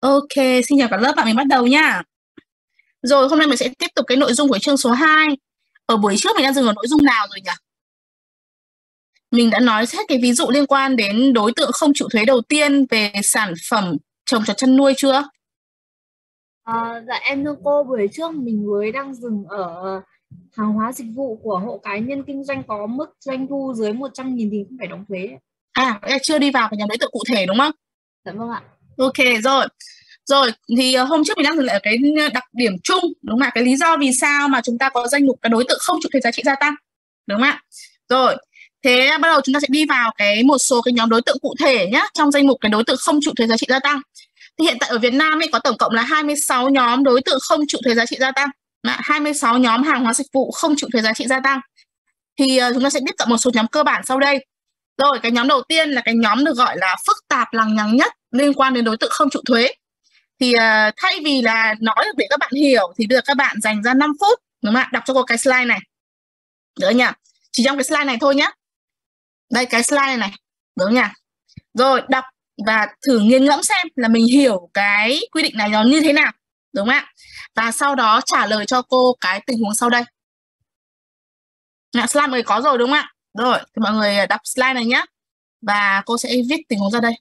OK, xin chào cả lớp, bạn mình bắt đầu nha. Rồi, hôm nay mình sẽ tiếp tục cái nội dung của chương số 2. Ở buổi trước mình đã dừng ở nội dung nào rồi nhỉ? Mình đã nói hết cái ví dụ liên quan đến đối tượng không chịu thuế đầu tiên về sản phẩm trồng trọt chăn nuôi chưa? À, dạ em thưa cô, buổi trước mình mới đang dừng ở hàng hóa dịch vụ của hộ cá nhân kinh doanh có mức doanh thu dưới 100.000 thì không phải đóng thuế. À, chưa đi vào cái nhóm đối tượng cụ thể đúng không? Dạ vâng ạ. Ok rồi. Rồi thì ờ, hôm trước mình đang dừng lại ở cái ờ, đặc điểm chung đúng không ạ? Cái lý do vì sao mà chúng ta có danh mục cái đối tượng không chịu thuế giá trị gia tăng. Đúng không ạ? Rồi. Thế bắt đầu chúng ta sẽ đi vào cái một số cái nhóm đối tượng cụ thể nhé trong danh mục cái đối tượng không chịu thuế giá trị gia tăng. Thì hiện tại ở Việt Nam ấy có tổng cộng là 26 nhóm đối tượng không chịu thuế giá trị gia tăng. Đó, 26 nhóm hàng hóa dịch vụ không chịu thuế giá trị gia tăng. Thì ờ, chúng ta sẽ tiếp cận một số nhóm cơ bản sau đây. Rồi, cái nhóm đầu tiên là cái nhóm được gọi là phức tạp lằng nhằng nhất liên quan đến đối tượng không chịu thuế. Thì uh, thay vì là nói để các bạn hiểu thì bây giờ các bạn dành ra 5 phút đúng không ạ? Đọc cho cô cái slide này. Được nhỉ? Chỉ trong cái slide này thôi nhé. Đây cái slide này này. Đúng nhỉ? Rồi, đọc và thử nghiên ngẫm xem là mình hiểu cái quy định này nó như thế nào. Đúng không ạ? Và sau đó trả lời cho cô cái tình huống sau đây. Slide mọi người có rồi đúng không ạ? Rồi, thì mọi người đọc slide này nhé. Và cô sẽ viết tình huống ra đây.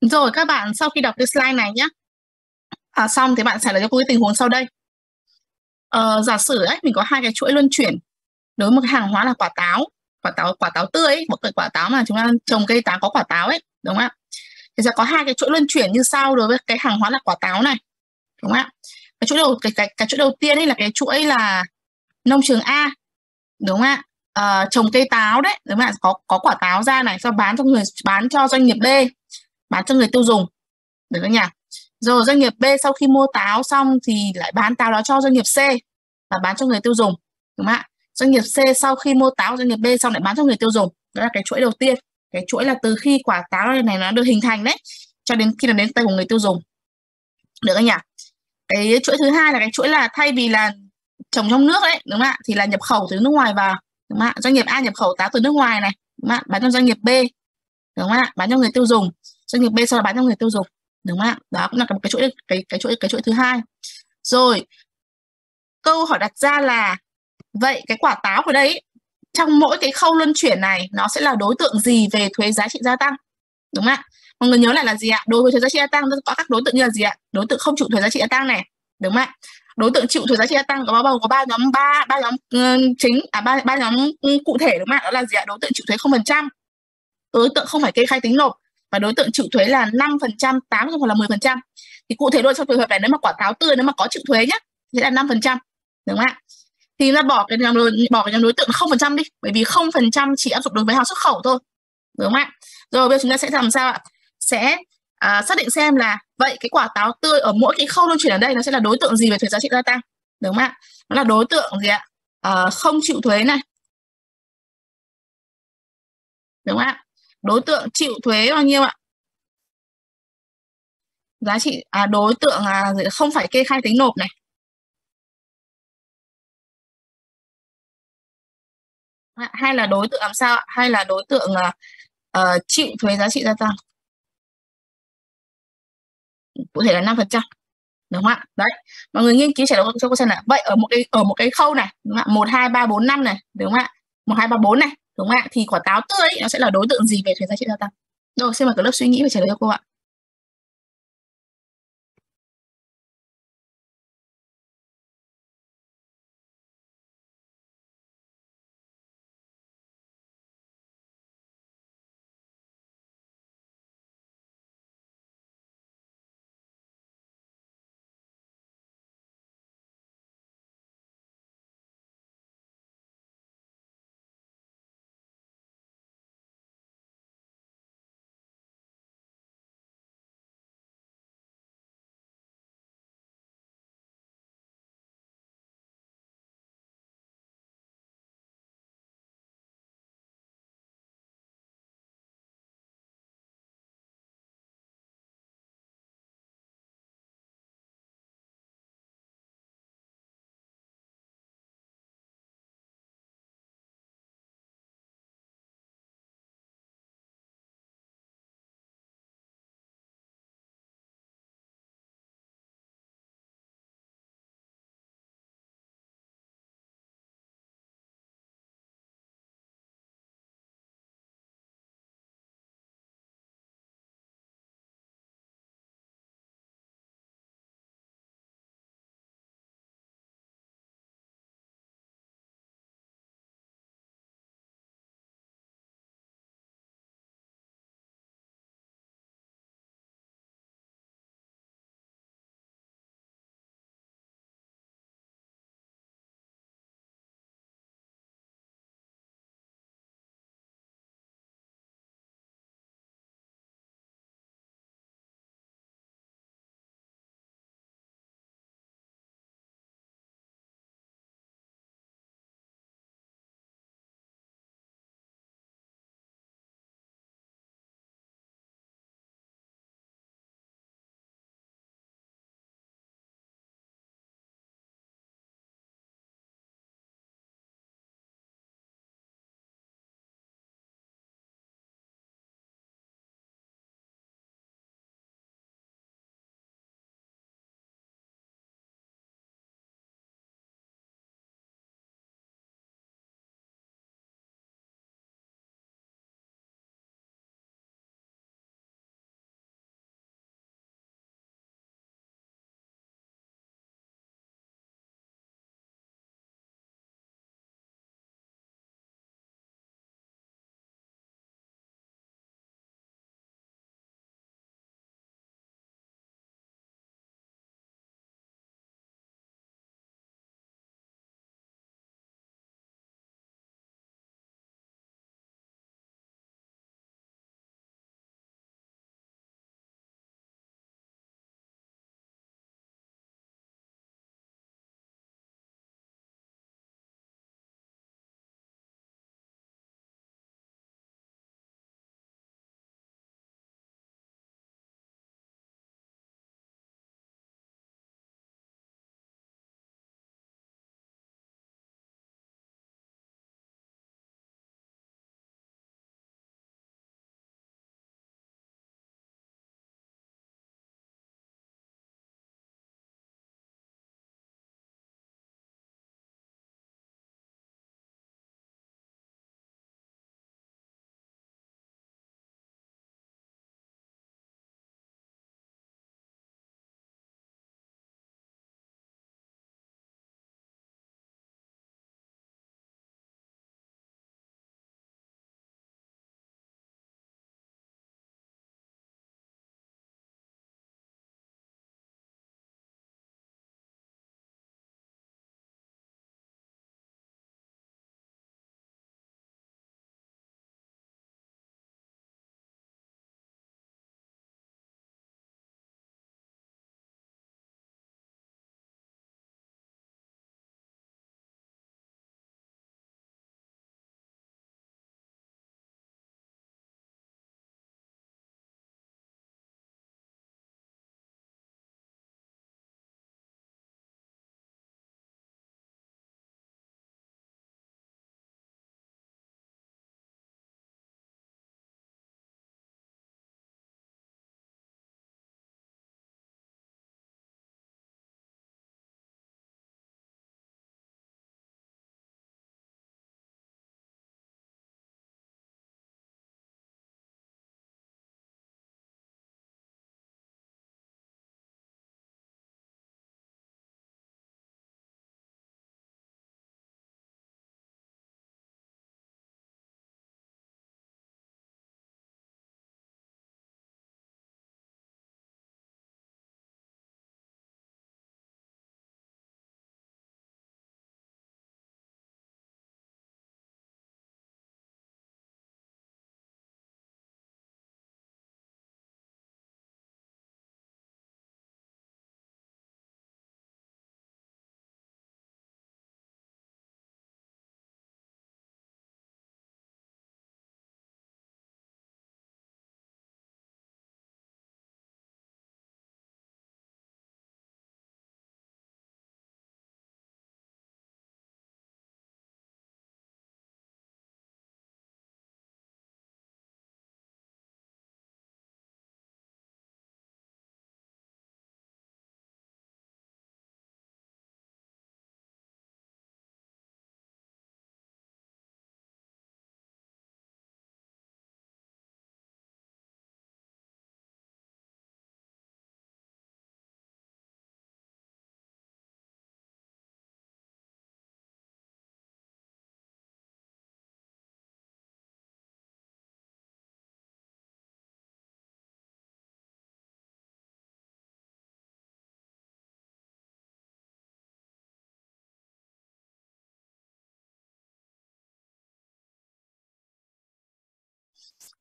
Rồi các bạn sau khi đọc cái slide này nhé. À, xong thì bạn sẽ lấy cho cô cái tình huống sau đây. Ờ, giả sử ấy mình có hai cái chuỗi luân chuyển. Đối với một cái hàng hóa là quả táo quả táo quả táo tươi ấy, một cái quả táo mà chúng ta trồng cây táo có quả táo ấy đúng không ạ? Thì sẽ có hai cái chuỗi luân chuyển như sau đối với cái hàng hóa là quả táo này đúng không ạ? Cái chuỗi đầu cái cái cái chuỗi đầu tiên ấy là cái chuỗi là nông trường A đúng không ạ? À, trồng cây táo đấy đúng không ạ? Có có quả táo ra này sau bán cho người bán cho doanh nghiệp B bán cho người tiêu dùng. Được không nhỉ? Rồi, doanh nghiệp B sau khi mua táo xong thì lại bán táo đó cho doanh nghiệp C và bán cho người tiêu dùng, đúng không ạ? Doanh nghiệp C sau khi mua táo, doanh nghiệp B xong lại bán cho người tiêu dùng. Đó là cái chuỗi đầu tiên. Cái chuỗi là từ khi quả táo này nó được hình thành đấy, cho đến khi nó đến tay của người tiêu dùng. Được không nhỉ? Cái chuỗi thứ hai là cái chuỗi là thay vì là trồng trong nước đấy, đúng không ạ? Thì là nhập khẩu từ nước ngoài vào, đúng không ạ? Doanh nghiệp A nhập khẩu táo từ nước ngoài này, đúng không ạ? Bán cho doanh nghiệp B, đúng không ạ? Bán cho người tiêu dùng doanh nghiệp B sau đó bán cho người tiêu dùng đúng không ạ? Đó cũng là một cái chuỗi cái cái chuỗi cái chuỗi thứ hai. Rồi câu hỏi đặt ra là vậy cái quả táo của đây trong mỗi cái khâu luân chuyển này nó sẽ là đối tượng gì về thuế giá trị gia tăng? Đúng không ạ? Mọi người nhớ lại là gì ạ? Đối với thuế giá trị gia tăng có các đối tượng như là gì ạ? Đối tượng không chịu thuế giá trị gia tăng này đúng không ạ? Đối tượng chịu thuế giá trị gia tăng có bao gồm có ba nhóm ba ba nhóm uh, chính à ba ba nhóm cụ thể đúng không ạ? Đó là gì ạ? Đối tượng chịu thuế không phần trăm. Đối tượng không phải kê khai tính nộp và đối tượng chịu thuế là 5%, 8 hoặc là 10%. Thì cụ thể luôn trong trường hợp này nếu mà quả táo tươi nếu mà có chịu thuế nhé thì là 5%, đúng không ạ? Thì ta bỏ cái nhóm đối, bỏ cái nhóm đối tượng 0% đi, bởi vì 0% chỉ áp dụng đối với hàng xuất khẩu thôi. Đúng không ạ? Rồi bây giờ chúng ta sẽ làm sao ạ? Sẽ à, xác định xem là vậy cái quả táo tươi ở mỗi cái khâu luân chuyển ở đây nó sẽ là đối tượng gì về thuế giá trị gia tăng. Đúng không ạ? Nó là đối tượng gì ạ? À, không chịu thuế này. Đúng không ạ? Đối tượng chịu thuế bao nhiêu ạ? Giá trị à, đối tượng à, không phải kê khai tính nộp này. Hay là đối tượng làm sao ạ? Hay là đối tượng uh, chịu thuế giá trị gia tăng? Cụ thể là 5% đúng không ạ? Đấy mọi người nghiên cứu trả lời cho cô xem là vậy ở một cái ở một cái khâu này đúng không ạ? Một hai ba bốn năm này đúng không ạ? Một hai ba bốn này đúng không ạ? Thì quả táo tươi nó sẽ là đối tượng gì về thuế giá trị gia tăng? Rồi, xin mời cả lớp suy nghĩ và trả lời cho cô ạ.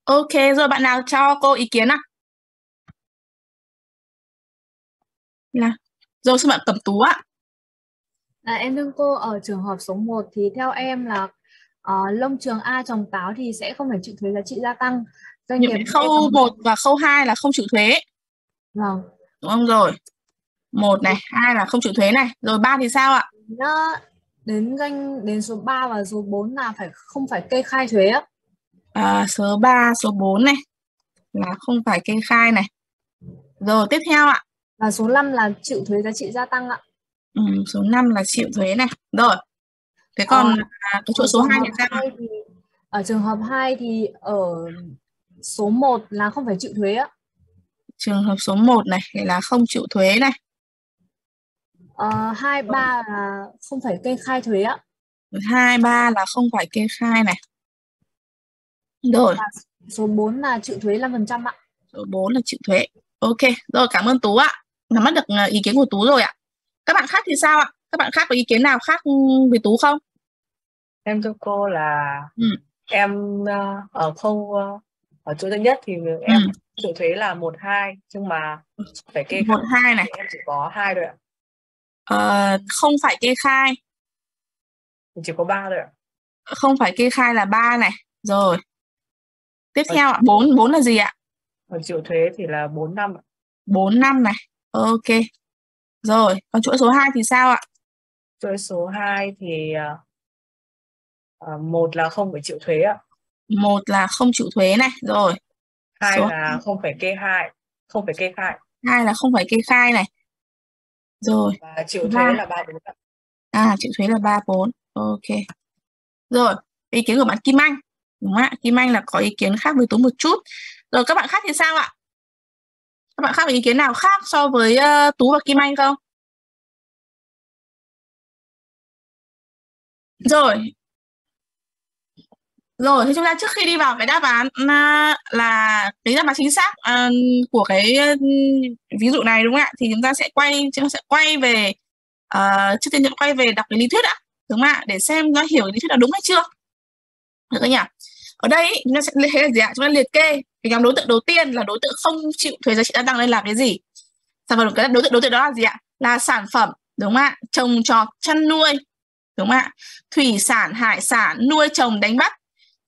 Ok, rồi bạn nào cho cô ý kiến nào? Là rồi xin bạn Cẩm Tú ạ. À, em thưa cô ở trường hợp số 1 thì theo em là uh, lông trường A trồng táo thì sẽ không phải chịu thuế giá trị gia tăng. Doanh nghiệp khâu 1 và khâu 2 là không chịu thuế. Vâng. Đúng không rồi? Một này, hai là không chịu thuế này. Rồi ba thì sao ạ? Nó đến doanh đến số 3 và số 4 là phải không phải kê khai thuế á. À, số 3, số 4 này là không phải kê khai này. Rồi tiếp theo ạ. Và số 5 là chịu thuế giá trị gia tăng ạ. Ừ, số 5 là chịu thuế này. Rồi. Thế còn ờ, à, cái chỗ số 2 thì sao? Thì, ở trường hợp 2 thì ở số 1 là không phải chịu thuế á. Trường hợp số 1 này là không chịu thuế này. Ờ, 2 3 là không phải kê khai thuế á. 2 3 là không phải kê khai này. Rồi. Và số 4 là chịu thuế 5% ạ. Số 4 là chịu thuế. Ok, rồi cảm ơn Tú ạ. Nắm bắt được ờ, ý kiến của Tú rồi ạ. Các bạn khác thì sao ạ? Các bạn khác có ý kiến nào khác về Tú không? Em cho cô là ừ. em ờ, ở khâu ờ, ở chỗ thứ nhất thì em ừ. chịu thuế là một hai nhưng mà phải kê một hai này em chỉ có hai thôi ạ. Ờ, không phải kê khai. Chỉ có ba thôi ạ. Không phải kê khai là ba này. Rồi. Tiếp theo ạ, 4 4 là gì ạ? Còn chịu thuế thì là 4 năm ạ. 4 năm này. Ok. Rồi, còn chuỗi số 2 thì sao ạ? Chuỗi số 2 thì uh, một là không phải chịu thuế ạ. Một là không chịu thuế này, rồi. Hai số... là không phải kê khai, không phải kê khai. Hai là không phải kê khai này. Rồi. Và chịu thuế 3. là 3 4. À, chịu thuế là 3 4. Ok. Rồi, ý kiến của bạn Kim Anh. Đúng không ạ? Kim Anh là có ý kiến khác với Tú một chút. Rồi các bạn khác thì sao ạ? Các bạn khác có ý kiến nào khác so với uh, Tú và Kim Anh không? Rồi. Rồi, thì chúng ta trước khi đi vào cái đáp án là, là cái đáp án chính xác uh, của cái uh, ví dụ này đúng không ạ? Thì chúng ta sẽ quay chúng ta sẽ quay về uh, trước tiên chúng ta quay về đọc cái lý thuyết đã, đúng không ạ? Để xem nó hiểu lý thuyết là đúng hay chưa. Được không nhỉ? Ở đây ý, chúng ta sẽ liệt gì ạ? Chúng ta liệt kê cái nhóm đối tượng đầu tiên là đối tượng không chịu thuế giá trị gia tăng lên là cái gì? Sản phẩm cái đối tượng đối tượng đó là gì ạ? Là sản phẩm đúng không ạ? Trồng trọt, chăn nuôi đúng không ạ? Thủy sản, hải sản, nuôi trồng, đánh bắt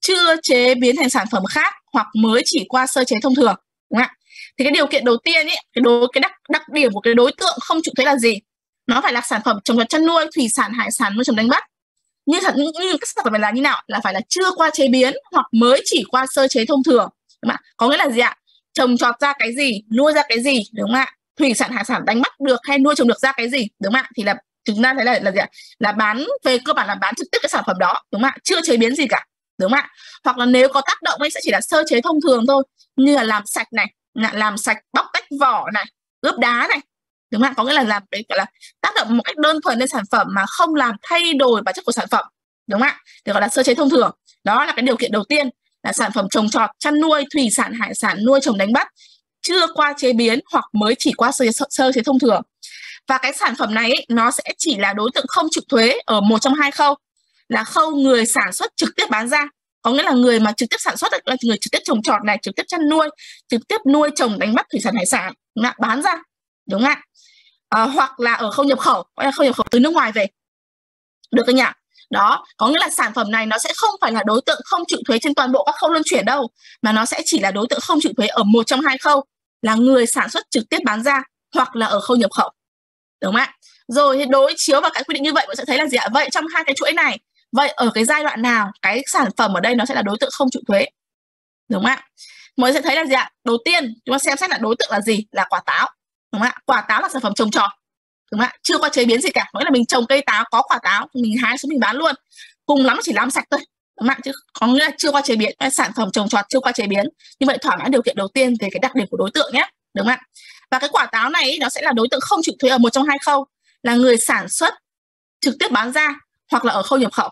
chưa chế biến thành sản phẩm khác hoặc mới chỉ qua sơ chế thông thường đúng không ạ? Thì cái điều kiện đầu tiên ấy, cái đối cái đặc đặc điểm của cái đối tượng không chịu thuế là gì? Nó phải là sản phẩm trồng trọt chăn nuôi, thủy sản, hải sản, nuôi trồng đánh bắt như thật như, như cái sản phẩm này là như nào? Là phải là chưa qua chế biến hoặc mới chỉ qua sơ chế thông thường. Đúng không ạ? Có nghĩa là gì ạ? Trồng trọt ra cái gì nuôi ra cái gì đúng không ạ? Thủy sản hải sản đánh bắt được hay nuôi trồng được ra cái gì đúng không ạ? Thì là chúng ta thấy là là gì ạ? Là bán về cơ bản là bán trực tiếp cái sản phẩm đó đúng không ạ? Chưa chế biến gì cả đúng không ạ? Hoặc là nếu có tác động ấy sẽ chỉ là sơ chế thông thường thôi. Như là làm sạch này làm sạch bóc tách vỏ này ướp đá này đúng không ạ có nghĩa là làm đấy gọi là tác động một cách đơn thuần lên sản phẩm mà không làm thay đổi bản chất của sản phẩm. Đúng không ạ được gọi là sơ chế thông thường. Đó là cái điều kiện đầu tiên là sản phẩm trồng trọt chăn nuôi thủy sản hải sản nuôi trồng đánh bắt chưa qua chế biến hoặc mới chỉ qua sơ, sơ chế thông thường. Và cái sản phẩm này ấy, nó sẽ chỉ là đối tượng không chịu thuế ở một trong hai khâu là khâu người sản xuất trực tiếp bán ra. Có nghĩa là người mà trực tiếp sản xuất là người trực tiếp trồng trọt này trực tiếp chăn nuôi trực tiếp nuôi trồng đánh bắt thủy sản hải sản bán ra đúng không ạ. À, hoặc là ở khâu nhập khẩu hay là khâu nhập khẩu từ nước ngoài về. Được không nhỉ đó có nghĩa là sản phẩm này nó sẽ không phải là đối tượng không chịu thuế trên toàn bộ các khâu luân chuyển đâu mà nó sẽ chỉ là đối tượng không chịu thuế ở một trong hai khâu là người sản xuất trực tiếp bán ra hoặc là ở khâu nhập khẩu. Đúng không ạ. Rồi thì đối chiếu vào cái quy định như vậy bạn sẽ thấy là gì ạ? Vậy trong hai cái chuỗi này vậy ở cái giai đoạn nào cái sản phẩm ở đây nó sẽ là đối tượng không chịu thuế? Đúng không ạ. Mọi người sẽ thấy là gì ạ? Đầu tiên chúng ta xem xét là đối tượng là gì? Là quả táo đúng không ạ? Quả táo là sản phẩm trồng trọt. Đúng không ạ? Chưa qua chế biến gì cả. Nghĩa là mình trồng cây táo, có quả táo, mình hái xuống mình bán luôn. Cùng lắm chỉ làm sạch thôi. Đúng không ạ? Chứ có nghĩa là chưa qua chế biến sản phẩm trồng trọt chưa qua chế biến. Như vậy thỏa mãn điều kiện đầu tiên về cái đặc điểm của đối tượng nhé. Đúng không ạ? Và cái quả táo này nó sẽ là đối tượng không chịu thuế ở một trong hai khâu. Là người sản xuất, trực tiếp bán ra, hoặc là ở khâu nhập khẩu.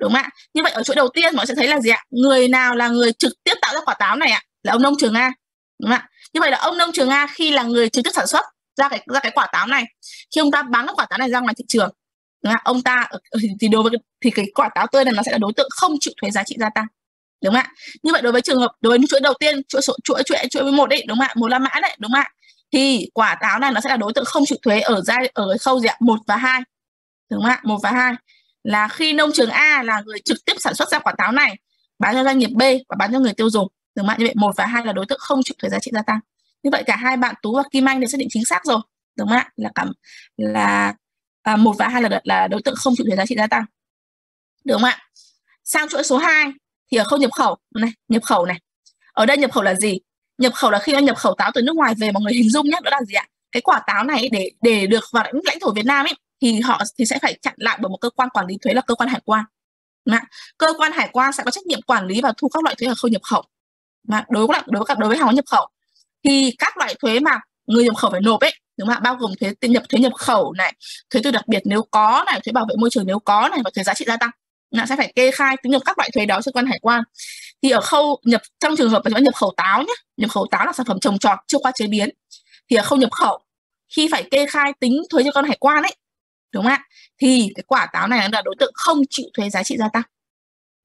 Đúng không ạ? Như vậy ở chỗ đầu tiên, mọi sẽ thấy là gì ạ? Người nào là người trực tiếp tạo ra quả táo này ạ? Là ông nông trường a. Đúng không ạ? Như vậy là ông nông trường a khi là người trực tiếp sản xuất ra cái ra cái quả táo này, khi ông ta bán cái quả táo này ra ngoài thị trường, đúng không? ông ta thì đối với, thì cái quả táo tươi này nó sẽ là đối tượng không chịu thuế giá trị gia tăng, đúng không ạ? Như vậy đối với trường hợp, đối với chuỗi đầu tiên, chuỗi số, chuỗi chuỗi chuỗi với một đấy đúng không ạ? Một la mã đấy đúng không ạ? Thì quả táo này nó sẽ là đối tượng không chịu thuế ở giai, ở khâu gì ạ? Một và hai, đúng không ạ? Một và hai. Là khi nông trường A là người trực tiếp sản xuất ra quả táo này, bán cho doanh nghiệp B và bán cho người tiêu dùng đúng không như vậy một và hai là đối tượng không chịu thuế giá trị gia tăng. Như vậy cả hai bạn tú và kim anh đều xác định chính xác rồi đúng không ạ? Là cảm là à, một và hai là là đối tượng không chịu thuế giá trị gia tăng. Được không ạ? Sang chuỗi số 2 thì ở khâu nhập khẩu này nhập khẩu này. Ở đây nhập khẩu là gì? Nhập khẩu là khi anh nhập khẩu táo từ nước ngoài về mọi người hình dung nhé đó là gì ạ? Cái quả táo này để để được vào lãnh thổ Việt Nam ấy thì họ thì sẽ phải chặn lại bởi một cơ quan quản lý thuế là cơ quan hải quan. Cơ quan hải quan sẽ có trách nhiệm quản lý và thu các loại thuế ở khâu nhập khẩu mà đối với đối với các đối với hàng hóa nhập khẩu, thì các loại thuế mà người nhập khẩu phải nộp ấy, đúng không ạ? Bao gồm thuế nhập thuế nhập khẩu này, thuế tiêu đặc biệt nếu có này, thuế bảo vệ môi trường nếu có này và thuế giá trị gia tăng. Là sẽ phải kê khai, tính nhập các loại thuế đó cho quan hải quan. Thì ở khâu nhập, trong trường hợp mà chúng ta nhập khẩu táo nhé nhập khẩu táo là sản phẩm trồng trọt chưa qua chế biến, thì ở khâu nhập khẩu, khi phải kê khai tính thuế cho con hải quan ấy, đúng không ạ? Thì cái quả táo này là đối tượng không chịu thuế giá trị gia tăng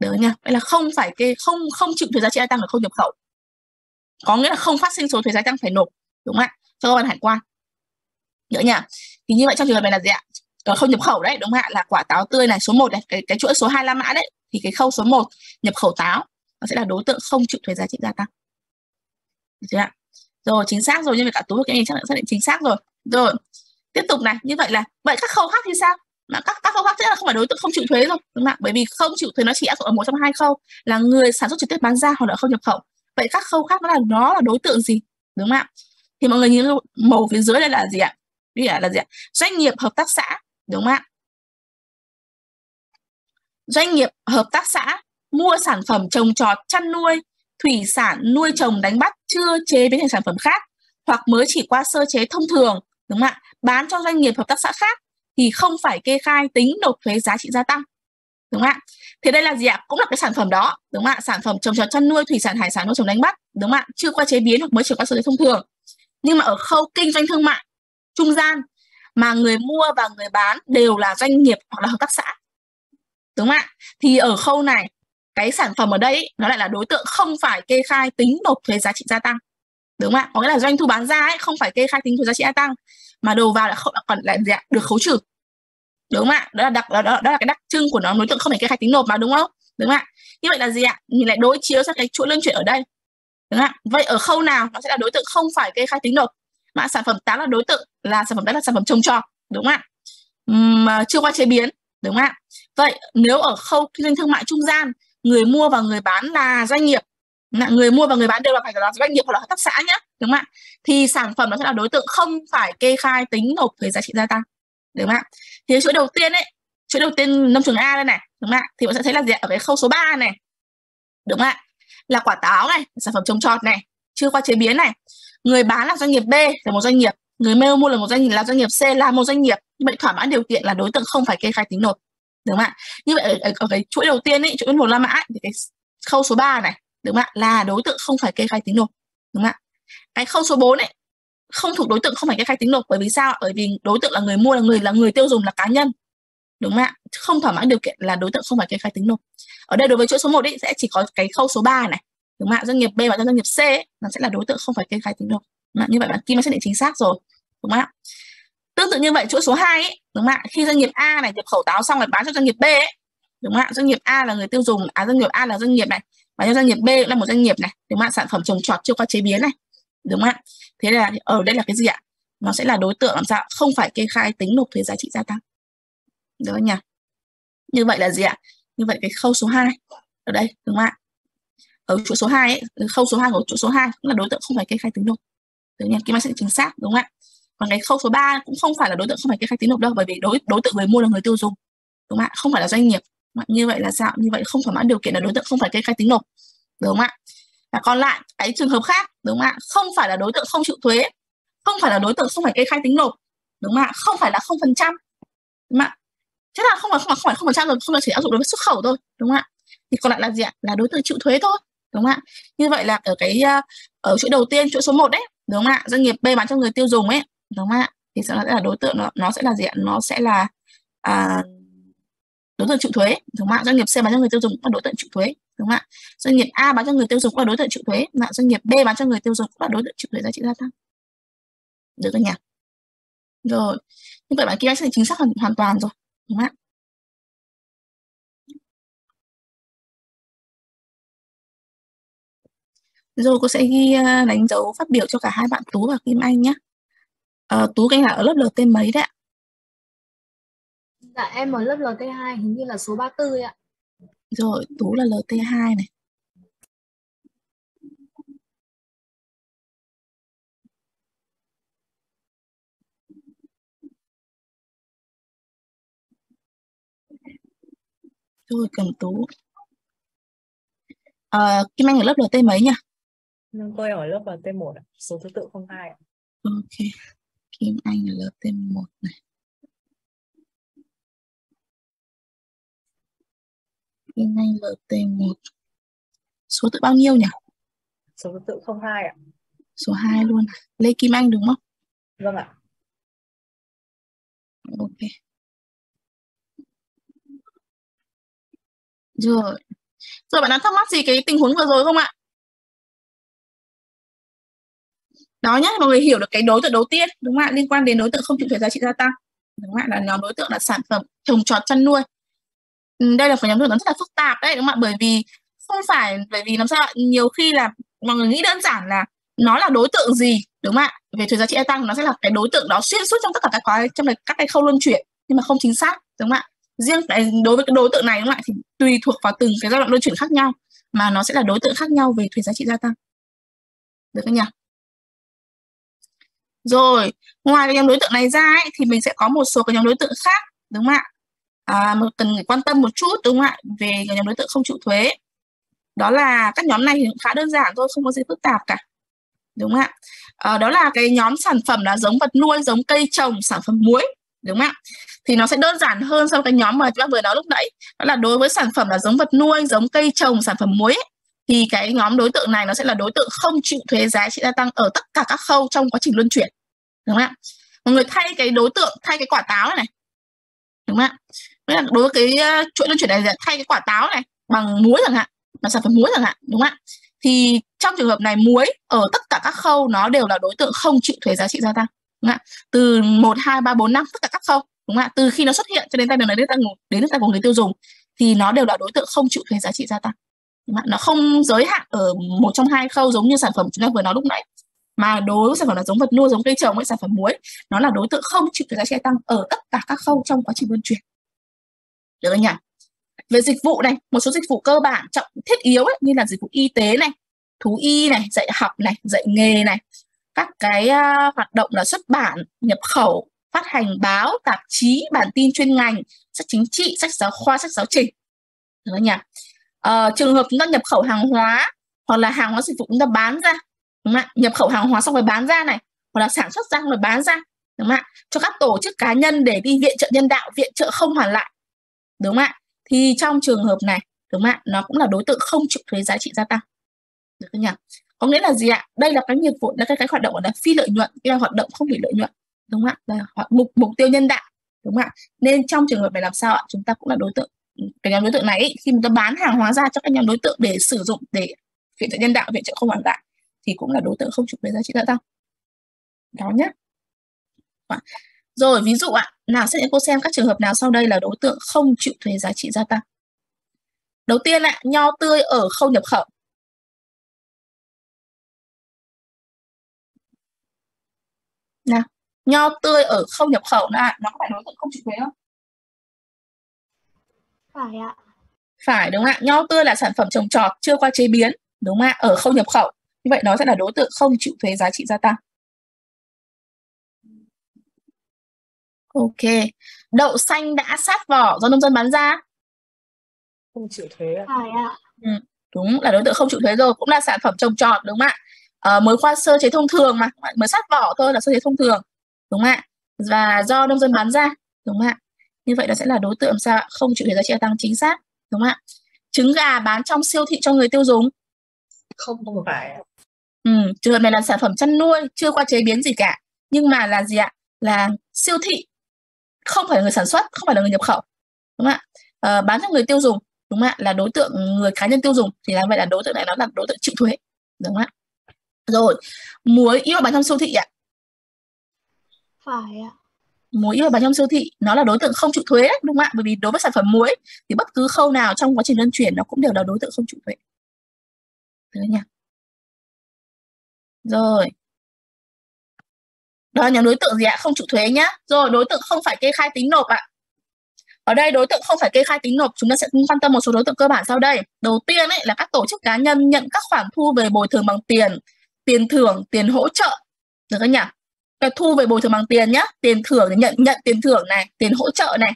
được nha. Vậy là không phải kê không không chịu thuế giá trị gia tăng ở khâu nhập khẩu. Có nghĩa là không phát sinh số thuế giá tăng phải nộp, đúng không ạ? Cho cơ quan hải quan. Nhớ nha thì như vậy trong trường hợp này là gì ạ? Ở khâu nhập khẩu đấy, đúng không ạ? Là quả táo tươi này, số 1 này, cái cái chuỗi số 2 la mã đấy, thì cái khâu số 1 nhập khẩu táo, nó sẽ là đối tượng không chịu thuế giá trị gia tăng. Được chưa ạ? Rồi, chính xác rồi, nhưng mà cả tú các anh chắc là xác định chính xác rồi. Rồi, tiếp tục này, như vậy là, vậy các khâu khác thì sao? Mà các các khâu khác sẽ là không phải đối tượng không chịu thuế rồi đúng không ạ? Bởi vì không chịu thuế nó chỉ áp dụng ở một trong hai khâu là người sản xuất trực tiếp bán ra hoặc là không nhập khẩu. Vậy các khâu khác nó là nó là đối tượng gì? Đúng không ạ? Thì mọi người nhìn màu phía dưới đây là gì ạ? Đây là, là gì ạ? Doanh nghiệp hợp tác xã đúng không ạ? Doanh nghiệp hợp tác xã mua sản phẩm trồng trọt chăn nuôi thủy sản nuôi trồng đánh bắt chưa chế biến thành sản phẩm khác hoặc mới chỉ qua sơ chế thông thường đúng không ạ? Bán cho doanh nghiệp hợp tác xã khác thì không phải kê khai tính nộp thuế giá trị gia tăng, đúng không ạ? Thì đây là gì ạ? Cũng là cái sản phẩm đó, đúng không ạ? Sản phẩm trồng trọt chăn nuôi, thủy sản, hải sản, nuôi trồng đánh bắt, đúng không ạ? Chưa qua chế biến hoặc mới chỉ qua sơ chế thông thường. Nhưng mà ở khâu kinh doanh thương mại trung gian mà người mua và người bán đều là doanh nghiệp hoặc là hợp tác xã, đúng không ạ? Thì ở khâu này, cái sản phẩm ở đây, nó lại là đối tượng không phải kê khai tính nộp thuế giá trị gia tăng, đúng không ạ? Có nghĩa là doanh thu bán ra ấy, không phải kê khai tính thuế giá trị gia tăng mà đầu vào lại không còn lại gì được khấu trừ. Đúng không ạ? Đó là đặc đó, đó, đó là cái đặc trưng của nó đối tượng không phải kê khai tính nộp mà đúng không? Đúng không ạ? Như vậy là gì ạ? Mình lại đối chiếu sang cái chuỗi lương chuyển ở đây. Đúng không ạ? Vậy ở khâu nào nó sẽ là đối tượng không phải kê khai tính nộp? Mà sản phẩm 8 là đối tượng là sản phẩm đó là sản phẩm trồng trọt. Đúng không ạ? Mà chưa qua chế biến. Đúng không ạ? Vậy nếu ở khâu kinh doanh thương mại trung gian người mua và người bán là doanh nghiệp người mua và người bán đều là phải là doanh nghiệp hoặc là hợp tác xã nhé đúng không ạ? Thì sản phẩm nó sẽ là đối tượng không phải kê khai tính nộp thuế giá trị gia tăng đúng không ạ? Thì chuỗi đầu tiên ấy chuỗi đầu tiên nông trường A đây này đúng không ạ? Thì bạn sẽ thấy là gì ở cái khâu số 3 này đúng không ạ? Là quả táo này sản phẩm trồng trọt này chưa qua chế biến này. Người bán là doanh nghiệp B là một doanh nghiệp người mail mua là một doanh nghiệp là doanh nghiệp C là một doanh nghiệp. Vậy thỏa mãn điều kiện là đối tượng không phải kê khai tính nộp đúng không ạ? Như vậy ở, ở, ở cái chuỗi đầu tiên ấy chuỗi một la mã thì cái khâu số 3 này đúng không ạ là đối tượng không phải kê khai tính nộp. Đúng không ạ. Cái khâu số 4 ấy không thuộc đối tượng không phải kê khai tính nộp bởi vì sao? Bởi vì đối tượng là người mua là người là người tiêu dùng là cá nhân. Đúng không ạ. Không thỏa mãn điều kiện là đối tượng không phải kê khai tính nộp. Ở đây đối với chuỗi số 1 ấy sẽ chỉ có cái khâu số 3 này. Đúng không ạ doanh nghiệp B và doanh nghiệp C ấy, nó sẽ là đối tượng không phải kê khai tính nộp. Như vậy bạn Kim đã xác định chính xác rồi. Đúng không ạ. Tương tự như vậy chuỗi số 2 ấy, đúng không ạ khi doanh nghiệp A này nhập khẩu táo xong rồi bán cho doanh nghiệp B ấy, đúng không ạ doanh nghiệp A là người tiêu dùng à doanh nghiệp A là doanh nghiệp này và doanh nghiệp B cũng là một doanh nghiệp này đúng không ạ? Sản phẩm trồng trọt chưa qua chế biến này đúng không ạ? Thế là ở đây là cái gì ạ? Nó sẽ là đối tượng làm sao? Không phải kê khai tính nộp thuế giá trị gia tăng. Được không nhỉ? Như vậy là gì ạ? Như vậy cái khâu số 2 ở đây đúng không ạ? Ở chuỗi số 2 ấy, khâu số 2 của chuỗi số 2 cũng là đối tượng không phải kê khai tính nộp. Được nhỉ? Kim sẽ chính xác đúng không ạ? Còn cái khâu số 3 cũng không phải là đối tượng không phải kê khai tính nộp đâu bởi vì đối đối tượng người mua là người tiêu dùng đúng không ạ? Không phải là doanh nghiệp như vậy là sao? Như vậy không thỏa mãn điều kiện là đối tượng không phải kê khai tính nộp đúng không ạ? Và còn lại cái trường hợp khác đúng không ạ? Không phải là đối tượng không chịu thuế không phải là đối tượng không phải kê khai tính nộp đúng không ạ? Không phải là không phần trăm đúng không ạ? Thế là không phải không phải không phải không phần trăm rồi không là chỉ áp dụng đối với xuất khẩu thôi đúng không ạ? Thì còn lại là gì ạ? Là đối tượng chịu thuế thôi đúng không ạ? Như vậy là ở cái ờ, ở chuỗi đầu tiên chuỗi số 1 đấy đúng không ạ? Doanh nghiệp B bán cho người tiêu dùng ấy đúng không ạ? Thì sẽ là đối tượng nó, nó sẽ là gì ạ? Nó sẽ là à, đối tượng chịu thuế. Đúng không ạ? Doanh nghiệp C bán cho người tiêu dùng là đối tượng chịu thuế. Đúng không ạ? Doanh nghiệp A bán cho người tiêu dùng là đối tượng chịu thuế. Là doanh nghiệp B bán cho người tiêu dùng cũng là đối tượng chịu thuế. Giá trị gia tăng. Được rồi nhỉ? Rồi. Như vậy bạn kia sẽ chính xác hoàn, hoàn toàn rồi. Đúng không ạ? Rồi cô sẽ ghi ờ, đánh dấu phát biểu cho cả hai bạn Tú và Kim Anh nhé. À, Tú cái là ở lớp LT mấy đấy ạ? Dạ em ở lớp LT2 hình như là số 34 ạ. Rồi, Tú là LT2 này. Rồi, cầm Tú. À, Kim Anh ở lớp LT mấy nhỉ? Tôi ở lớp LT1 số thứ tự 02 ạ. Ok. Kim Anh ở lớp T1 này. Kim Anh LT1. Số tự bao nhiêu nhỉ? Số tự 02 ạ. Số 2 luôn. Lê Kim Anh đúng không? Vâng ạ. Ok. Rồi. Rồi bạn đã thắc mắc gì cái tình huống vừa rồi không ạ? Đó nhé, mọi người hiểu được cái đối tượng đầu tiên đúng không ạ? Liên quan đến đối tượng không chịu thuế giá trị gia tăng. Đúng không ạ? Là nhóm đối tượng là sản phẩm trồng trọt chăn nuôi. Ừ, đây là một nhóm đối toán rất là phức tạp đấy đúng không ạ? Bởi vì không phải bởi vì làm sao ạ? Nhiều khi là mọi người nghĩ đơn giản là nó là đối tượng gì đúng không ạ? Về thuế giá trị gia tăng nó sẽ là cái đối tượng đó xuyên suốt trong tất cả các cái trong các cái khâu luân chuyển nhưng mà không chính xác đúng không ạ? riêng cái đối với cái đối tượng này đúng không ạ thì tùy thuộc vào từng cái giai đoạn luân chuyển khác nhau mà nó sẽ là đối tượng khác nhau về thuế giá trị gia tăng được không nhỉ rồi ngoài cái nhóm đối tượng này ra ấy, thì mình sẽ có một số cái nhóm đối tượng khác đúng không ạ à, một cần quan tâm một chút đúng không ạ? Về nhóm đối tượng không chịu thuế. Đó là các nhóm này thì cũng khá đơn giản thôi không có gì phức tạp cả. Đúng không ạ? À, đó là cái nhóm sản phẩm là giống vật nuôi giống cây trồng sản phẩm muối. Đúng không ạ? Thì nó sẽ đơn giản hơn so với cái nhóm mà chúng ta vừa nói lúc nãy. Đó là đối với sản phẩm là giống vật nuôi giống cây trồng sản phẩm muối ấy, thì cái nhóm đối tượng này nó sẽ là đối tượng không chịu thuế giá trị gia tăng ở tất cả các khâu trong quá trình luân chuyển. Đúng không ạ? Mọi người thay cái đối tượng thay cái quả táo này, này. Đúng không ạ? Là đối với cái ờ, chuỗi luân chuyển này thay cái quả táo này bằng muối chẳng hạn là sản phẩm muối chẳng hạn, đúng không ạ? Thì trong trường hợp này muối ở tất cả các khâu nó đều là đối tượng không chịu thuế giá trị gia tăng, đúng không ạ? Từ một, hai, ba, bốn, năm tất cả các khâu, đúng không ạ? Từ khi nó xuất hiện cho đến tay đường này, đến tay đến tay của người tiêu dùng thì nó đều là đối tượng không chịu thuế giá trị gia tăng, đúng không? nó không giới hạn ở một trong hai khâu giống như sản phẩm chúng ta vừa nói lúc nãy, mà đối với sản phẩm là giống vật nuôi, giống cây trồng với sản phẩm muối, nó là đối tượng không chịu thuế giá trị gia tăng ở tất cả các khâu trong quá trình luân chuyển được không nhỉ? Về dịch vụ này một số dịch vụ cơ bản trọng thiết yếu ấy, như là dịch vụ y tế này thú y này dạy học này dạy nghề này các cái uh, hoạt động là xuất bản nhập khẩu phát hành báo tạp chí bản tin chuyên ngành sách chính trị sách giáo khoa sách giáo trình. Được không nhỉ? Uh, trường hợp chúng ta nhập khẩu hàng hóa hoặc là hàng hóa dịch vụ chúng ta bán ra đúng không ạ? Nhập khẩu hàng hóa xong rồi bán ra này hoặc là sản xuất ra rồi bán ra đúng không ạ? Cho các tổ chức cá nhân để đi viện trợ nhân đạo viện trợ không hoàn lại đúng không ạ. Thì trong trường hợp này, đúng không ạ, nó cũng là đối tượng không chịu thuế giá trị gia tăng. Được không nhỉ? Có nghĩa là gì ạ? Đây là cái nghiệp vụ là cái cái hoạt động là phi lợi nhuận, cái là hoạt động không bị lợi nhuận. Đúng không ạ? Là mục mục tiêu nhân đạo. Đúng không ạ? Nên trong trường hợp này làm sao ạ? Chúng ta cũng là đối tượng, cái nhóm đối tượng này khi chúng ta bán hàng hóa ra cho các nhóm đối tượng để sử dụng để viện trợ nhân đạo, viện trợ không hoàn lại, thì cũng là đối tượng không chịu thuế giá trị gia tăng. Đó nhé vâng rồi ví dụ ạ nào sẽ cô xem các trường hợp nào sau đây là đối tượng không chịu thuế giá trị gia tăng. Đầu tiên ạ nho tươi ở khâu nhập khẩu. Nào nho tươi ở khâu nhập khẩu là nó có phải đối tượng không chịu thuế không? Phải ạ. Phải đúng không ạ? Nho tươi là sản phẩm trồng trọt chưa qua chế biến đúng không ạ? Ở khâu nhập khẩu. Như vậy nó sẽ là đối tượng không chịu thuế giá trị gia tăng ok. Đậu xanh đã sát vỏ do nông dân bán ra. Không chịu thuế phải ạ. Ừ, đúng là đối tượng không chịu thuế rồi cũng là sản phẩm trồng trọt đúng không ạ? À, mới qua sơ chế thông thường mà mới sát vỏ thôi là sơ chế thông thường đúng không ạ? Và do nông dân bán ra đúng không ạ? Như vậy nó sẽ là đối tượng sao không chịu thuế giá trị gia tăng chính xác đúng không ạ? Trứng gà bán trong siêu thị cho người tiêu dùng. Không không phải ừ, trường hợp này là sản phẩm chăn nuôi chưa qua chế biến gì cả. Nhưng mà là gì ạ? Là siêu thị không phải là người sản xuất không phải là người nhập khẩu đúng không ạ? À, bán cho người tiêu dùng đúng không ạ? Là đối tượng người cá nhân tiêu dùng thì là vậy là đối tượng này nó là đối tượng chịu thuế đúng không ạ? Rồi muối yêu bán trong siêu thị ạ. Phải ạ. Muối yêu bán trong siêu thị nó là đối tượng không chịu thuế đấy, đúng không ạ? Bởi vì đối với sản phẩm muối thì bất cứ khâu nào trong quá trình luân chuyển nó cũng đều là đối tượng không chịu thuế. Được nhỉ rồi đó là nhóm đối tượng gì ạ? Không chịu thuế nhá. Rồi đối tượng không phải kê khai tính nộp ạ. Ở đây đối tượng không phải kê khai tính nộp chúng ta sẽ quan tâm một số đối tượng cơ bản sau đây. Đầu tiên ấy là các tổ chức cá nhân nhận các khoản thu về bồi thường bằng tiền tiền thưởng tiền hỗ trợ. Được không nhỉ? Cái thu về bồi thường bằng tiền nhá. Tiền thưởng nhận nhận tiền thưởng này tiền hỗ trợ này.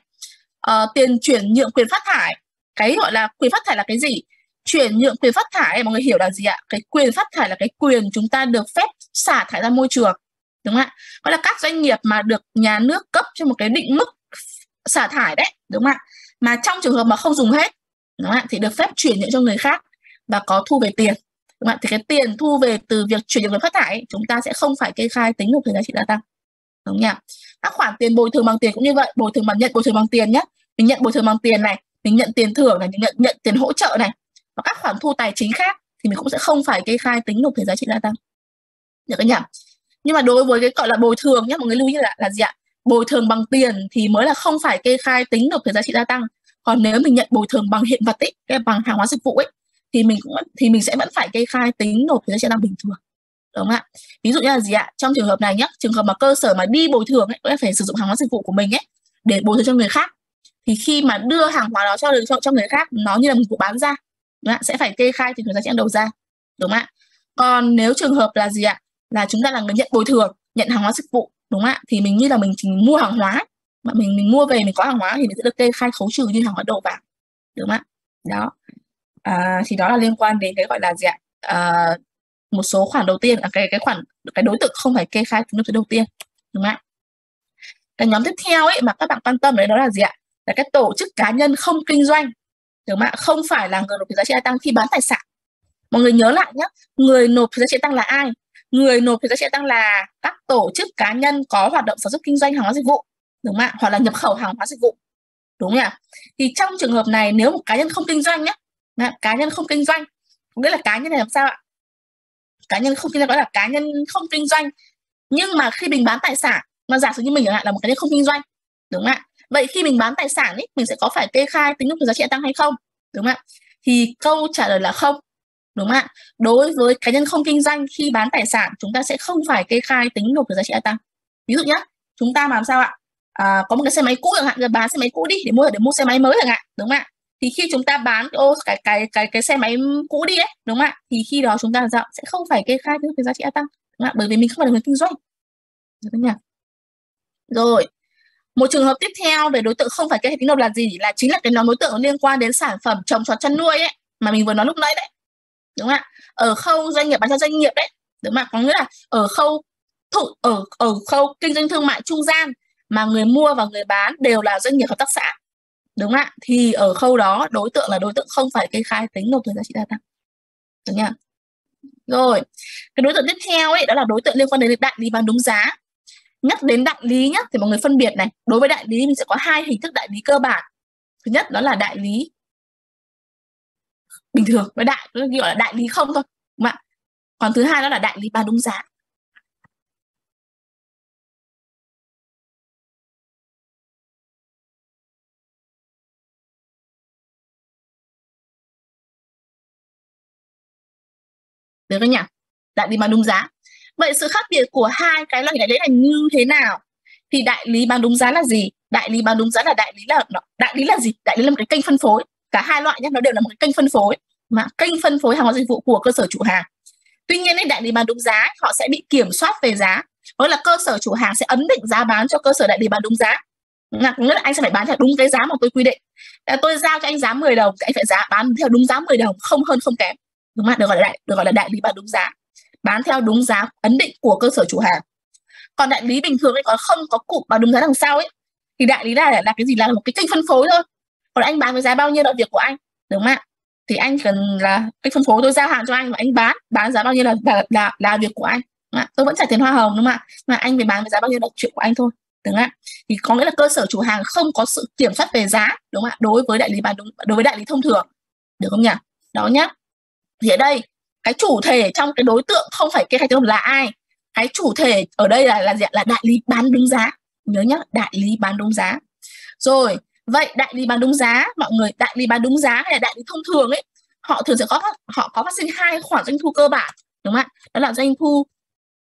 Uh, tiền chuyển nhượng quyền phát thải. Cái gọi là quyền phát thải là cái gì? Chuyển nhượng quyền phát thải mọi người hiểu là gì ạ? Cái quyền phát thải là cái quyền chúng ta được phép xả thải ra môi trường đúng không ạ? Gọi là các doanh nghiệp mà được nhà nước cấp cho một cái định mức xả thải đấy, đúng không ạ? Mà trong trường hợp mà không dùng hết, đúng không ạ? Thì được phép chuyển nhượng cho người khác và có thu về tiền, đúng không ạ? Thì cái tiền thu về từ việc chuyển nhượng phát thải chúng ta sẽ không phải kê khai tính nộp thuế giá trị gia tăng, đúng không nhỉ? Các khoản tiền bồi thường bằng tiền cũng như vậy, bồi thường bằng nhận, bồi thường bằng tiền nhé mình nhận bồi thường bằng tiền này, mình nhận tiền thưởng này, mình nhận nhận tiền hỗ trợ này, và các khoản thu tài chính khác thì mình cũng sẽ không phải kê khai tính nộp thuế giá trị gia tăng. Được không nhỉ? Nhưng mà đối với cái gọi là bồi thường nhé mọi người lưu ý là là gì ạ? Bồi thường bằng tiền thì mới là không phải kê khai tính nộp thuế giá trị gia tăng. Còn nếu mình nhận bồi thường bằng hiện vật ấy cái bằng hàng hóa dịch vụ ấy thì mình cũng thì mình sẽ vẫn phải kê khai tính nộp thuế giá trị gia tăng bình thường. Đúng không ạ? Ví dụ như là gì ạ? Trong trường hợp này nhé trường hợp mà cơ sở mà đi bồi thường ấy phải sử dụng hàng hóa dịch vụ của mình ấy để bồi thường cho người khác. Thì khi mà đưa hàng hóa đó cho cho, cho người khác nó như là một vụ bán ra. Đúng không? ạ? Sẽ phải kê khai thì thuế giá trị đầu ra. Đúng không ạ? Còn nếu trường hợp là gì ạ? Là chúng ta là người nhận bồi thường nhận hàng hóa dịch vụ đúng không ạ? Thì mình như là mình chỉ mua hàng hóa mà mình mình mua về mình có hàng hóa thì mình sẽ được kê khai khấu trừ như hàng hóa đầu vào đúng không ạ? Đó. À, thì đó là liên quan đến cái gọi là gì ạ? À, một số khoản đầu tiên là cái cái khoản cái đối tượng không phải kê khai tính thuế đầu tiên đúng không ạ? Cái nhóm tiếp theo ấy mà các bạn quan tâm đấy đó là gì ạ? Là các tổ chức cá nhân không kinh doanh đúng không ạ? Không phải là người nộp thuế giá trị gia tăng khi bán tài sản. Mọi người nhớ lại nhé người nộp thuế giá trị gia tăng là ai? Người nộp thuế giá trị tăng là các tổ chức cá nhân có hoạt động sản xuất kinh doanh hàng hóa dịch vụ, đúng không ạ? Hoặc là nhập khẩu hàng hóa dịch vụ, đúng không ạ? Thì trong trường hợp này, nếu một cá nhân không kinh doanh nhé cá nhân không kinh doanh nghĩa là cá nhân này làm sao ạ? Cá nhân không kinh doanh gọi là cá nhân không kinh doanh. Nhưng mà khi mình bán tài sản, mà giả sử như mình chẳng hạn là một cá nhân không kinh doanh, đúng không ạ? Vậy khi mình bán tài sản ấy mình sẽ có phải kê khai tính lúc thuế giá trị tăng hay không, đúng không ạ? Thì câu trả lời là không đúng không ạ. Đối với cá nhân không kinh doanh khi bán tài sản chúng ta sẽ không phải kê khai tính nộp thuế giá trị gia tăng. Ví dụ nhé chúng ta làm sao ạ? À, có một cái xe máy cũ chẳng hạn rồi bán xe máy cũ đi để mua để mua xe máy mới chẳng hạn đúng không ạ? Thì khi chúng ta bán ô cái cái cái cái xe máy cũ đi ấy đúng không ạ? Thì khi đó chúng ta dạo sẽ không phải kê khai cái giá trị gia tăng đúng không ạ? bởi vì mình không phải là người kinh doanh. Được không nhỉ? Rồi một trường hợp tiếp theo về đối tượng không phải kê khai tính nộp là gì? Là chính là cái nhóm đối tượng liên quan đến sản phẩm trồng trọt chăn nuôi ấy mà mình vừa nói lúc nãy đấy đúng không ạ? Ở khâu doanh nghiệp, bán cho doanh nghiệp đấy, đúng không ạ? Có nghĩa là ở khâu thụ, ở ở khâu kinh doanh thương mại trung gian mà người mua và người bán đều là doanh nghiệp hợp tác xã, đúng không ạ? Thì ở khâu đó đối tượng là đối tượng không phải kê khai tính nộp thuế giá trị gia tăng, được nhá rồi, cái đối tượng tiếp theo ấy, đó là đối tượng liên quan đến đại lý bán đúng giá. Nhắc đến đại lý nhá, thì mọi người phân biệt này, đối với đại lý mình sẽ có hai hình thức đại lý cơ bản. Thứ nhất đó là đại lý bình thường với đại, nó gọi là đại lý không thôi. Đúng không ạ? Còn thứ hai đó là đại lý bán đúng giá. Được không nhỉ? Đại lý bán đúng giá. Vậy sự khác biệt của hai cái loại đại lý là như thế nào? Thì đại lý bán đúng giá là gì? Đại lý bán đúng giá là đại lý là, đại lý là gì? Đại lý là một cái kênh phân phối cả hai loại nhé nó đều là một cái kênh phân phối. Mà kênh phân phối hàng hóa dịch vụ của cơ sở chủ hàng. Tuy nhiên ấy, đại lý bán đúng giá họ sẽ bị kiểm soát về giá. Đó là cơ sở chủ hàng sẽ ấn định giá bán cho cơ sở đại lý bán đúng giá. Là nghĩa là anh sẽ phải bán theo đúng cái giá mà tôi quy định. Tôi giao cho anh giá 10 đồng thì anh phải giá bán theo đúng giá 10 đồng không hơn không kém. Đúng không được gọi là đại được gọi là đại lý bán đúng giá. Bán theo đúng giá ấn định của cơ sở chủ hàng. Còn đại lý bình thường ấy có không có cụm bán đúng giá đằng sau ấy thì đại lý là là cái gì? Là một cái kênh phân phối thôi còn anh bán với giá bao nhiêu là việc của anh? Đúng không ạ? Thì anh cần là cái phân phối tôi giao hàng cho anh và anh bán bán giá bao nhiêu là là là, là việc của anh. Tôi vẫn trả tiền hoa hồng đúng không ạ? Mà anh phải bán với giá bao nhiêu là chuyện của anh thôi. Đúng không ạ? Thì có nghĩa là cơ sở chủ hàng không có sự kiểm soát về giá đúng không ạ? Đối với đại lý bán đúng đối với đại lý thông thường. Được không nhỉ? Đó nhá. Thì ở đây cái chủ thể trong cái đối tượng không phải kê khai tiêu là ai? Cái chủ thể ở đây là là gì là đại lý bán đúng giá. Nhớ nhá đại lý bán đúng giá. Rồi vậy đại lý bán đúng giá, mọi người, đại lý bán đúng giá hay là đại lý thông thường ấy, họ thường sẽ có họ có phát sinh hai khoản doanh thu cơ bản, đúng không ạ? Đó là doanh thu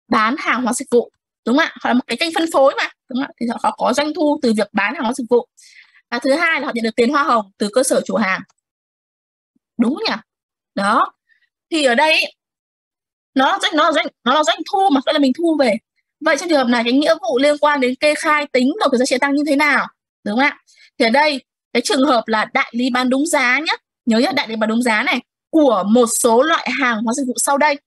bán hàng hóa dịch vụ, đúng không ạ? Hoặc là một cái kênh phân phối mà, đúng không ạ? Thì họ có doanh thu từ việc bán hàng hóa dịch vụ. Và thứ hai là họ nhận được tiền hoa hồng từ cơ sở chủ hàng. Đúng nhỉ? Đó. Thì ở đây, nó doanh, nó là doanh, nó là doanh thu mà tức là mình thu về. Vậy trong trường hợp này, cái nghĩa vụ liên quan đến kê khai tính nộp thuế giá trị tăng như thế nào? Đúng không ạ? Thì ở đây, cái trường hợp là đại lý bán đúng giá nhé nhớ nhé đại lý bán đúng giá này, của một số loại hàng hóa dịch vụ sau đây.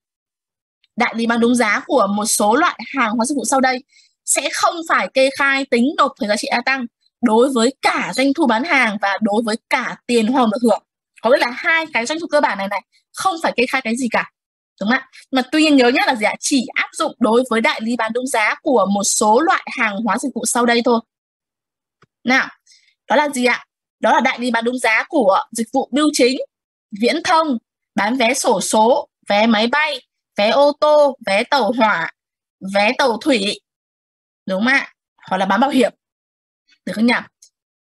Đại lý bán đúng giá của một số loại hàng hóa dịch vụ sau đây sẽ không phải kê khai tính nộp thuế giá trị gia tăng đối với cả doanh thu bán hàng và đối với cả tiền hoa hồng được hưởng. Có nghĩa là hai cái doanh thu cơ bản này này không phải kê khai cái gì cả. Đúng không ạ? Mà tuy nhiên nhớ nhé là gì ạ? Chỉ áp dụng đối với đại lý bán đúng giá của một số loại hàng hóa dịch vụ sau đây thôi. Nào đó là gì ạ? Đó là đại lý bán đúng giá của dịch vụ bưu chính viễn thông bán vé sổ số vé máy bay vé ô tô vé tàu hỏa vé tàu thủy. Đúng không ạ? Hoặc là bán bảo hiểm. Được không nhỉ?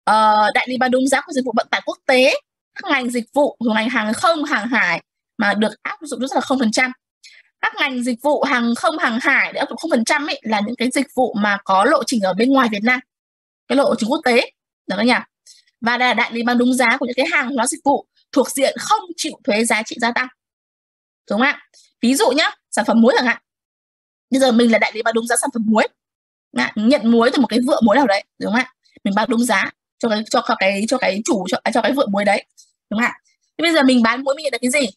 Ờ, đại lý bán đúng giá của dịch vụ vận tải quốc tế. Các ngành dịch vụ của ngành hàng không hàng hải mà được áp dụng rất là không phần trăm. Các ngành dịch vụ hàng không hàng hải để áp dụng không phần trăm ấy là những cái dịch vụ mà có lộ trình ở bên ngoài Việt Nam cái lộ trình quốc tế được không nhỉ và đây là đại lý bán đúng giá của những cái hàng hóa dịch vụ thuộc diện không chịu thuế giá trị gia tăng. Đúng không ạ? Ví dụ nhá sản phẩm muối chẳng hạn. Bây giờ mình là đại lý bán đúng giá sản phẩm muối. À, nhận muối từ một cái vựa muối nào đấy đúng không ạ? Mình bán đúng giá cho cái cho cái cho cái chủ cho, cho cái vựa muối đấy. Đúng không ạ? Bây giờ mình bán muối mình nhận được cái gì?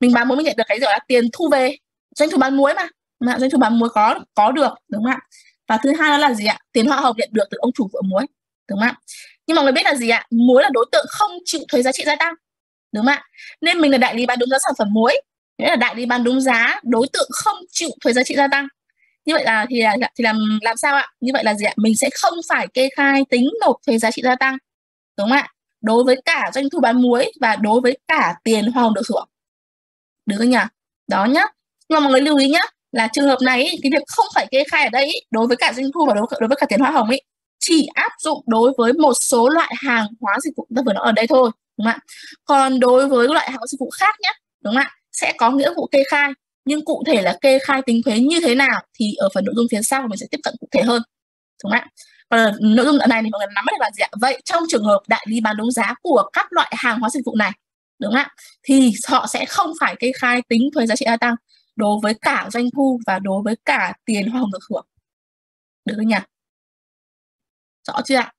Mình bán muối mình nhận được cái gì gọi là tiền thu về. Doanh thu bán muối mà. Mà doanh thu bán muối có có được đúng không ạ? Và thứ hai đó là gì ạ? Tiền hoa hồng nhận được từ ông chủ vựa muối. Đúng không ạ? Nhưng mọi người biết là gì ạ? Muối là đối tượng không chịu thuế giá trị gia tăng đúng không ạ? Nên mình là đại lý bán đúng giá sản phẩm muối nghĩa là đại lý bán đúng giá đối tượng không chịu thuế giá trị gia tăng. Như vậy là thì là thì làm làm sao ạ? Như vậy là gì ạ? Mình sẽ không phải kê khai tính nộp thuế giá trị gia tăng đúng không ạ? Đối với cả doanh thu bán muối và đối với cả tiền hoa hồng được hưởng được không nhỉ? Đó nhá. Nhưng mà mọi người lưu ý nhá là trường hợp này cái việc không phải kê khai ở đây đối với cả doanh thu và đối, đối với cả tiền hoa hồng ấy chỉ áp dụng đối với một số loại hàng hóa dịch vụ ta vừa nói ở đây thôi, đúng không ạ? Còn đối với loại hàng hóa dịch vụ khác nhé, đúng không ạ? Sẽ có nghĩa vụ kê khai, nhưng cụ thể là kê khai tính thuế như thế nào thì ở phần nội dung phía sau mình sẽ tiếp cận cụ thể hơn, đúng không ạ? Còn ờ, nội dung này thì mọi người nắm bắt được là gì ạ? Vậy trong trường hợp đại lý bán đấu giá của các loại hàng hóa dịch vụ này, đúng không ạ? Thì họ sẽ không phải kê khai tính thuế giá trị gia tăng đối với cả doanh thu và đối với cả tiền hoa hồng được hưởng. Được không nhỉ? Rõ chưa ạ?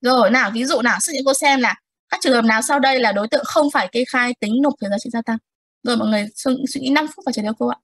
Rồi, nào, ví dụ nào, xin cô xem là các trường hợp nào sau đây là đối tượng không phải kê khai tính nộp thuế giá trị gia tăng? Rồi, mọi người suy nghĩ 5 phút và trả lời cô ạ.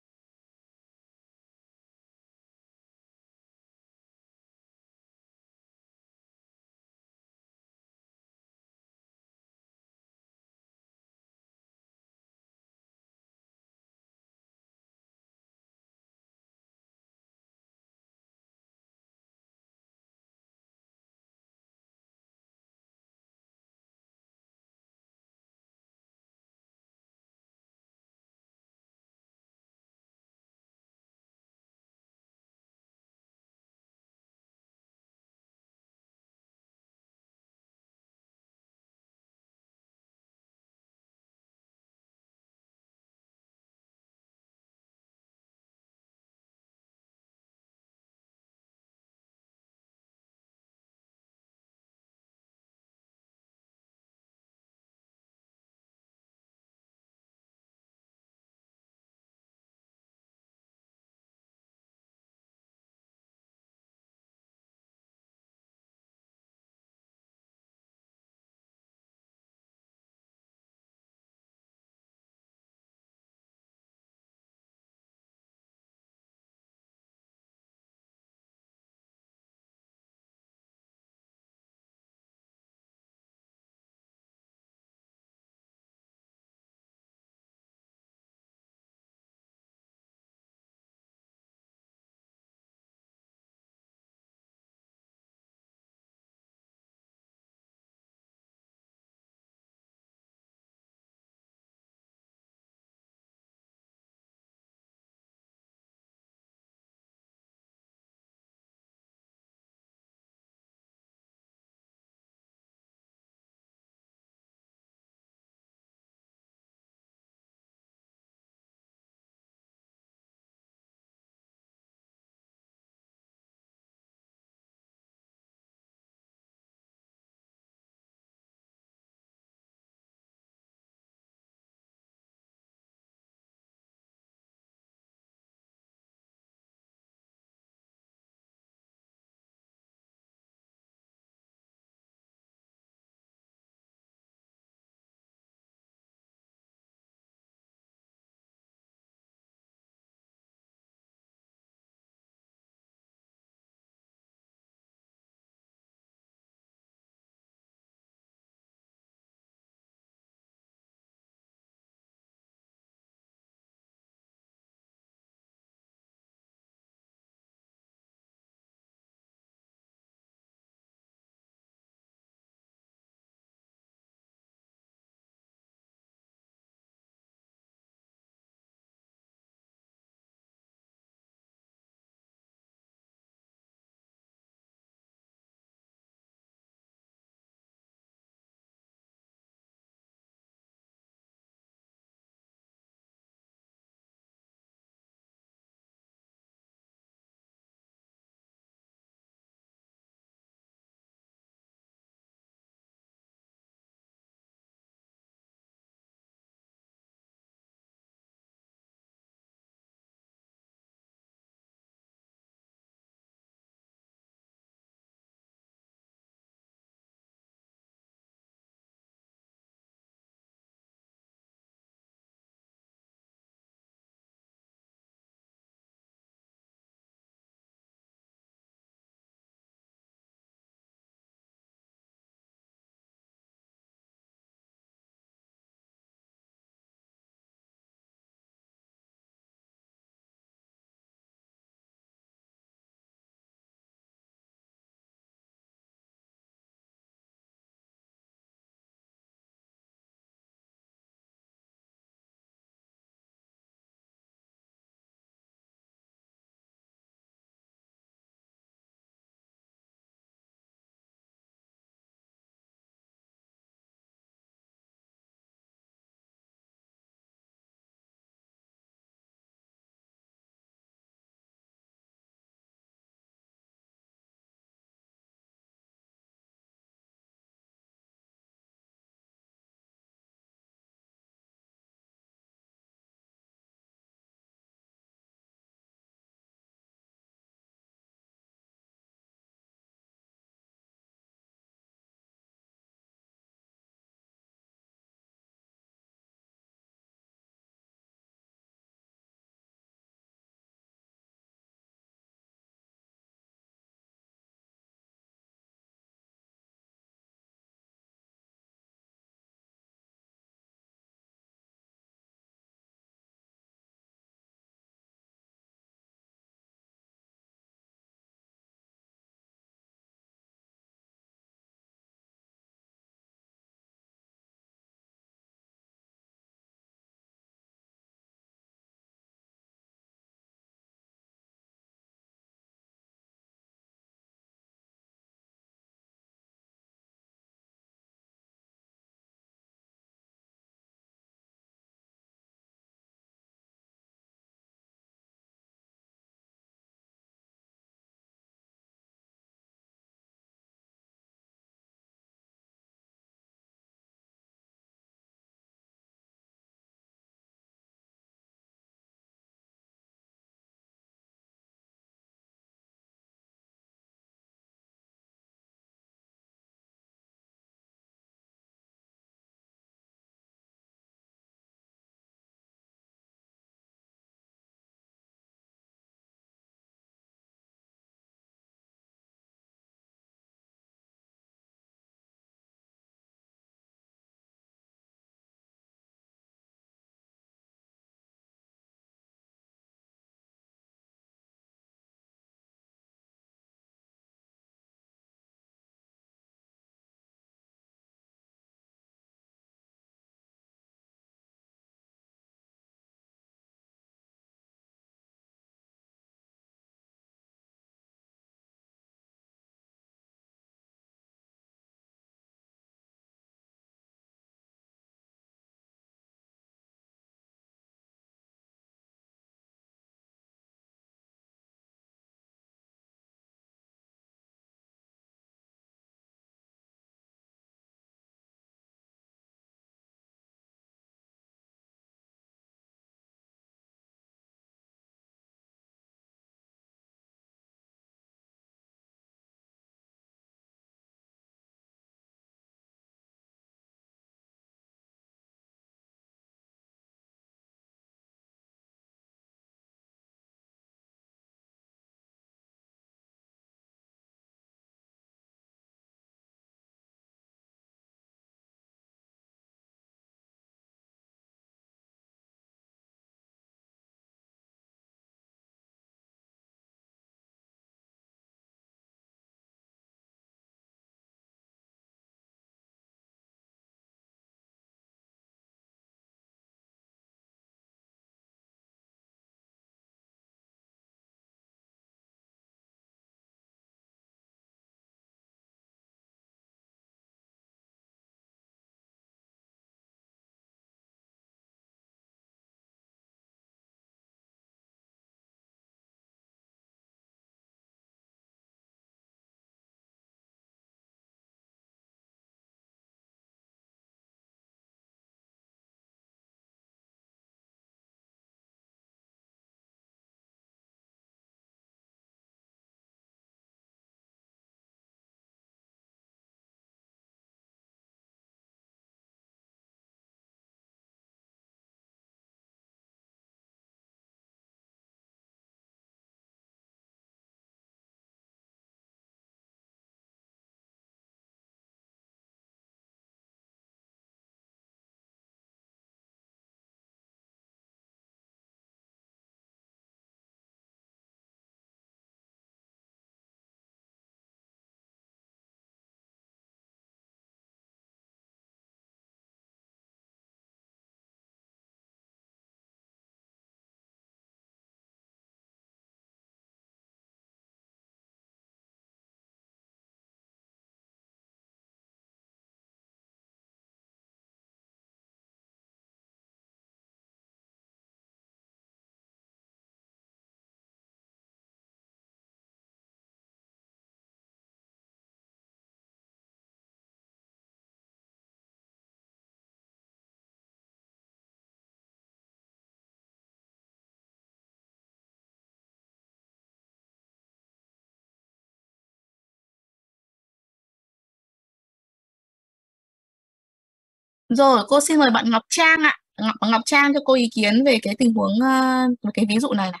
Rồi, cô xin mời bạn Ngọc Trang ạ. Ngọc, Ngọc Trang cho cô ý kiến về cái tình huống uh, cái ví dụ này này.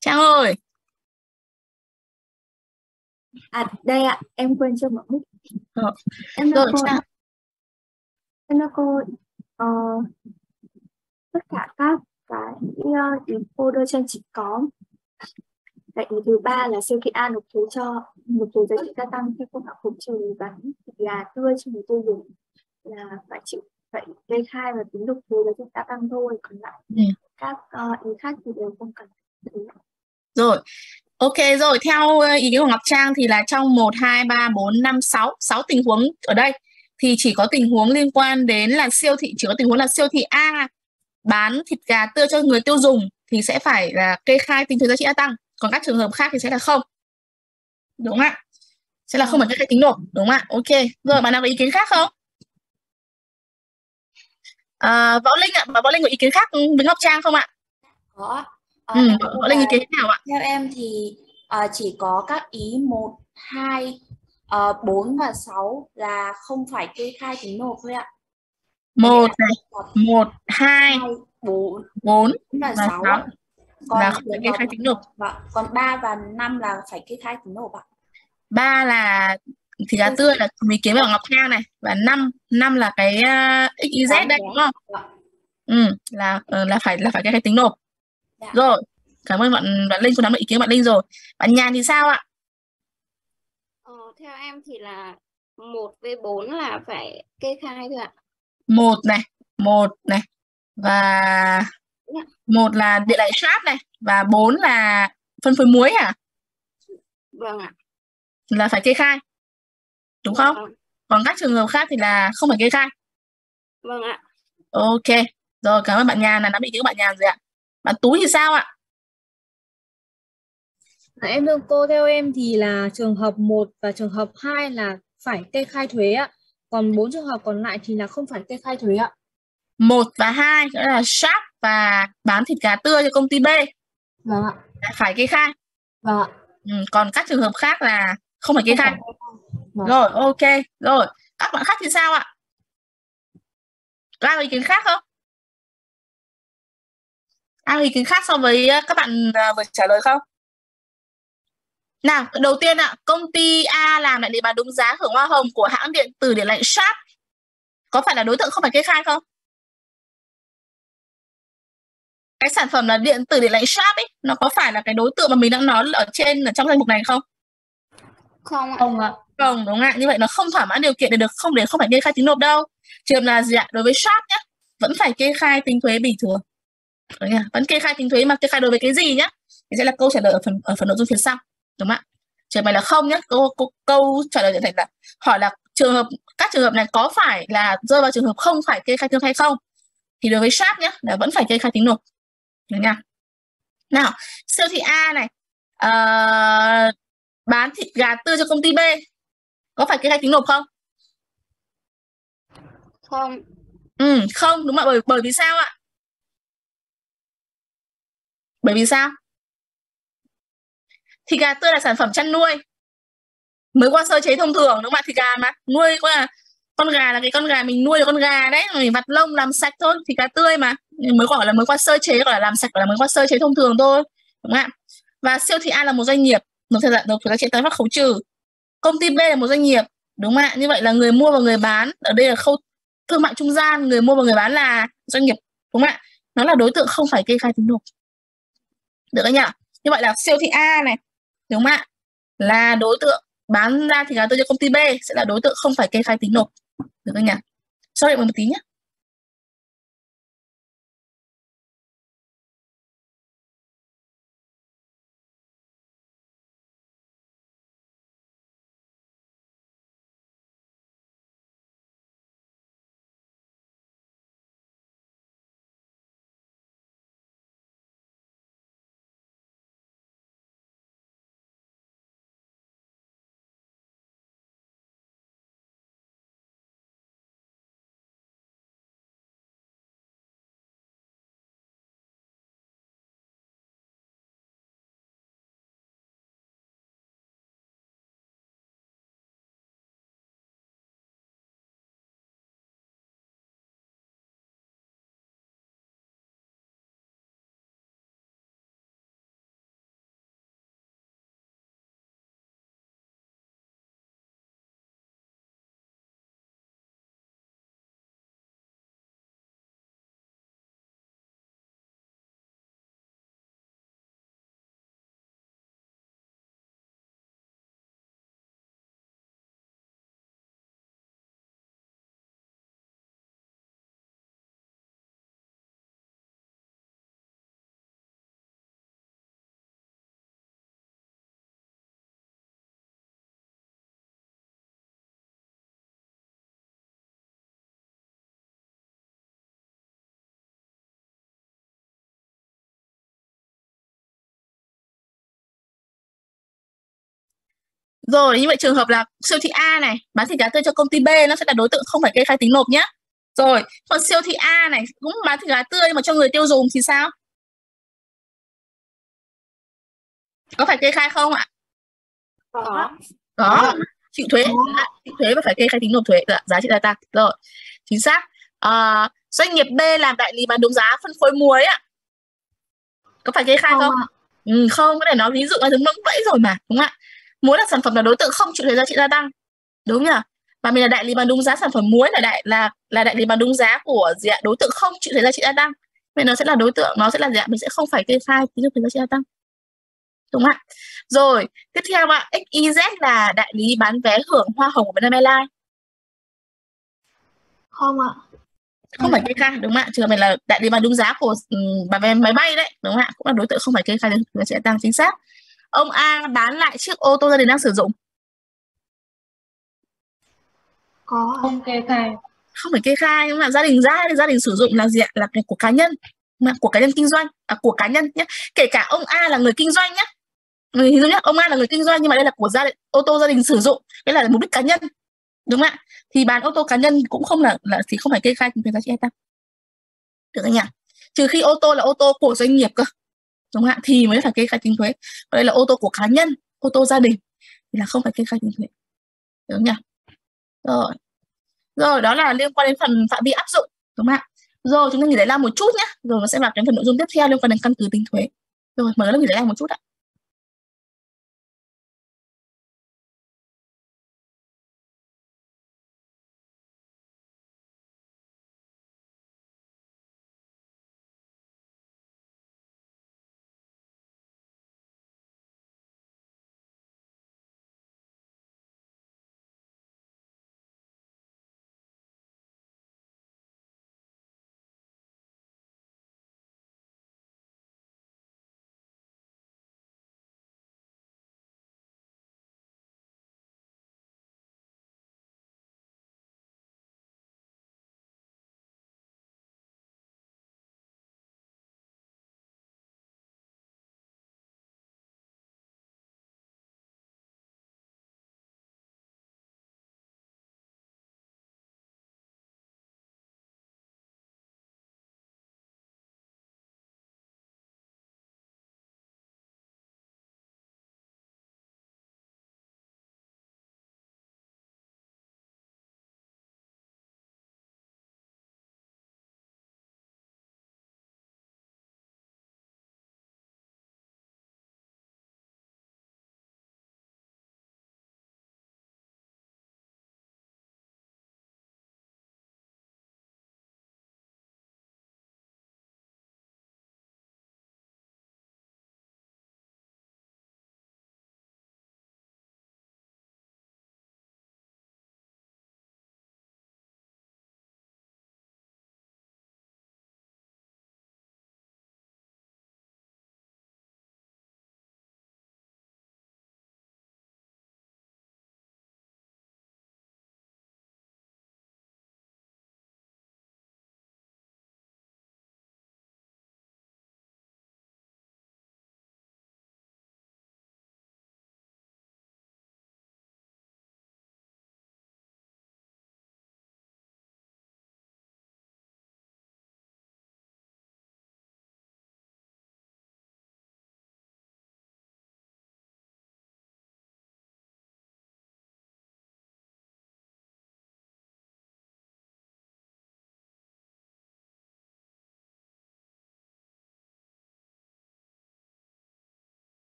Trang ơi. À đây ạ, em quên chưa mở mic. Ờ. Em Rồi, cô. Trang. Em thưa cô uh, tất cả các cái uh, ý đưa trên chỉ có ý thứ ba là siêu thị A nộp thuế cho nộp thuế giá trị gia tăng theo phương pháp khấu trừ bán thịt gà tươi cho người tiêu dùng là phải chịu phải kê khai và tính nộp thuế giá trị gia tăng thôi còn lại Ừ. các uh, ý khác thì đều không cần Rồi. Ok rồi, theo ờ, ý kiến của Ngọc Trang thì là trong 1 2 3 4 5 6 6 tình huống ở đây thì chỉ có tình huống liên quan đến là siêu thị chỉ có tình huống là siêu thị A bán thịt gà tươi cho người tiêu dùng thì sẽ phải là kê khai tính thuế giá trị gia tăng, còn các trường hợp khác thì sẽ là không. Đúng ạ? Sẽ là không phải kê khai tính nộp, đúng không ạ? Ok. Rồi bạn nào có ý kiến khác không? À, Võ Linh ạ, bà Võ Linh có ý kiến khác với Ngọc Trang không ạ? có Ờ, Ừ, Võ Linh ý kiến nào ạ? theo em thì ờ, chỉ có các ý 1, 2, uh, 4 và 6 là không phải kê khai tính nộp thôi ạ. Một này, một, hai, 2, 4 bốn và và 6 sáu. Còn là không phải kê khai tính nộp. Vâng, còn 3 và 5 là phải kê khai tính nộp ạ. ba là thịt gà tươi là ý kiến của Ngọc Trang này và năm năm là cái uh, XYZ Bán đây đúng không? Vâng. Ừ, là ờ, là phải là phải kê khai tính nộp. Dạ. Rồi, cảm ơn bạn bạn Linh cũng nắm được ý kiến bạn Linh rồi. Bạn Nhàn thì sao ạ? Ờ, theo em thì là 1 với 4 là phải kê khai thôi ạ. Một này, một này và Dạ. một là điện lạnh Sharp này và bốn là phân phối muối hả? Vâng ạ. Là phải kê khai. Đúng không? Vâng, Còn các trường hợp khác thì là không phải kê khai. vâng ạ. Ok. Rồi cảm ơn bạn Nhàn là nắm ý kiến của bạn Nhàn rồi ạ. Bạn Tú thì sao ạ? Dạ, em thưa cô theo em thì là trường hợp 1 và trường hợp 2 là phải kê khai thuế ạ. Còn 4 trường hợp còn lại thì là không phải kê khai thuế ạ. một và hai đó là Sharp và bán thịt gà tươi cho công ty B Vâng ạ. là phải kê khai. Vâng ạ. Ừ, còn các trường hợp khác là không phải kê khai. Vâng. Rồi, ok. Rồi, các bạn khác thì sao ạ? Có ai có ý kiến khác không? Ai có ý kiến khác so với ờ, các bạn ờ, vừa trả lời không? Nào, đầu tiên ạ, công ty A làm lại địa bàn đúng giá hưởng hoa hồng của hãng điện tử điện lạnh Sharp. Có phải là đối tượng không phải kê khai không? Cái sản phẩm là điện tử điện lạnh Sharp ấy, nó có phải là cái đối tượng mà mình đang nói ở trên ở trong danh mục này không? Không ạ. Không ạ. Không, đúng không ạ? Như vậy nó không thỏa mãn điều kiện để được không để không phải kê khai tính nộp đâu. Trường là gì ạ? Đối với Sharp nhé, vẫn phải kê khai tính thuế bình thường. Đấy vẫn kê khai tính thuế mà kê khai đối với cái gì nhá? Thì sẽ là câu trả lời ở phần ở phần nội dung phía sau, đúng không ạ? Trường này là không nhé. Câu, câu câu trả lời thành là hỏi là trường hợp các trường hợp này có phải là rơi vào trường hợp không phải kê khai nộp hay không? Thì đối với Sharp nhé, là vẫn phải kê khai tính nộp. Được nha. Nào, siêu thị A này ờ, bán thịt gà tươi cho công ty B có phải kê khai tính nộp không? Không. Ừ, không đúng ạ bởi bởi vì sao ạ? Bởi vì sao? Thịt gà tươi là sản phẩm chăn nuôi mới qua sơ chế thông thường, đúng không ạ? Thịt gà mà, nuôi có là con gà là cái con gà mình nuôi được con gà đấy, mình vặt lông làm sạch thôi, thịt gà tươi mà mới gọi là mới qua sơ chế, gọi là làm sạch gọi là mới qua sơ chế thông thường thôi, đúng không ạ? Và siêu thị A là một doanh nghiệp, nộp thời gian, nộp thuế giá trị gia tăng khấu trừ công ty B là một doanh nghiệp, đúng không ạ? Như vậy là người mua và người bán, ở đây là khâu thương mại trung gian, người mua và người bán là doanh nghiệp, đúng không ạ? Nó là đối tượng không phải kê khai tính nộp được không nhỉ? Như vậy là siêu thị A này đúng không ạ? Là đối tượng bán ra thì là tôi cho công ty B, sẽ là đối tượng không phải kê khai tính nộp được không nhỉ? Sorry, một tí nhé. Rồi như vậy trường hợp là siêu thị A này bán thịt cá tươi cho công ty B nó sẽ là đối tượng không phải kê khai tính nộp nhé rồi còn siêu thị A này cũng bán thịt cá tươi mà cho người tiêu dùng thì sao? Có phải kê khai không ạ? Có. Có. Chịu thuế à, chịu thuế và phải kê khai tính nộp thuế. Dạ, giá trị gia tăng. Rồi chính xác. À, doanh nghiệp B làm đại lý bán đúng giá phân phối muối ạ. Có phải kê khai không, không? Ừ, không cái này nó ví dụ là giống vẫy rồi mà đúng không ạ muối là sản phẩm là đối tượng không chịu thuế giá trị gia tăng. Đúng nhỉ? Và mình là đại lý bán đúng giá sản phẩm muối là đại là là đại lý bán đúng giá của gì ạ? Đối tượng không chịu thuế giá trị gia tăng. Vậy nó sẽ là đối tượng nó sẽ là gì ạ? Mình sẽ không phải kê khai tính thuế giá trị gia tăng. Đúng không ạ. Rồi tiếp theo ạ. XYZ là đại lý bán vé hưởng hoa hồng của Vietnam Airlines. Không ạ. Không phải kê khai đúng không ạ. Trường mình là đại lý bán đúng giá của bán vé máy bay đấy đúng không ạ. Cũng là đối tượng không phải kê khai giá trị gia tăng chính xác ông A bán lại chiếc ô tô gia đình đang sử dụng. Có. Không kê khai. Không phải kê khai nhưng mà gia đình ra gia đình sử dụng là gì ạ? Là của cá nhân. Mà của cá nhân kinh doanh. À, của cá nhân nhé kể cả ông A là người kinh doanh nhé người hình dung nhé ông A là người kinh doanh nhưng mà đây là của gia đình ô tô gia đình sử dụng. Cái là mục đích cá nhân. Đúng không ạ? Thì bán ô tô cá nhân cũng không là là thì không phải kê khai thuế giá trị gia tăng. Được không nhỉ? Trừ khi ô tô là ô tô của doanh nghiệp cơ đúng không ạ? Thì mới phải kê khai tính thuế. Còn đây là ô tô của cá nhân, ô tô gia đình thì là không phải kê khai tính thuế. Được không nhỉ? Rồi. Rồi, đó là liên quan đến phần phạm vi áp dụng, đúng không ạ? Rồi, chúng ta nghỉ giải lao một chút nhé rồi nó sẽ vào cái phần nội dung tiếp theo liên quan đến căn cứ tính thuế. Rồi mời lớp nghỉ giải lao một chút ạ.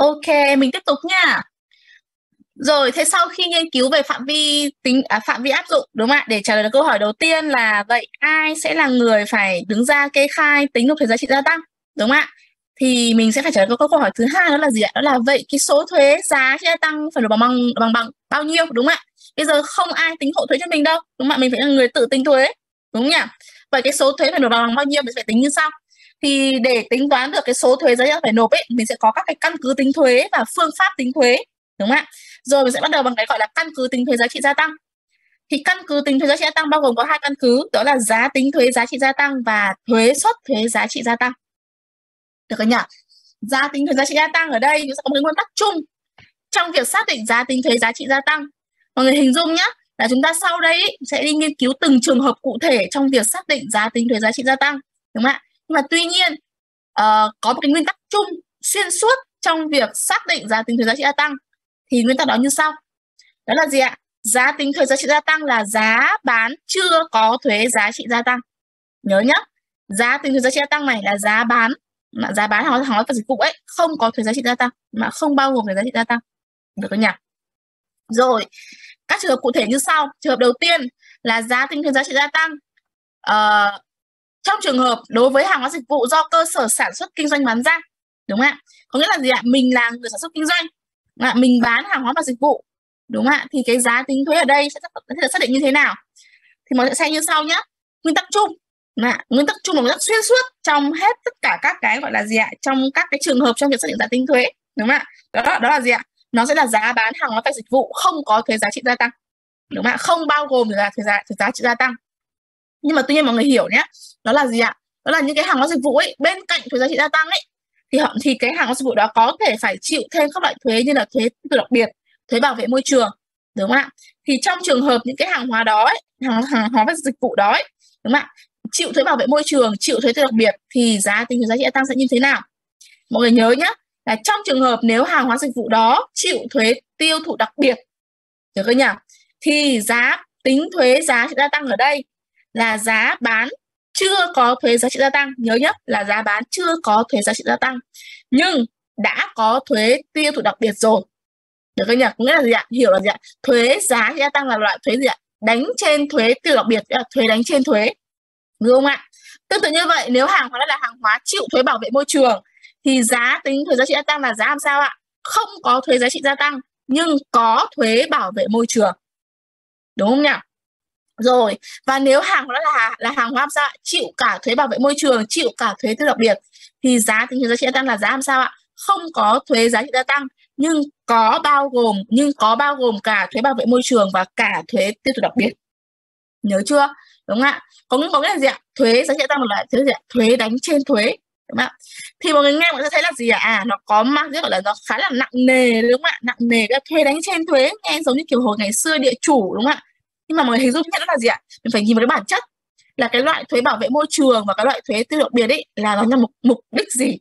Ok mình tiếp tục nha. Rồi thế sau khi nghiên cứu về phạm vi tính à, phạm vi áp dụng đúng không ạ? Để trả lời được câu hỏi đầu tiên là vậy ai sẽ là người phải đứng ra kê khai tính nộp thuế giá trị gia tăng? Đúng không ạ? Thì mình sẽ phải trả lời câu câu hỏi thứ hai đó là gì ạ? Đó là vậy cái số thuế giá trị gia tăng phải nộp bằng bằng bằng bằng bao nhiêu đúng không ạ? Bây giờ không ai tính hộ thuế cho mình đâu đúng không ạ? Mình phải là người tự tính thuế đúng không nhỉ? Vậy cái số thuế phải nộp bằng bao nhiêu? Mình phải tính như sau thì để tính toán được cái số thuế giá trị phải nộp ấy mình sẽ có các cái căn cứ tính thuế và phương pháp tính thuế, đúng không ạ? Rồi mình sẽ bắt đầu bằng cái gọi là căn cứ tính thuế giá trị gia tăng. Thì căn cứ tính thuế giá trị gia tăng bao gồm có hai căn cứ, đó là giá tính thuế giá trị gia tăng và thuế suất thuế giá trị gia tăng. Được không nhỉ? Giá tính thuế giá trị gia tăng ở đây chúng sẽ có một cái nguyên tắc chung. Trong việc xác định giá tính thuế giá trị gia tăng, mọi người hình dung nhé là chúng ta sau đây sẽ đi nghiên cứu từng trường hợp cụ thể trong việc xác định giá tính thuế giá trị gia tăng, đúng không ạ? Nhưng mà tuy nhiên uh, có một cái nguyên tắc chung xuyên suốt trong việc xác định giá tính thuế giá trị gia tăng. Thì nguyên tắc đó như sau. Đó là gì ạ? Giá tính thuế giá trị gia tăng là giá bán chưa có thuế giá trị gia tăng. Nhớ nhá giá tính thuế giá trị gia tăng này là giá bán mà giá bán hàng hóa và dịch vụ ấy không có thuế giá trị gia tăng mà không bao gồm thuế giá trị gia tăng. Được không nhỉ? Rồi các trường hợp cụ thể như sau. Trường hợp đầu tiên là giá tính thuế giá trị gia tăng uh, trong trường hợp đối với hàng hóa dịch vụ do cơ sở sản xuất kinh doanh bán ra đúng không ạ? Có nghĩa là gì ạ? Mình là người sản xuất kinh doanh à, mình bán hàng hóa và dịch vụ đúng không ạ? Thì cái giá tính thuế ở đây sẽ, được xác định như thế nào? Thì mọi người sẽ xem như sau nhé nguyên tắc chung là nguyên tắc chung là nguyên tắc xuyên suốt trong hết tất cả các cái gọi là gì ạ? Trong các cái trường hợp trong việc xác định giá tính thuế đúng không ạ? Đó đó là gì ạ? Nó sẽ là giá bán hàng hóa và dịch vụ không có thuế giá trị gia tăng đúng không ạ? Không bao gồm là thuế giá thuế giá trị gia tăng nhưng mà tuy nhiên mọi người hiểu nhé đó là gì ạ? Đó là những cái hàng hóa dịch vụ ấy bên cạnh thuế giá trị gia tăng ấy thì họ thì cái hàng hóa dịch vụ đó có thể phải chịu thêm các loại thuế như là thuế tiêu đặc biệt thuế bảo vệ môi trường đúng không ạ? Thì trong trường hợp những cái hàng hóa đó ấy, hàng, hàng hóa và dịch vụ đó ấy, đúng không ạ? Chịu thuế bảo vệ môi trường chịu thuế tiêu đặc biệt thì giá tính thuế giá trị gia tăng sẽ như thế nào? Mọi người nhớ nhé là trong trường hợp nếu hàng hóa dịch vụ đó chịu thuế tiêu thụ đặc biệt được không nhỉ? Thì giá tính thuế giá trị gia tăng ở đây là giá bán chưa có thuế giá trị gia tăng. Nhớ nhất là giá bán chưa có thuế giá trị gia tăng. Nhưng đã có thuế tiêu thụ đặc biệt rồi. Được không nhỉ? Nghĩa là gì ạ? Hiểu là gì ạ? Thuế giá gia tăng là loại thuế gì ạ? Đánh trên thuế tiêu đặc biệt là thuế đánh trên thuế. Đúng không ạ? Tương tự như vậy, nếu hàng hóa là hàng hóa chịu thuế bảo vệ môi trường, thì giá tính thuế giá trị gia tăng là giá làm sao ạ? Không có thuế giá trị gia tăng, nhưng có thuế bảo vệ môi trường. Đúng không nhỉ? Rồi, và nếu hàng đó là là hàng hóa sao chịu cả thuế bảo vệ môi trường, chịu cả thuế tiêu đặc biệt, thì giá tính giá trị gia tăng là giá làm sao ạ? Không có thuế giá trị gia tăng, nhưng có bao gồm, nhưng có bao gồm cả thuế bảo vệ môi trường và cả thuế tiêu thụ đặc biệt. Nhớ chưa? Đúng không ạ? Có nghĩa có nghĩa là gì ạ? Thuế giá trị gia tăng một loại thuế gì ạ? Thuế đánh trên thuế, đúng không ạ? Thì mọi người nghe mọi người thấy là gì ạ? À nó có mang gọi là nó khá là nặng nề, đúng không ạ? Nặng nề cái thuế đánh trên thuế, nghe giống như kiểu hồi ngày xưa địa chủ, đúng không ạ? Nhưng mà mọi người hình dung nhất là gì ạ? Mình phải nhìn vào cái bản chất. Là cái loại thuế bảo vệ môi trường và cái loại thuế tiêu đặc biệt ấy là nó nhằm mục mục đích gì?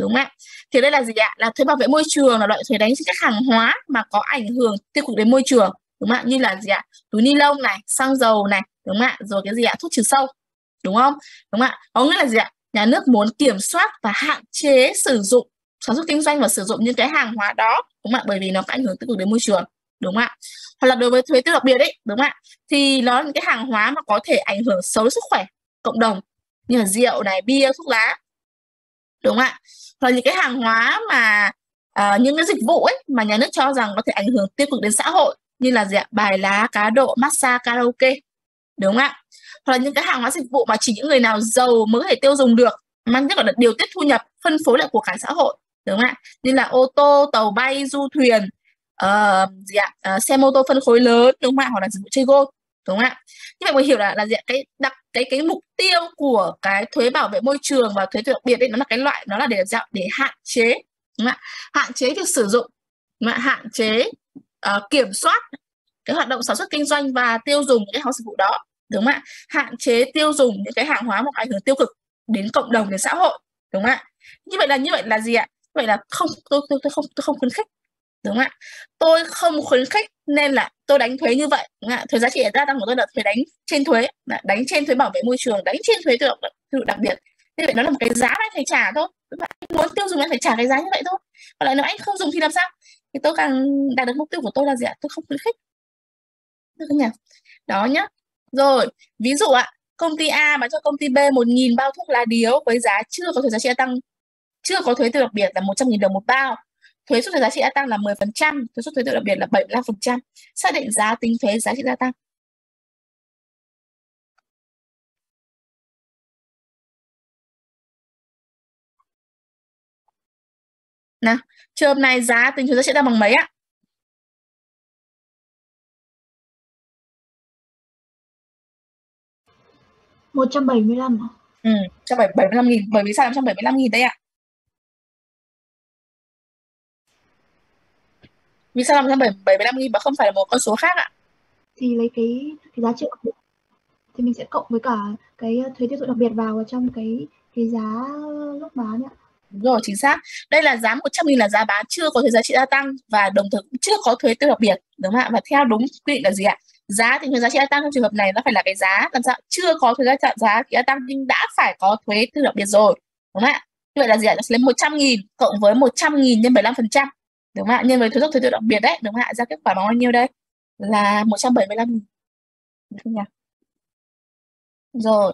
Đúng không ạ? Thì đây là gì ạ? Là thuế bảo vệ môi trường là loại thuế đánh trên các hàng hóa mà có ảnh hưởng tiêu cực đến môi trường. Đúng không ạ? Như là gì ạ? Túi ni lông này, xăng dầu này, đúng không ạ? Rồi cái gì ạ? Thuốc trừ sâu. Đúng không? Đúng không ạ? Có nghĩa là gì ạ? Nhà nước muốn kiểm soát và hạn chế sử dụng, sản xuất kinh doanh và sử dụng những cái hàng hóa đó. Đúng không ạ? Bởi vì nó có ảnh hưởng tiêu cực đến môi trường đúng không ạ? Hoặc là đối với thuế tiêu đặc biệt ấy đúng không ạ? Thì nó là những cái hàng hóa mà có thể ảnh hưởng xấu đến sức khỏe cộng đồng như là rượu này bia thuốc lá đúng không ạ? Hoặc là những cái hàng hóa mà à, những cái dịch vụ ấy mà nhà nước cho rằng có thể ảnh hưởng tiêu cực đến xã hội như là gì ạ? Bài lá cá độ massage karaoke đúng không ạ? Hoặc là những cái hàng hóa dịch vụ mà chỉ những người nào giàu mới có thể tiêu dùng được mang nhất là điều tiết thu nhập phân phối lại của cả xã hội đúng không ạ? Như là ô tô tàu bay du thuyền uh, gì ạ? Uh, xe mô tô phân khối lớn đúng không ạ? Hoặc là dịch vụ chơi gôn đúng không ạ? Như vậy mình hiểu là là gì ạ? Cái đặc cái cái mục tiêu của cái thuế bảo vệ môi trường và thuế đặc biệt đấy nó là cái loại nó là để dạng để hạn chế đúng không ạ? Hạn chế việc sử dụng đúng không? hạn chế uh, kiểm soát cái hoạt động sản xuất kinh doanh và tiêu dùng những cái hàng dịch vụ đó đúng không ạ? Hạn chế tiêu dùng những cái hàng hóa một ảnh hưởng tiêu cực đến cộng đồng đến xã hội đúng không ạ? Như vậy là như vậy là gì ạ? Vậy là không tôi tôi, tôi không tôi không khuyến khích đúng không ạ? Tôi không khuyến khích nên là tôi đánh thuế như vậy, đúng không ạ? Thuế giá trị gia tăng của tôi là thuế đánh trên thuế đánh trên thuế bảo vệ môi trường, đánh trên thuế tự đặc biệt. Như vậy nó là một cái giá mà phải trả thôi anh muốn tiêu dùng anh phải trả cái giá như vậy thôi. Còn lại nếu anh không dùng thì làm sao? Thì tôi càng đạt được mục tiêu của tôi là gì ạ? Tôi không khuyến khích. Được không nhỉ? Đó nhá. Rồi, ví dụ ạ, công ty A bán cho công ty B 1.000 bao thuốc lá điếu với giá chưa có thuế giá trị gia tăng, chưa có thuế tiêu đặc biệt là 100.000 đồng một bao thuế suất thuế giá trị gia tăng là 10%, thuế suất thuế tiêu đặc biệt là 75%, xác định giá tính thuế giá trị gia tăng. Nào, trường này giá tính thuế giá trị gia tăng bằng mấy ạ? một trăm bảy mươi lăm Ừ, 175 nghìn. Bởi vì sao 175 nghìn đây ạ? Vì sao 175 nghìn mà không phải là một con số khác ạ? thì lấy cái cái giá trị đặc biệt thì mình sẽ cộng với cả cái thuế tiêu thụ đặc biệt vào trong cái cái giá lúc bán ạ Đúng rồi, chính xác. Đây là giá 100 nghìn là giá bán chưa có thuế giá trị gia tăng và đồng thời cũng chưa có thuế tiêu đặc biệt. Đúng không ạ? Và theo đúng quy định là gì ạ? Giá thì thuế giá trị gia tăng trong trường hợp này nó phải là cái giá làm sao chưa có thuế giá trị giá trị gia tăng nhưng đã phải có thuế tiêu đặc biệt rồi. Đúng không ạ? Như vậy là gì ạ? Nó sẽ lấy 100 nghìn cộng với 100 nghìn nhân 75%. Đúng không ạ? Nhân với thuế suất thuế tự đặc biệt đấy. Đúng không ạ? Ra kết quả bằng bao nhiêu đây? Là 175 nghìn. Đúng không nhỉ? Rồi.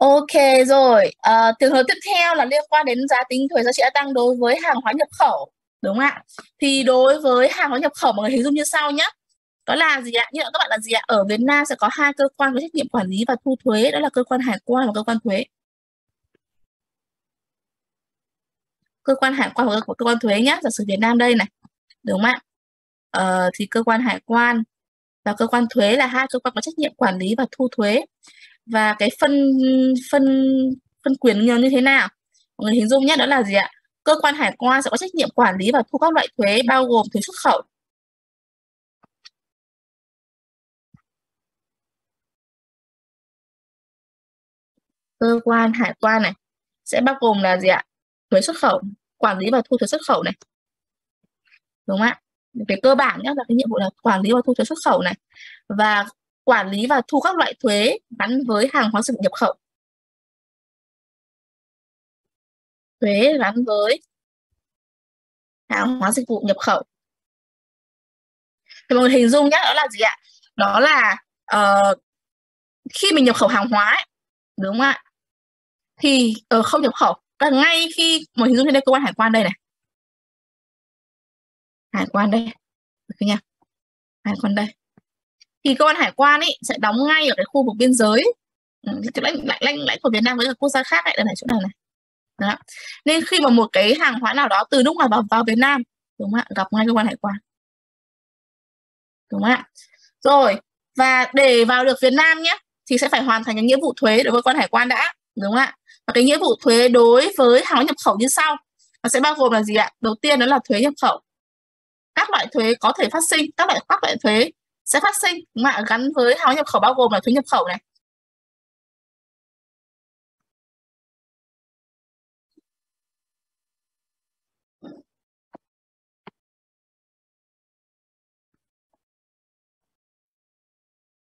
Ok rồi, à, trường hợp tiếp theo là liên quan đến giá tính thuế giá trị gia tăng đối với hàng hóa nhập khẩu, đúng không ạ? Thì đối với hàng hóa nhập khẩu mọi người hình dung như sau nhé. Đó là gì ạ? Như là các bạn là gì ạ? Ở Việt Nam sẽ có hai cơ quan có trách nhiệm quản lý và thu thuế, đó là cơ quan hải quan và cơ quan thuế. Cơ quan hải quan và cơ quan thuế nhé, giả sử Việt Nam đây này, đúng không ạ? Ờ, thì cơ quan hải quan và cơ quan thuế là hai cơ quan có trách nhiệm quản lý và thu thuế. Và cái phân phân phân quyền như thế nào? Mọi người hình dung nhé đó là gì ạ? Cơ quan hải quan sẽ có trách nhiệm quản lý và thu các loại thuế bao gồm thuế xuất khẩu. Cơ quan hải quan này sẽ bao gồm là gì ạ? Thuế xuất khẩu quản lý và thu thuế xuất khẩu này đúng không ạ Về cơ bản nhé là cái nhiệm vụ là quản lý và thu thuế xuất khẩu này và quản lý và thu các loại thuế gắn với hàng hóa dịch vụ nhập khẩu. Thuế gắn với hàng hóa dịch vụ nhập khẩu. Thì mọi người hình dung nhé, đó là gì ạ? Đó là uh, khi mình nhập khẩu hàng hóa, ấy, đúng không ạ? Thì uh, không nhập khẩu, là ngay khi mọi hình dung đây, cơ quan hải quan đây này. Hải quan đây. Được nha? Hải quan đây thì cơ quan hải quan ấy sẽ đóng ngay ở cái khu vực biên giới ừ, lãnh lãnh lãnh lãnh của Việt Nam với các quốc gia khác ấy, đây này, chỗ này này đó. nên khi mà một cái hàng hóa nào đó từ nước ngoài vào vào Việt Nam, đúng không ạ gặp ngay cơ quan hải quan đúng không ạ rồi, và để vào được Việt Nam nhé, thì sẽ phải hoàn thành cái nghĩa vụ thuế đối với cơ quan hải quan đã, đúng không ạ và cái nghĩa vụ thuế đối với hàng hóa nhập khẩu như sau. Nó sẽ bao gồm là gì ạ? Đầu tiên đó là thuế nhập khẩu. Các loại thuế có thể phát sinh, các loại các loại thuế sẽ phát sinh mà gắn với hàng nhập khẩu bao gồm là thuế nhập khẩu này.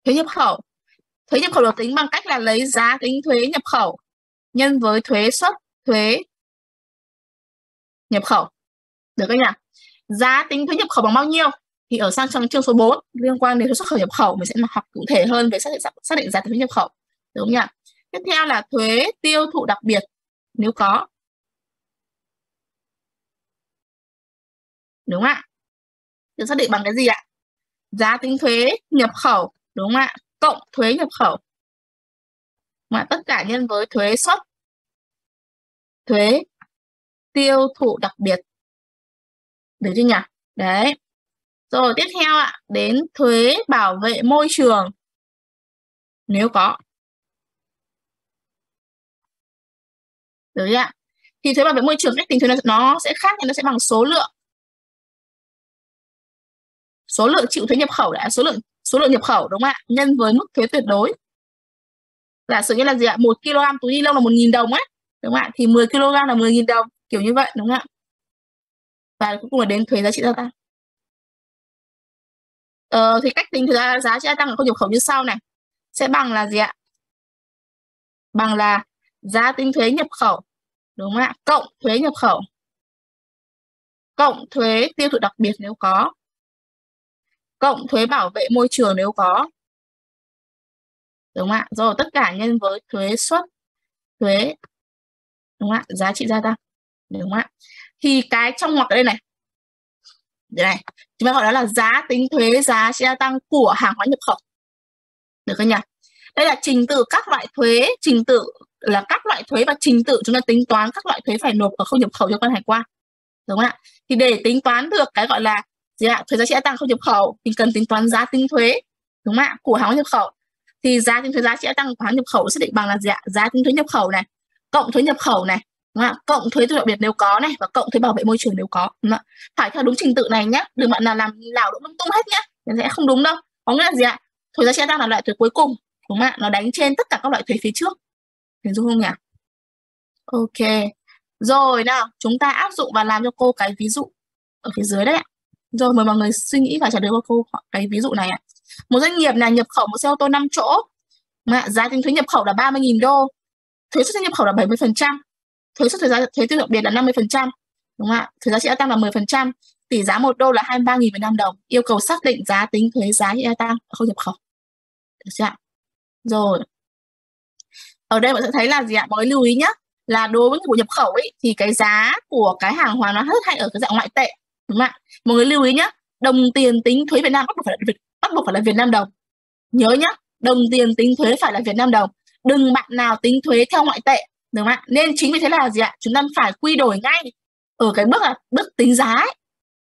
Thuế nhập khẩu. Thuế nhập khẩu được tính bằng cách là lấy giá tính thuế nhập khẩu nhân với thuế xuất, thuế nhập khẩu. Được không nhỉ? Giá tính thuế nhập khẩu bằng bao nhiêu? Thì ở sang trong chương số 4 liên quan đến thuế xuất khẩu nhập khẩu, mình sẽ học cụ thể hơn về xác định xác định giá thuế nhập khẩu. Đúng không nhỉ? Tiếp theo là thuế tiêu thụ đặc biệt, nếu có. Đúng không ạ? Được xác định bằng cái gì ạ? Giá tính thuế nhập khẩu, đúng không ạ? Cộng thuế nhập khẩu. Mà tất cả nhân với thuế xuất thuế tiêu thụ đặc biệt được chưa nhỉ đấy rồi tiếp theo ạ, đến thuế bảo vệ môi trường nếu có. Được chưa ạ. Thì thuế bảo vệ môi trường cách tính thuế nó sẽ khác thì nó sẽ bằng số lượng. Số lượng chịu thuế nhập khẩu đã số lượng số lượng nhập khẩu đúng không ạ? Nhân với mức thuế tuyệt đối. Giả sử như là gì ạ? 1 kg túi ni lông là 1.000 đồng ấy, đúng không ạ? Thì 10 kg là 10.000 đồng, kiểu như vậy đúng không ạ? Và cuối cùng là đến thuế giá trị gia tăng. Ờ, thì cách tính giá, giá trị gia tăng ở khâu nhập khẩu như sau này. Sẽ bằng là gì ạ? Bằng là giá tính thuế nhập khẩu đúng không ạ cộng thuế nhập khẩu cộng thuế tiêu thụ đặc biệt nếu có cộng thuế bảo vệ môi trường nếu có đúng không ạ rồi tất cả nhân với thuế suất thuế đúng không ạ? Giá trị gia tăng. Đúng không ạ? Thì cái trong ngoặc đây này. Đây này. Chúng ta gọi đó là giá tính thuế, giá trị gia tăng của hàng hóa nhập khẩu. Được không nhỉ? Đây là trình tự các loại thuế. Trình tự là các loại thuế và trình tự chúng ta tính toán các loại thuế phải nộp ở không nhập khẩu cho quan hải quan. Đúng không ạ? Thì để tính toán được cái gọi là gì ạ? Thuế giá trị gia tăng không nhập khẩu thì cần tính toán giá tính thuế, đúng không ạ? Của hàng hóa nhập khẩu. Thì giá tính thuế giá trị gia tăng của hàng nhập khẩu xác định bằng là gì ạ? Giá tính thuế nhập khẩu này cộng thuế nhập khẩu này, đúng không? cộng thuế tiêu đặc biệt nếu có này, và cộng thuế bảo vệ môi trường nếu có, đúng không? phải theo đúng trình tự này nhé đừng bạn nào làm lảo đảo lung tung hết nhé sẽ không đúng đâu. Có nghĩa là gì ạ? Thuế giá trị gia tăng là loại thuế cuối cùng, đúng không ạ? Nó đánh trên tất cả các loại thuế phía trước. Hình dung không nhỉ? Ok. Rồi, nào, chúng ta áp dụng và làm cho cô cái ví dụ ở phía dưới đấy ạ. Rồi, mời mọi người suy nghĩ và trả lời cho cô cái ví dụ này ạ. Một doanh nghiệp này nhập khẩu một xe ô tô 5 chỗ mà giá tính thuế nhập khẩu là 30.000 đô thuế xuất nhập khẩu là 70% thuế xuất thuế giá, thuế tiêu thụ đặc biệt là 50% đúng không ạ? Thuế giá trị gia tăng là 10% tỷ giá một đô là 23.000 Việt Nam đồng. Yêu cầu xác định giá tính thuế giá trị gia tăng ở khâu nhập khẩu. Được chưa ạ? Rồi. Ở đây bạn sẽ thấy là gì ạ? Mọi người lưu ý nhé là đối với người nhập khẩu ấy, thì cái giá của cái hàng hóa nó rất hay ở cái dạng ngoại tệ, đúng không ạ? Mọi người lưu ý nhé đồng tiền tính thuế Việt Nam bắt buộc phải là Việt, bắt buộc phải là Việt Nam đồng. Nhớ nhé đồng tiền tính thuế phải là Việt Nam đồng đừng bạn nào tính thuế theo ngoại tệ đúng không ạ? Nên chính vì thế là gì ạ? Chúng ta phải quy đổi ngay ở cái bước là bước tính giá ấy.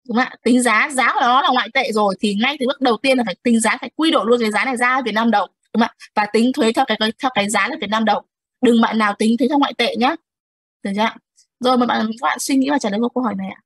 đúng không ạ? Tính giá giá của nó là ngoại tệ rồi thì ngay từ bước đầu tiên là phải tính giá, phải quy đổi luôn cái giá này ra Việt Nam đồng đúng không ạ? Và tính thuế theo cái theo cái giá là Việt Nam đồng đừng bạn nào tính thuế theo ngoại tệ nhé được chưa rồi mà bạn, các bạn suy nghĩ và trả lời câu hỏi này ạ.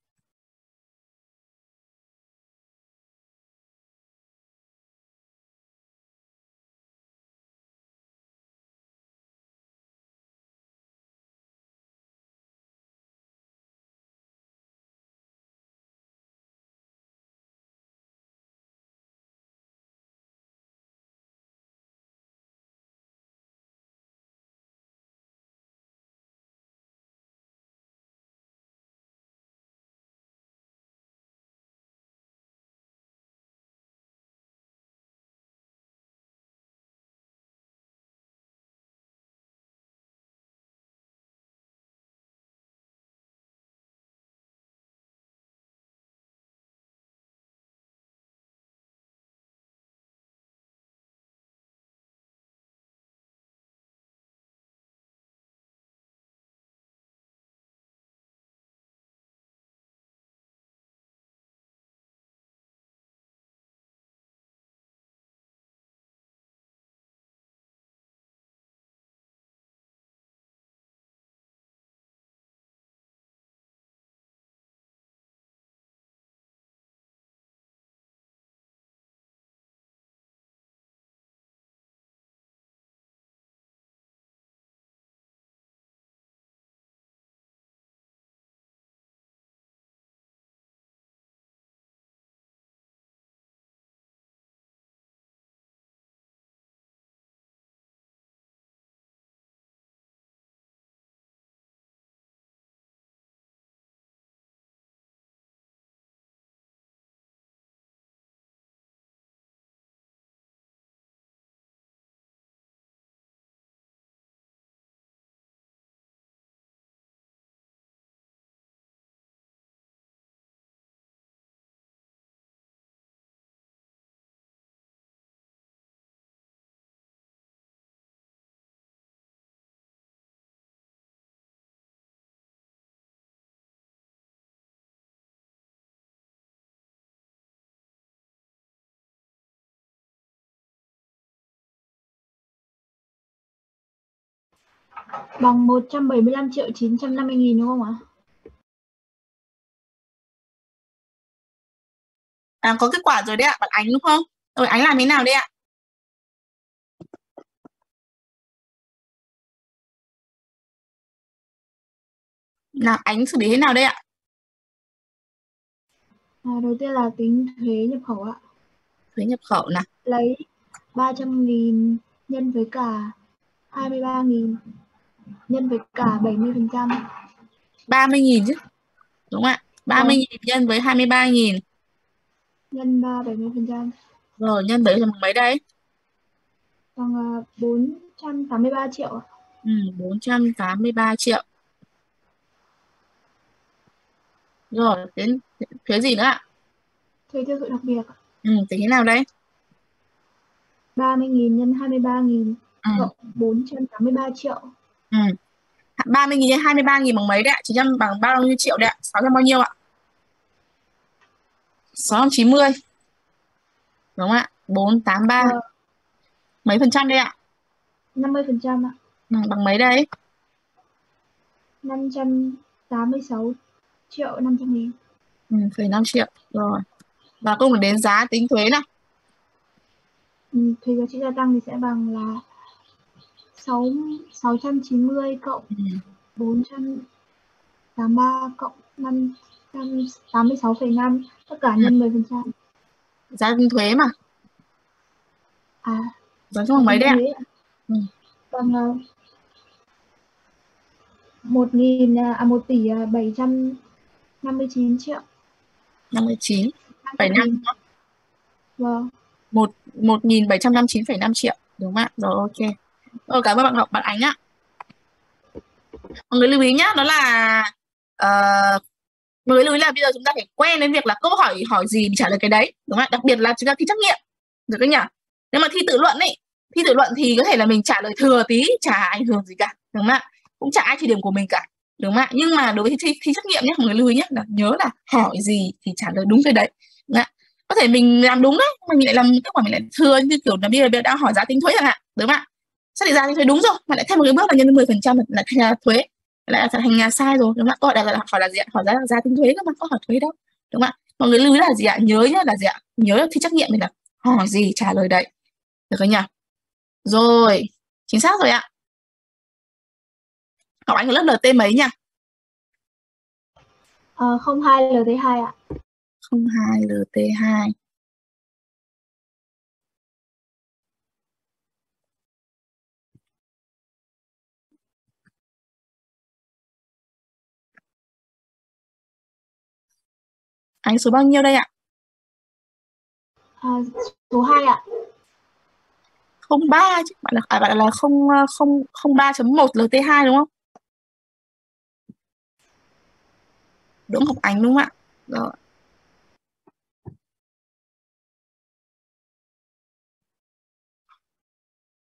Bằng 175 triệu 950 nghìn đúng không ạ? À, có kết quả rồi đấy ạ, bạn Ánh đúng không? Rồi Ánh làm thế nào đấy ạ? Nào, Ánh xử lý thế nào đây ạ? À, đầu tiên là tính thuế nhập khẩu ạ. Thuế nhập khẩu nào. Lấy 300 nghìn nhân với cả 23 nghìn nhân với cả 70%. 30.000 chứ. Đúng ạ? 30.000 nhân với 23.000. Nhân 70%. Rồi nhân 7 bằng mấy đây? Bằng uh, 483 triệu. Ừ, 483 triệu. Rồi, đến thuế gì nữa ạ? Thuế tiêu thụ đặc biệt. Ừ, tính thế nào đây? 30.000 nhân 23.000 ừ. cộng 483 triệu. Ừ. 30.000 nhân 23.000 bằng mấy đấy ạ? 900 bằng bao nhiêu triệu đấy ạ? 600 bao nhiêu ạ? 690. Đúng không ạ? 483. Ừ. Mấy phần trăm đây ạ? 50 phần trăm ạ. Ừ, bằng mấy đây? 586 triệu 500 nghìn. Ừ, 5 triệu. Rồi. Và câu đến giá tính thuế nào. Ừ, thuế giá trị gia tăng thì sẽ bằng là 6 690 cộng ừ. 483 cộng 586,5 tất cả nhân ừ. 10%. Giá tính thuế mà. À. Giá trong mấy đấy ạ? Ừ. Bằng uh, 1 nghìn à 1 tỷ 759 triệu. 59 phẩy năm Vâng. Một một nghìn bảy trăm năm chín phẩy năm triệu đúng không ạ? Rồi ok. Rồi cảm ơn bạn học, bạn Ánh ạ. Mọi người lưu ý nhá, đó là uh, mọi người lưu ý là bây giờ chúng ta phải quen đến việc là câu hỏi hỏi gì trả lời cái đấy đúng không ạ? Đặc biệt là chúng ta thi trắc nghiệm được không nhỉ? Nếu mà thi tự luận ấy, thi tự luận thì có thể là mình trả lời thừa tí chả ảnh hưởng gì cả đúng không ạ? Cũng chả ai chỉ điểm của mình cả đúng không ạ? Nhưng mà đối với thi, thi trắc nghiệm nhé, mọi người lưu ý nhé là nhớ là hỏi gì thì trả lời đúng cái đấy Dạ. có thể mình làm đúng đấy mà mình lại làm kết quả mình lại thừa như kiểu là bây giờ đang hỏi giá tính thuế chẳng hạn đúng không ạ xác định giá tính thuế đúng rồi mà lại thêm một cái bước là nhân 10 phần trăm là thành thuế. Lại là thành nhà sai rồi đúng không ạ? Câu hỏi là hỏi là gì ạ? Hỏi giá giá tính thuế cơ mà có hỏi thuế đâu đúng không ạ? Mọi người lưu ý là gì ạ? Nhớ nhá là gì ạ? Nhớ thi trắc nghiệm mình là hỏi gì trả lời đấy. Được không nhỉ? Rồi chính xác rồi ạ. Học anh ở lớp LT mấy nhỉ? Ờ, 02 LT2 ạ. 02 LT2. Anh số bao nhiêu đây ạ? À, số 2 ạ. 03 chứ bạn là à, bạn là 0 0 03.1 LT2 đúng không? Đúng học Ánh đúng không ạ? Rồi.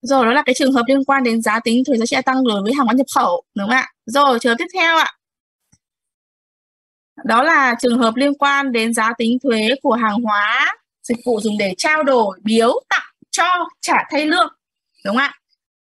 Rồi đó là cái trường hợp liên quan đến giá tính thuế giá trị tăng đối với hàng hóa nhập khẩu, đúng không ạ? Rồi trường tiếp theo ạ. Đó là trường hợp liên quan đến giá tính thuế của hàng hóa dịch vụ dùng để trao đổi, biếu, tặng, cho, trả thay lương. Đúng không ạ?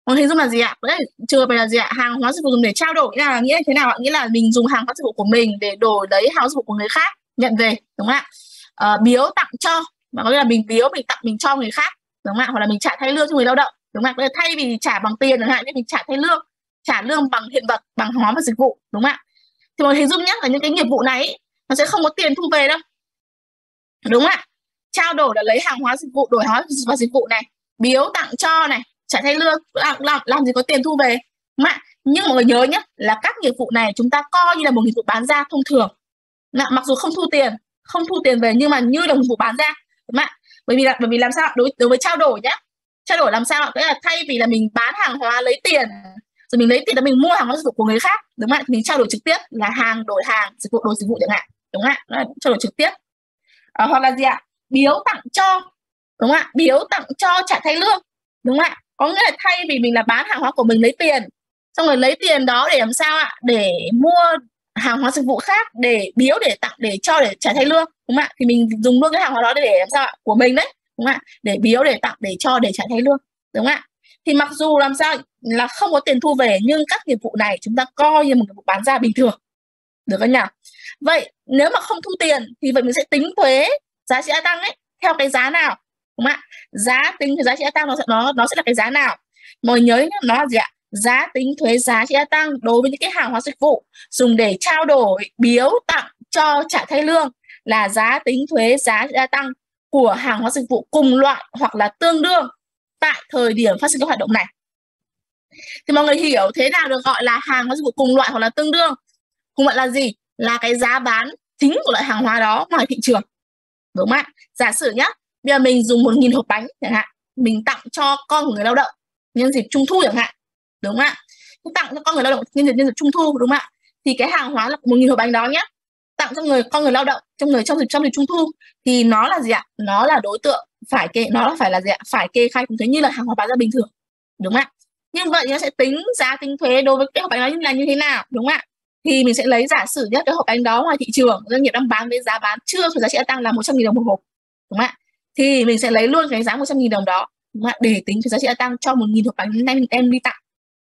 Còn hình dung là gì ạ? Đấy, trường hợp này là gì ạ? Hàng hóa dịch vụ dùng để trao đổi là nghĩa là thế nào ạ? Nghĩa là mình dùng hàng hóa dịch vụ của mình để đổi lấy hàng hóa dịch vụ của người khác nhận về, đúng không ạ? À, biếu tặng cho, mà có nghĩa là mình biếu, mình tặng, mình cho người khác, đúng không ạ? Hoặc là mình trả thay lương cho người lao động đúng không ạ thay vì trả bằng tiền chẳng hạn thì mình trả thay lương trả lương bằng hiện vật bằng hóa và dịch vụ đúng không ạ thì mọi hình dung nhé là những cái nghiệp vụ này nó sẽ không có tiền thu về đâu. Đúng không ạ. Trao đổi là lấy hàng hóa dịch vụ đổi hóa và dịch vụ này biếu tặng cho này trả thay lương làm, làm, làm gì có tiền thu về. Đúng không ạ nhưng mọi người nhớ nhé là các nghiệp vụ này chúng ta coi như là một nghiệp vụ bán ra thông thường. Mặc dù không thu tiền không thu tiền về nhưng mà như là một vụ bán ra. Đúng không ạ bởi vì là bởi vì làm sao đối đối với trao đổi nhé trao đổi làm sao tức là thay vì là mình bán hàng hóa lấy tiền rồi mình lấy tiền là mình mua hàng hóa dịch vụ của người khác đúng không ạ? Mình trao đổi trực tiếp là hàng đổi hàng dịch vụ đổi dịch vụ chẳng hạn đúng không ạ? Trao đổi trực tiếp. À, hoặc là gì ạ? Biếu tặng cho đúng không ạ? Biếu tặng cho trả thay lương đúng không ạ? Có nghĩa là thay vì mình là bán hàng hóa của mình lấy tiền xong rồi lấy tiền đó để làm sao ạ? Để mua hàng hóa dịch vụ khác để biếu để tặng để cho để trả thay lương đúng không ạ? Thì mình dùng luôn cái hàng hóa đó để làm sao ạ? Của mình đấy đúng không ạ? Để biếu để tặng để cho để trả thay lương đúng không ạ? Thì mặc dù làm sao là không có tiền thu về, nhưng các nghiệp vụ này chúng ta coi như một nghiệp vụ bán ra bình thường. Được không nào? Vậy nếu mà không thu tiền thì vậy mình sẽ tính thuế giá trị gia tăng ấy, theo cái giá nào? Đúng không ạ? Giá tính thuế giá trị gia tăng nó sẽ, nó nó sẽ là cái giá nào? Mọi nhớ nhá, nó là gì ạ? Giá tính thuế giá trị gia tăng đối với những cái hàng hóa dịch vụ, dùng để trao đổi, biếu tặng, cho trả thay lương là giá tính thuế giá trị gia tăng của hàng hóa dịch vụ cùng loại hoặc là tương đương tại thời điểm phát sinh các hoạt động này. thì mọi người hiểu thế nào được gọi là hàng hóa dịch vụ cùng loại hoặc là tương đương? Cùng loại là gì? Là cái giá bán chính của loại hàng hóa đó ngoài thị trường. Đúng không ạ? Giả sử nhá, bây giờ mình dùng một nghìn hộp bánh chẳng hạn, mình tặng cho con của người lao động nhân dịp trung thu chẳng hạn. Đúng không ạ? Tặng cho con người lao động nhân dịp nhân dịp trung thu, đúng không ạ? Thì cái hàng hóa là một nghìn hộp bánh đó nhé tặng cho người, con người lao động trong người, trong dịp trong dịp trung thu thì nó là gì ạ? Nó là đối tượng phải kê, nó phải là gì ạ? Phải kê khai thuế như là hàng hóa bán ra bình thường, đúng không ạ? Như vậy nó sẽ tính giá tính thuế đối với cái hộp bánh đó là như thế nào, đúng không ạ? Thì mình sẽ lấy giả sử nhất cái hộp bánh đó ngoài thị trường, doanh nghiệp đang bán với giá bán chưa thuế giá trị gia tăng là 100 000 đồng một hộp, đúng không ạ? Thì mình sẽ lấy luôn cái giá 100 000 đồng đó, đúng không ạ? Để tính thuế giá trị gia tăng cho 1 000 hộp bánh em em đi tặng,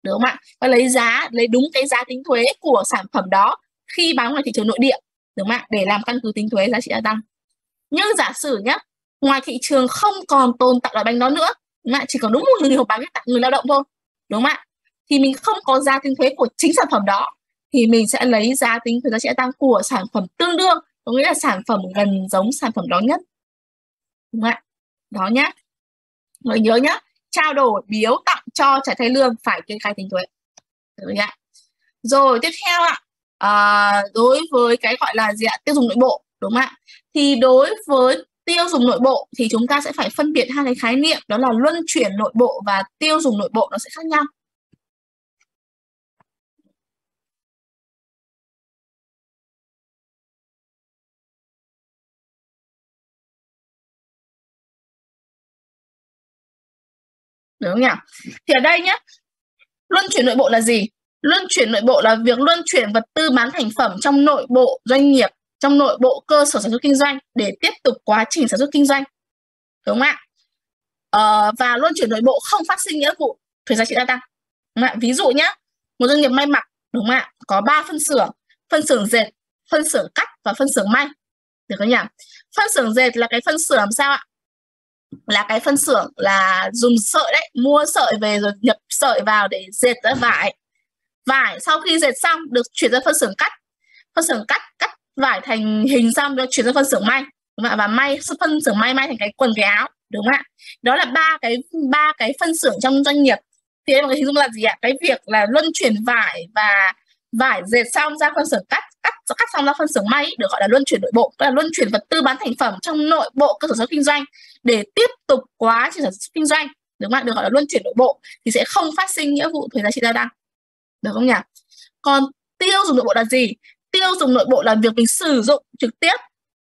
đúng không ạ? Và lấy giá, lấy đúng cái giá tính thuế của sản phẩm đó khi bán ngoài thị trường nội địa, đúng không ạ? Để làm căn cứ tính thuế giá trị gia tăng. Nhưng giả sử nhé ngoài thị trường không còn tồn tại loại bánh đó nữa. Đúng không ạ? Chỉ còn đúng một người hộp bánh tặng người lao động thôi. Đúng không ạ? Thì mình không có giá tính thuế của chính sản phẩm đó. Thì mình sẽ lấy giá tính thuế giá trị tăng của sản phẩm tương đương có nghĩa là sản phẩm gần giống sản phẩm đó nhất. Đúng không ạ? Đó nhé người nhớ nhé trao đổi biếu tặng cho trả thay lương phải kê khai tính thuế. Được ạ? rồi tiếp theo ạ. À, đối với cái gọi là gì ạ? Tiêu dùng nội bộ. Đúng không ạ? Thì đối với tiêu dùng nội bộ thì chúng ta sẽ phải phân biệt hai cái khái niệm, đó là luân chuyển nội bộ và tiêu dùng nội bộ, nó sẽ khác nhau. Đúng không nhỉ? Thì ở đây nhé luân chuyển nội bộ là gì? Luân chuyển nội bộ là việc luân chuyển vật tư bán thành phẩm trong nội bộ doanh nghiệp trong nội bộ cơ sở sản xuất kinh doanh để tiếp tục quá trình sản xuất kinh doanh. Đúng không ạ? Ờ, và luân chuyển nội bộ không phát sinh nghĩa vụ thuế giá trị gia tăng. Đúng không ạ? ví dụ nhé một doanh nghiệp may mặc đúng không ạ? Có ba phân xưởng phân xưởng dệt phân xưởng cắt và phân xưởng may. Được không nhỉ? Phân xưởng dệt là cái phân xưởng làm sao ạ? Là cái phân xưởng là dùng sợi đấy mua sợi về rồi nhập sợi vào để dệt ra vải. Vải sau khi dệt xong được chuyển ra phân xưởng cắt. Phân xưởng cắt cắt vải thành hình xong rồi chuyển ra phân xưởng may. Đúng không? và may, phân xưởng may may thành cái quần, cái áo. Đúng không ạ? Đó là ba cái ba cái phân xưởng trong doanh nghiệp. Thì em người hình dung là gì ạ? Cái việc là luân chuyển vải và vải dệt xong ra phân xưởng, cắt cắt cắt xong ra phân xưởng may được gọi là luân chuyển nội bộ. Tức là luân chuyển vật tư bán thành phẩm trong nội bộ cơ sở sản xuất kinh doanh để tiếp tục quá trình sản xuất kinh doanh. Đúng không ạ? Được gọi là luân chuyển nội bộ thì sẽ không phát sinh nghĩa vụ thuế giá trị gia tăng. Được không nhỉ? Còn tiêu dùng nội bộ là gì? Tiêu dùng nội bộ là việc mình sử dụng trực tiếp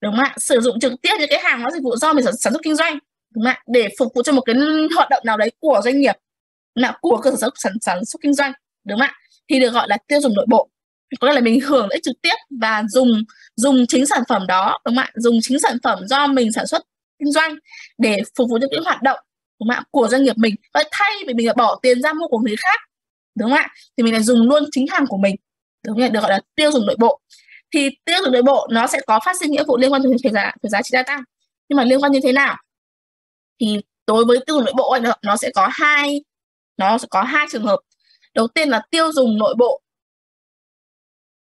đúng không ạ? Sử dụng trực tiếp những cái hàng hóa dịch vụ do mình sản, sản xuất kinh doanh đúng không ạ? Để phục vụ cho một cái hoạt động nào đấy của doanh nghiệp là của cơ sở sản, sản xuất kinh doanh đúng không ạ? Thì được gọi là tiêu dùng nội bộ. Có nghĩa là mình hưởng lợi trực tiếp và dùng dùng chính sản phẩm đó đúng không ạ? Dùng chính sản phẩm do mình sản xuất kinh doanh để phục vụ cho những hoạt động đúng không ạ của doanh nghiệp mình. Và thay vì mình bỏ tiền ra mua của người khác đúng không ạ? Thì mình lại dùng luôn chính hàng của mình đúng rồi được gọi là tiêu dùng nội bộ. Thì tiêu dùng nội bộ nó sẽ có phát sinh nghĩa vụ liên quan đến thuế giá thuế giá trị gia tăng. Nhưng mà liên quan như thế nào? Thì đối với tiêu dùng nội bộ nó, nó sẽ có hai nó sẽ có hai trường hợp. Đầu tiên là tiêu dùng nội bộ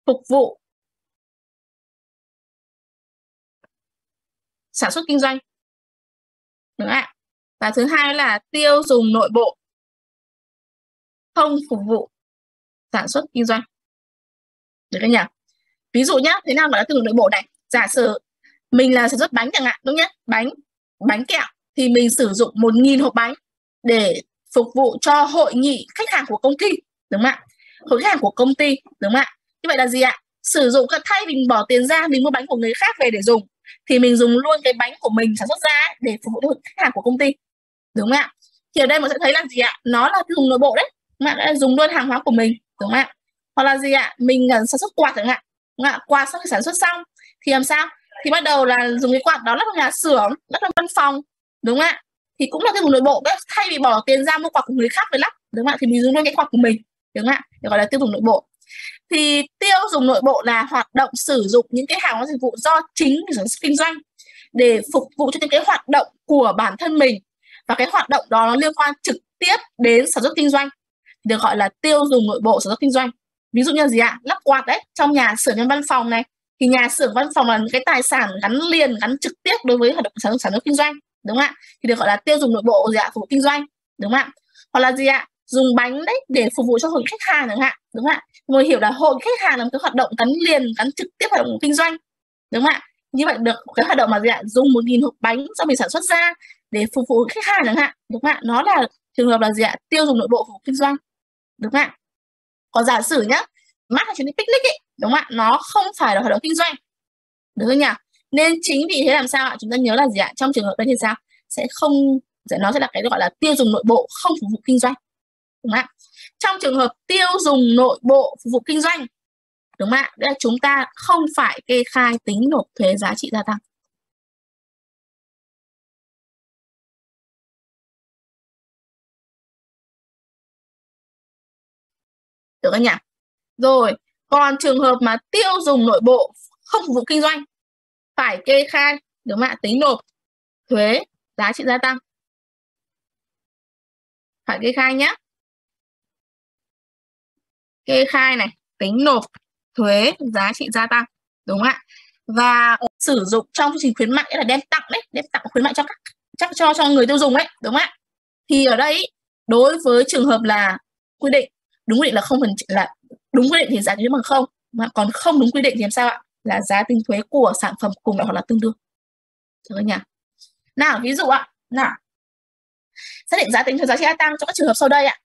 phục vụ sản xuất kinh doanh. Đúng không ạ? Và thứ hai là tiêu dùng nội bộ không phục vụ sản xuất kinh doanh được không nhỉ? Ví dụ nhá, thế nào gọi là tiêu dùng nội bộ này? Giả sử mình là sản xuất bánh chẳng hạn, đúng nhé bánh bánh kẹo thì mình sử dụng một nghìn hộp bánh để phục vụ cho hội nghị khách hàng của công ty, đúng không ạ? Hội khách hàng của công ty, đúng không ạ? Như vậy là gì ạ? Sử dụng thay mình bỏ tiền ra, mình mua bánh của người khác về để dùng, thì mình dùng luôn cái bánh của mình sản xuất ra để phục vụ cho khách hàng của công ty, đúng không ạ? Thì ở đây mình sẽ thấy là gì ạ? Nó là dùng nội bộ đấy mà đã dùng luôn hàng hóa của mình, đúng không ạ? Hoặc là gì ạ? Mình ờ, sản xuất quạt chẳng hạn. Đúng không ạ, quạt sau khi sản xuất xong. Thì làm sao? Thì bắt đầu là dùng cái quạt đó lắp vào nhà xưởng, lắp vào văn phòng. Đúng không ạ. Thì cũng là cái vùng nội bộ. Đấy thay vì bỏ tiền ra mua quạt của người khác để lắp. Đúng không ạ, thì mình dùng luôn cái quạt của mình. Đúng không ạ, để gọi là tiêu dùng nội bộ. Thì tiêu dùng nội bộ là hoạt động sử dụng những cái hàng hóa dịch vụ do chính sản xuất kinh doanh để phục vụ cho những cái hoạt động của bản thân mình. Và cái hoạt động đó nó liên quan trực tiếp đến sản xuất kinh doanh. Được gọi là tiêu dùng nội bộ sản xuất kinh doanh ví dụ như gì ạ? Lắp quạt đấy trong nhà xưởng trong văn phòng này. Thì nhà xưởng văn phòng là những cái tài sản gắn liền gắn trực tiếp đối với hoạt động sản xuất, sản xuất kinh doanh đúng không ạ? Thì được gọi là tiêu dùng nội bộ gì ạ? Phục vụ kinh doanh đúng không ạ? Hoặc là gì ạ? Dùng bánh đấy để phục vụ cho hội khách hàng đúng ạ? Đúng không ạ? Người hiểu là hội khách hàng là một cái hoạt động gắn liền gắn trực tiếp hoạt động kinh doanh đúng không ạ? Như vậy được cái hoạt động mà gì ạ? Dùng một nghìn hộp bánh do mình sản xuất ra để phục vụ khách hàng chẳng hạn đúng không ạ? Nó là trường hợp là gì ạ? Tiêu dùng nội bộ phục vụ kinh doanh đúng không ạ? Còn giả sử nhá, mát là chuyến đi picnic ấy đúng không ạ? Nó không phải là hoạt động kinh doanh. Được không nhỉ? Nên chính vì thế làm sao ạ? Chúng ta nhớ là gì ạ? Trong trường hợp đấy thì sao? Sẽ không nó sẽ là cái gọi là tiêu dùng nội bộ, không phục vụ kinh doanh. Đúng không ạ? Trong trường hợp tiêu dùng nội bộ phục vụ kinh doanh, đúng không ạ? Đây là chúng ta không phải kê khai tính nộp thuế giá trị gia tăng. Được không nhỉ? Rồi, còn trường hợp mà tiêu dùng nội bộ không phục vụ kinh doanh, phải kê khai đúng không ạ? Tính nộp thuế giá trị gia tăng. Phải kê khai nhé kê khai này, tính nộp thuế giá trị gia tăng, đúng không ạ? Và sử dụng trong chương trình khuyến mại là đem tặng đấy, đem tặng khuyến mại cho các chắc cho cho người tiêu dùng đấy, đúng không ạ? Thì ở đây, đối với trường hợp là quy định đúng quy định là không phần là đúng quy định thì giá thuế bằng không, mà còn không đúng quy định thì làm sao ạ? Là giá tính thuế của sản phẩm cùng loại hoặc là tương đương. Được không nhỉ? Nào, ví dụ ạ. Nào. Xác định giá tính thuế giá trị gia tăng cho các trường hợp sau đây ạ.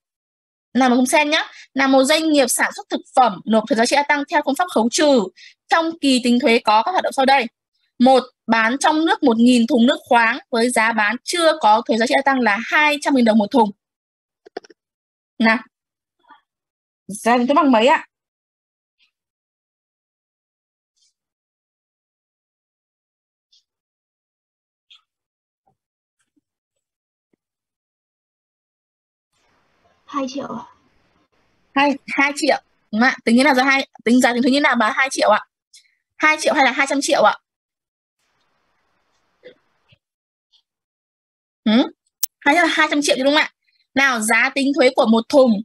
Nào mà cùng xem nhé là một doanh nghiệp sản xuất thực phẩm nộp thuế giá trị gia tăng theo phương pháp khấu trừ trong kỳ tính thuế có các hoạt động sau đây. Một, bán trong nước 1.000 thùng nước khoáng với giá bán chưa có thuế giá trị gia tăng là 200.000 đồng một thùng. Nào giá tính thuế bằng mấy ạ? Hai triệu hai hai triệu. Đúng ạ tính như nào ra hai tính giá tính thuế như nào mà hai triệu ạ? Hai triệu hay là 200 triệu ạ? Ừ? hay là 200 triệu chứ đúng không ạ? Nào giá tính thuế của một thùng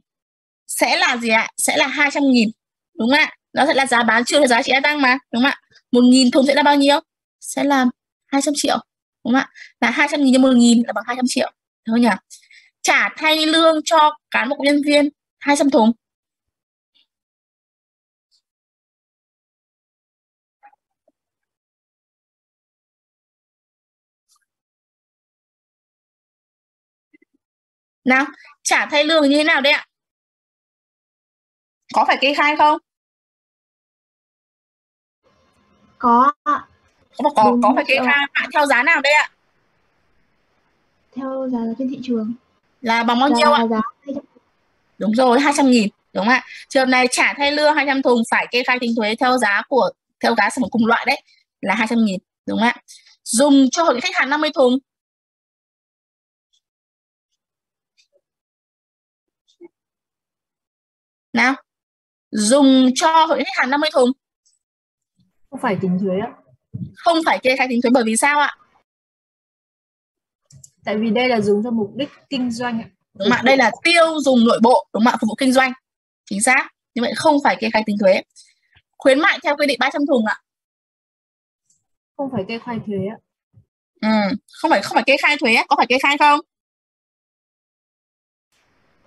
sẽ là gì ạ? Sẽ là 200 nghìn, đúng không ạ? Nó sẽ là giá bán chưa là giá trị gia tăng mà, đúng không ạ? 1 nghìn thùng sẽ là bao nhiêu? Sẽ là 200 triệu, đúng không ạ? Là 200 nghìn nhân một nghìn là bằng 200 triệu đúng không nhỉ? Trả thay lương cho cán bộ nhân viên 200 thùng. Nào, trả thay lương như thế nào đấy ạ? Có phải kê khai không? Có có có, có phải kê khai theo giá nào đây ạ? Theo giá trên thị trường. Là bằng bao nhiêu ạ? Đúng rồi, 200 nghìn đúng không ạ? Trường này trả thay lương 200 thùng phải kê khai tính thuế theo giá của theo giá sản phẩm cùng loại đấy là 200 nghìn đúng không ạ? Dùng cho hội khách hàng 50 thùng. Nào dùng cho hội khách hàng 50 thùng. Không phải tính thuế ạ. Không phải kê khai tính thuế bởi vì sao ạ? Tại vì đây là dùng cho mục đích kinh doanh ạ. Đúng ạ đây là tiêu dùng nội bộ đúng không ạ phục vụ kinh doanh. Chính xác. Như vậy không phải kê khai tính thuế. Khuyến mại theo quy định 300 thùng ạ. Không phải kê khai thuế ạ. Ừ, không phải không phải kê khai thuế có phải kê khai không?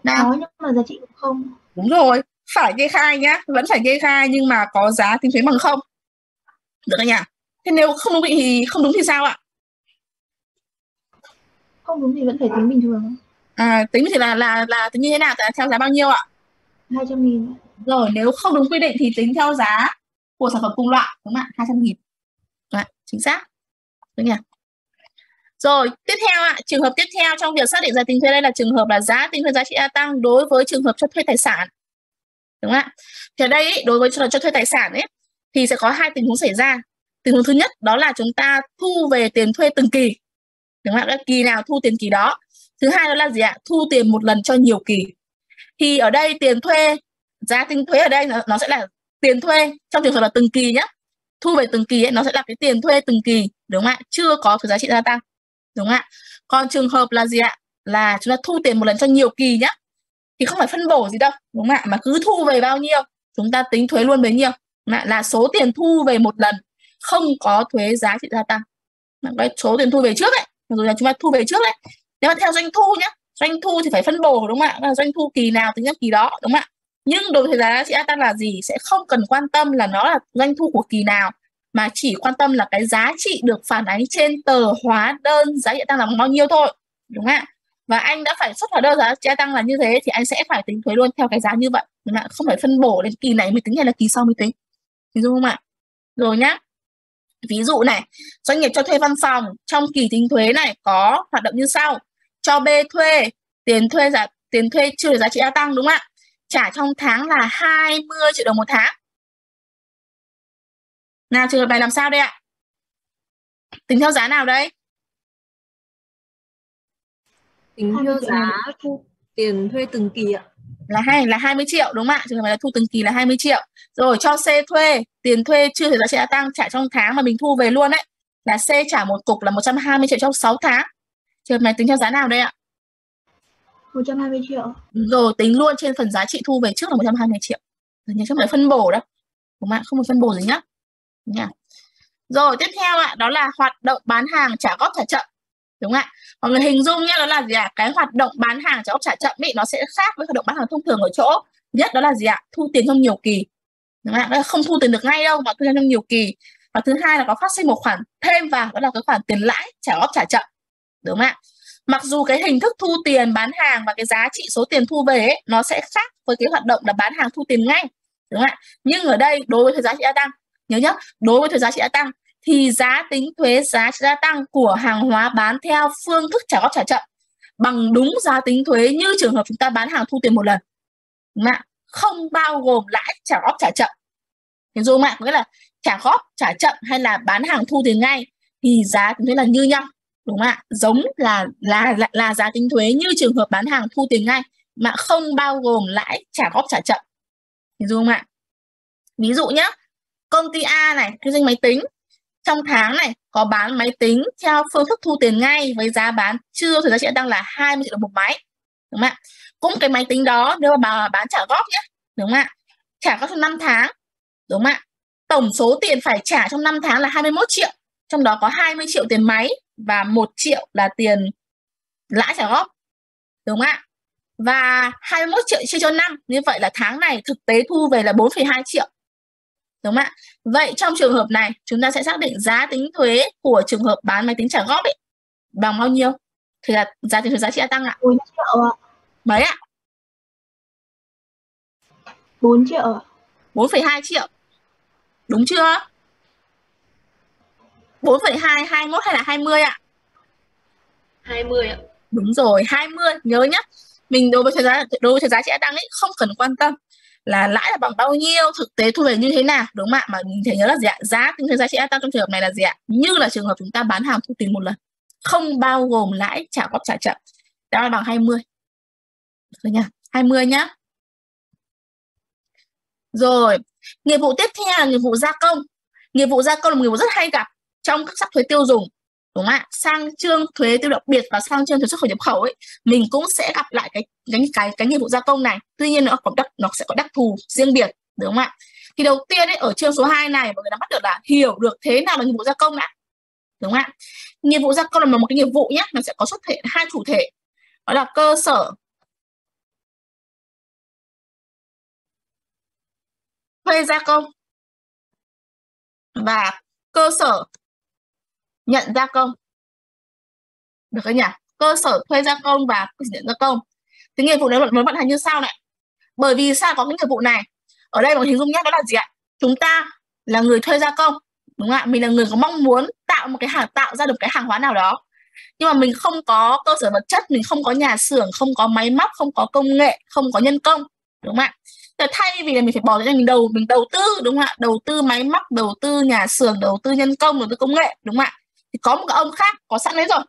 Nào. Có nhưng mà giá trị không. Đúng rồi phải kê khai nhá vẫn phải kê khai nhưng mà có giá tính thuế bằng không? Được không nhỉ? Thế nếu không đúng thì không đúng thì sao ạ? Không đúng thì vẫn phải tính bình thường à, tính thì là là là tính như thế nào? Theo giá bao nhiêu ạ? 200 nghìn rồi nếu không đúng quy định thì tính theo giá của sản phẩm cùng loại đúng không ạ? 200 nghìn. Đấy, chính xác. Đúng nhỉ? Rồi tiếp theo ạ trường hợp tiếp theo trong việc xác định giá tính thuế đây là trường hợp là giá tính thuế giá trị gia tăng đối với trường hợp cho thuê tài sản đúng không ạ? Thì ở đây ý, đối với trường hợp cho thuê tài sản ấy thì sẽ có hai tình huống xảy ra. Tình huống thứ nhất đó là chúng ta thu về tiền thuê từng kỳ. Đúng không ạ? Kỳ nào thu tiền kỳ đó. Thứ hai đó là gì ạ? Thu tiền một lần cho nhiều kỳ. Thì ở đây tiền thuê giá tính thuế ở đây nó, nó sẽ là tiền thuê trong trường hợp là từng kỳ nhé thu về từng kỳ ấy, nó sẽ là cái tiền thuê từng kỳ. Đúng không ạ? Chưa có thuế giá trị gia tăng. Đúng không ạ? Còn trường hợp là gì ạ? Là chúng ta thu tiền một lần cho nhiều kỳ nhé thì không phải phân bổ gì đâu, đúng không ạ? Mà cứ thu về bao nhiêu, chúng ta tính thuế luôn bấy nhiêu là số tiền thu về một lần, không có thuế giá trị gia tăng. Cái số tiền thu về trước ấy rồi là chúng ta thu về trước đấy nếu mà theo doanh thu nhá, doanh thu thì phải phân bổ, đúng không ạ? Doanh thu kỳ nào tính ra kỳ đó, đúng không ạ? Nhưng đối với giá trị gia tăng là gì? Sẽ không cần quan tâm là nó là doanh thu của kỳ nào, mà chỉ quan tâm là cái giá trị được phản ánh trên tờ hóa đơn giá trị tăng là bao nhiêu thôi, đúng không ạ? Và anh đã phải xuất hóa đơn giá gia tăng là như thế thì anh sẽ phải tính thuế luôn theo cái giá như vậy. Đúng không không phải phân bổ đến kỳ này mới tính hay là kỳ sau mới tính. Ví dụ không ạ? Rồi nhá. Ví dụ này, doanh nghiệp cho thuê văn phòng trong kỳ tính thuế này có hoạt động như sau. Cho B thuê, tiền thuê giá, tiền thuê chưa được giá trị gia tăng, đúng không ạ? Trả trong tháng là 20 triệu đồng một tháng. Nào, trường hợp này làm sao đây ạ? Tính theo giá nào đây? Tính theo giá thu tiền thuê từng kỳ ạ. Là hai là 20 triệu đúng không ạ? Trường hợp này là thu từng kỳ là 20 triệu. Rồi cho C thuê. Tiền thuê chưa thể giá trị gia tăng trả trong tháng mà mình thu về luôn đấy là C trả một cục là 120 triệu trong 6 tháng. Trường hợp này tính theo giá nào đây ạ? 120 triệu. Rồi tính luôn trên phần giá trị thu về trước là 120 triệu. Rồi nhớ chứ phải phân bổ đâu đúng không ạ? Không phải phân bổ gì nhá. Nha rồi tiếp theo ạ đó là hoạt động bán hàng trả góp trả chậm đúng không ạ. Mọi người hình dung nhé đó là gì ạ? Cái hoạt động bán hàng trả ốc trả chậm ý nó sẽ khác với hoạt động bán hàng thông thường ở chỗ nhất đó là gì ạ? Thu tiền trong nhiều kỳ. Đúng không ạ không thu tiền được ngay đâu mà thu tiền trong nhiều kỳ. Và thứ hai là có phát sinh một khoản thêm vào đó là cái khoản tiền lãi trả góp trả chậm. Đúng không ạ. Mặc dù cái hình thức thu tiền bán hàng và cái giá trị số tiền thu về ấy, nó sẽ khác với cái hoạt động là bán hàng thu tiền ngay. Đúng không ạ. Nhưng ở đây đối với thuế giá trị gia tăng nhớ nhé đối với thuế giá trị gia tăng thì giá tính thuế giá trị gia tăng của hàng hóa bán theo phương thức trả góp trả chậm bằng đúng giá tính thuế như trường hợp chúng ta bán hàng thu tiền một lần. Đúng không ạ? Không bao gồm lãi trả góp trả chậm. Hình dung mạng nghĩa là trả góp trả chậm hay là bán hàng thu tiền ngay thì giá tính thuế là như nhau. Đúng không ạ? Giống là là là, là giá tính thuế như trường hợp bán hàng thu tiền ngay. Mà không bao gồm lãi trả góp trả chậm. Hình dung không ạ ví dụ nhé công ty A này kinh doanh máy tính trong tháng này có bán máy tính theo phương thức thu tiền ngay với giá bán chưa thì giá trị đang là 20 triệu đồng một máy đúng không ạ? Cũng cái máy tính đó nếu mà bà bán trả góp nhé đúng không ạ? Trả góp trong 5 tháng đúng không ạ? Tổng số tiền phải trả trong 5 tháng là 21 triệu trong đó có 20 triệu tiền máy và 1 triệu là tiền lãi trả góp đúng không ạ? Và 21 triệu chia cho năm như vậy là tháng này thực tế thu về là 4,2 triệu đúng không ạ. Vậy trong trường hợp này chúng ta sẽ xác định giá tính thuế của trường hợp bán máy tính trả góp ấy bằng bao nhiêu? Thì là giá tính thuế giá trị gia tăng ạ. 4 triệu ạ. Mấy ạ? 4 triệu ạ. 4,2 triệu. Đúng chưa? 4,2 21 hay là 20 ạ? 20 ạ. Đúng rồi 20 nhớ nhá. Mình đối với thuế giá đối với thuế giá trị gia tăng ấy không cần quan tâm là lãi là bằng bao nhiêu, thực tế thu về như thế nào, đúng không ạ? Mà mình thấy nhớ là gì ạ? Giá tính thuế giá trị gia tăng trong trường hợp này là gì ạ? Như là trường hợp chúng ta bán hàng thu tiền một lần, không bao gồm lãi trả góp trả chậm. Đó là bằng 20 rồi nha 20 nhá. Rồi, nghiệp vụ tiếp theo là nghiệp vụ gia công. Nghiệp vụ gia công là một nghiệp vụ rất hay gặp trong các sắc thuế tiêu dùng đúng không ạ? Sang chương thuế tiêu đặc biệt và sang chương thuế xuất khẩu nhập khẩu ấy, mình cũng sẽ gặp lại cái cái cái cái nghiệp vụ gia công này. Tuy nhiên nó có đặc nó sẽ có đặc thù riêng biệt, đúng không ạ? Thì đầu tiên ấy, ở chương số 2 này, mọi người đã bắt được là hiểu được thế nào là nghiệp vụ gia công đã. Đúng không ạ? Nghiệp vụ gia công là một cái nghiệp vụ nhé nó sẽ có xuất thể, hai chủ thể. Đó là cơ sở. Thuê gia công. Và cơ sở nhận gia công được không nhỉ? Cơ sở thuê gia công và cơ sở nhận gia công. Thì nghiệp vụ đấy mới vận hành như sau này. Bởi vì sao có cái nghiệp vụ này? Ở đây một hình dung nhé, đó là gì ạ? Chúng ta là người thuê gia công, đúng không ạ? Mình là người có mong muốn tạo một cái hàng, tạo ra được cái hàng hóa nào đó. Nhưng mà mình không có cơ sở vật chất, mình không có nhà xưởng, không có máy móc, không có công nghệ, không có nhân công, đúng không ạ? Thế thay vì là mình phải bỏ ra mình đầu mình đầu tư, đúng không ạ? Đầu tư máy móc, đầu tư nhà xưởng, đầu tư nhân công, đầu tư công nghệ, đúng không ạ? Thì có một cái ông khác có sẵn đấy rồi.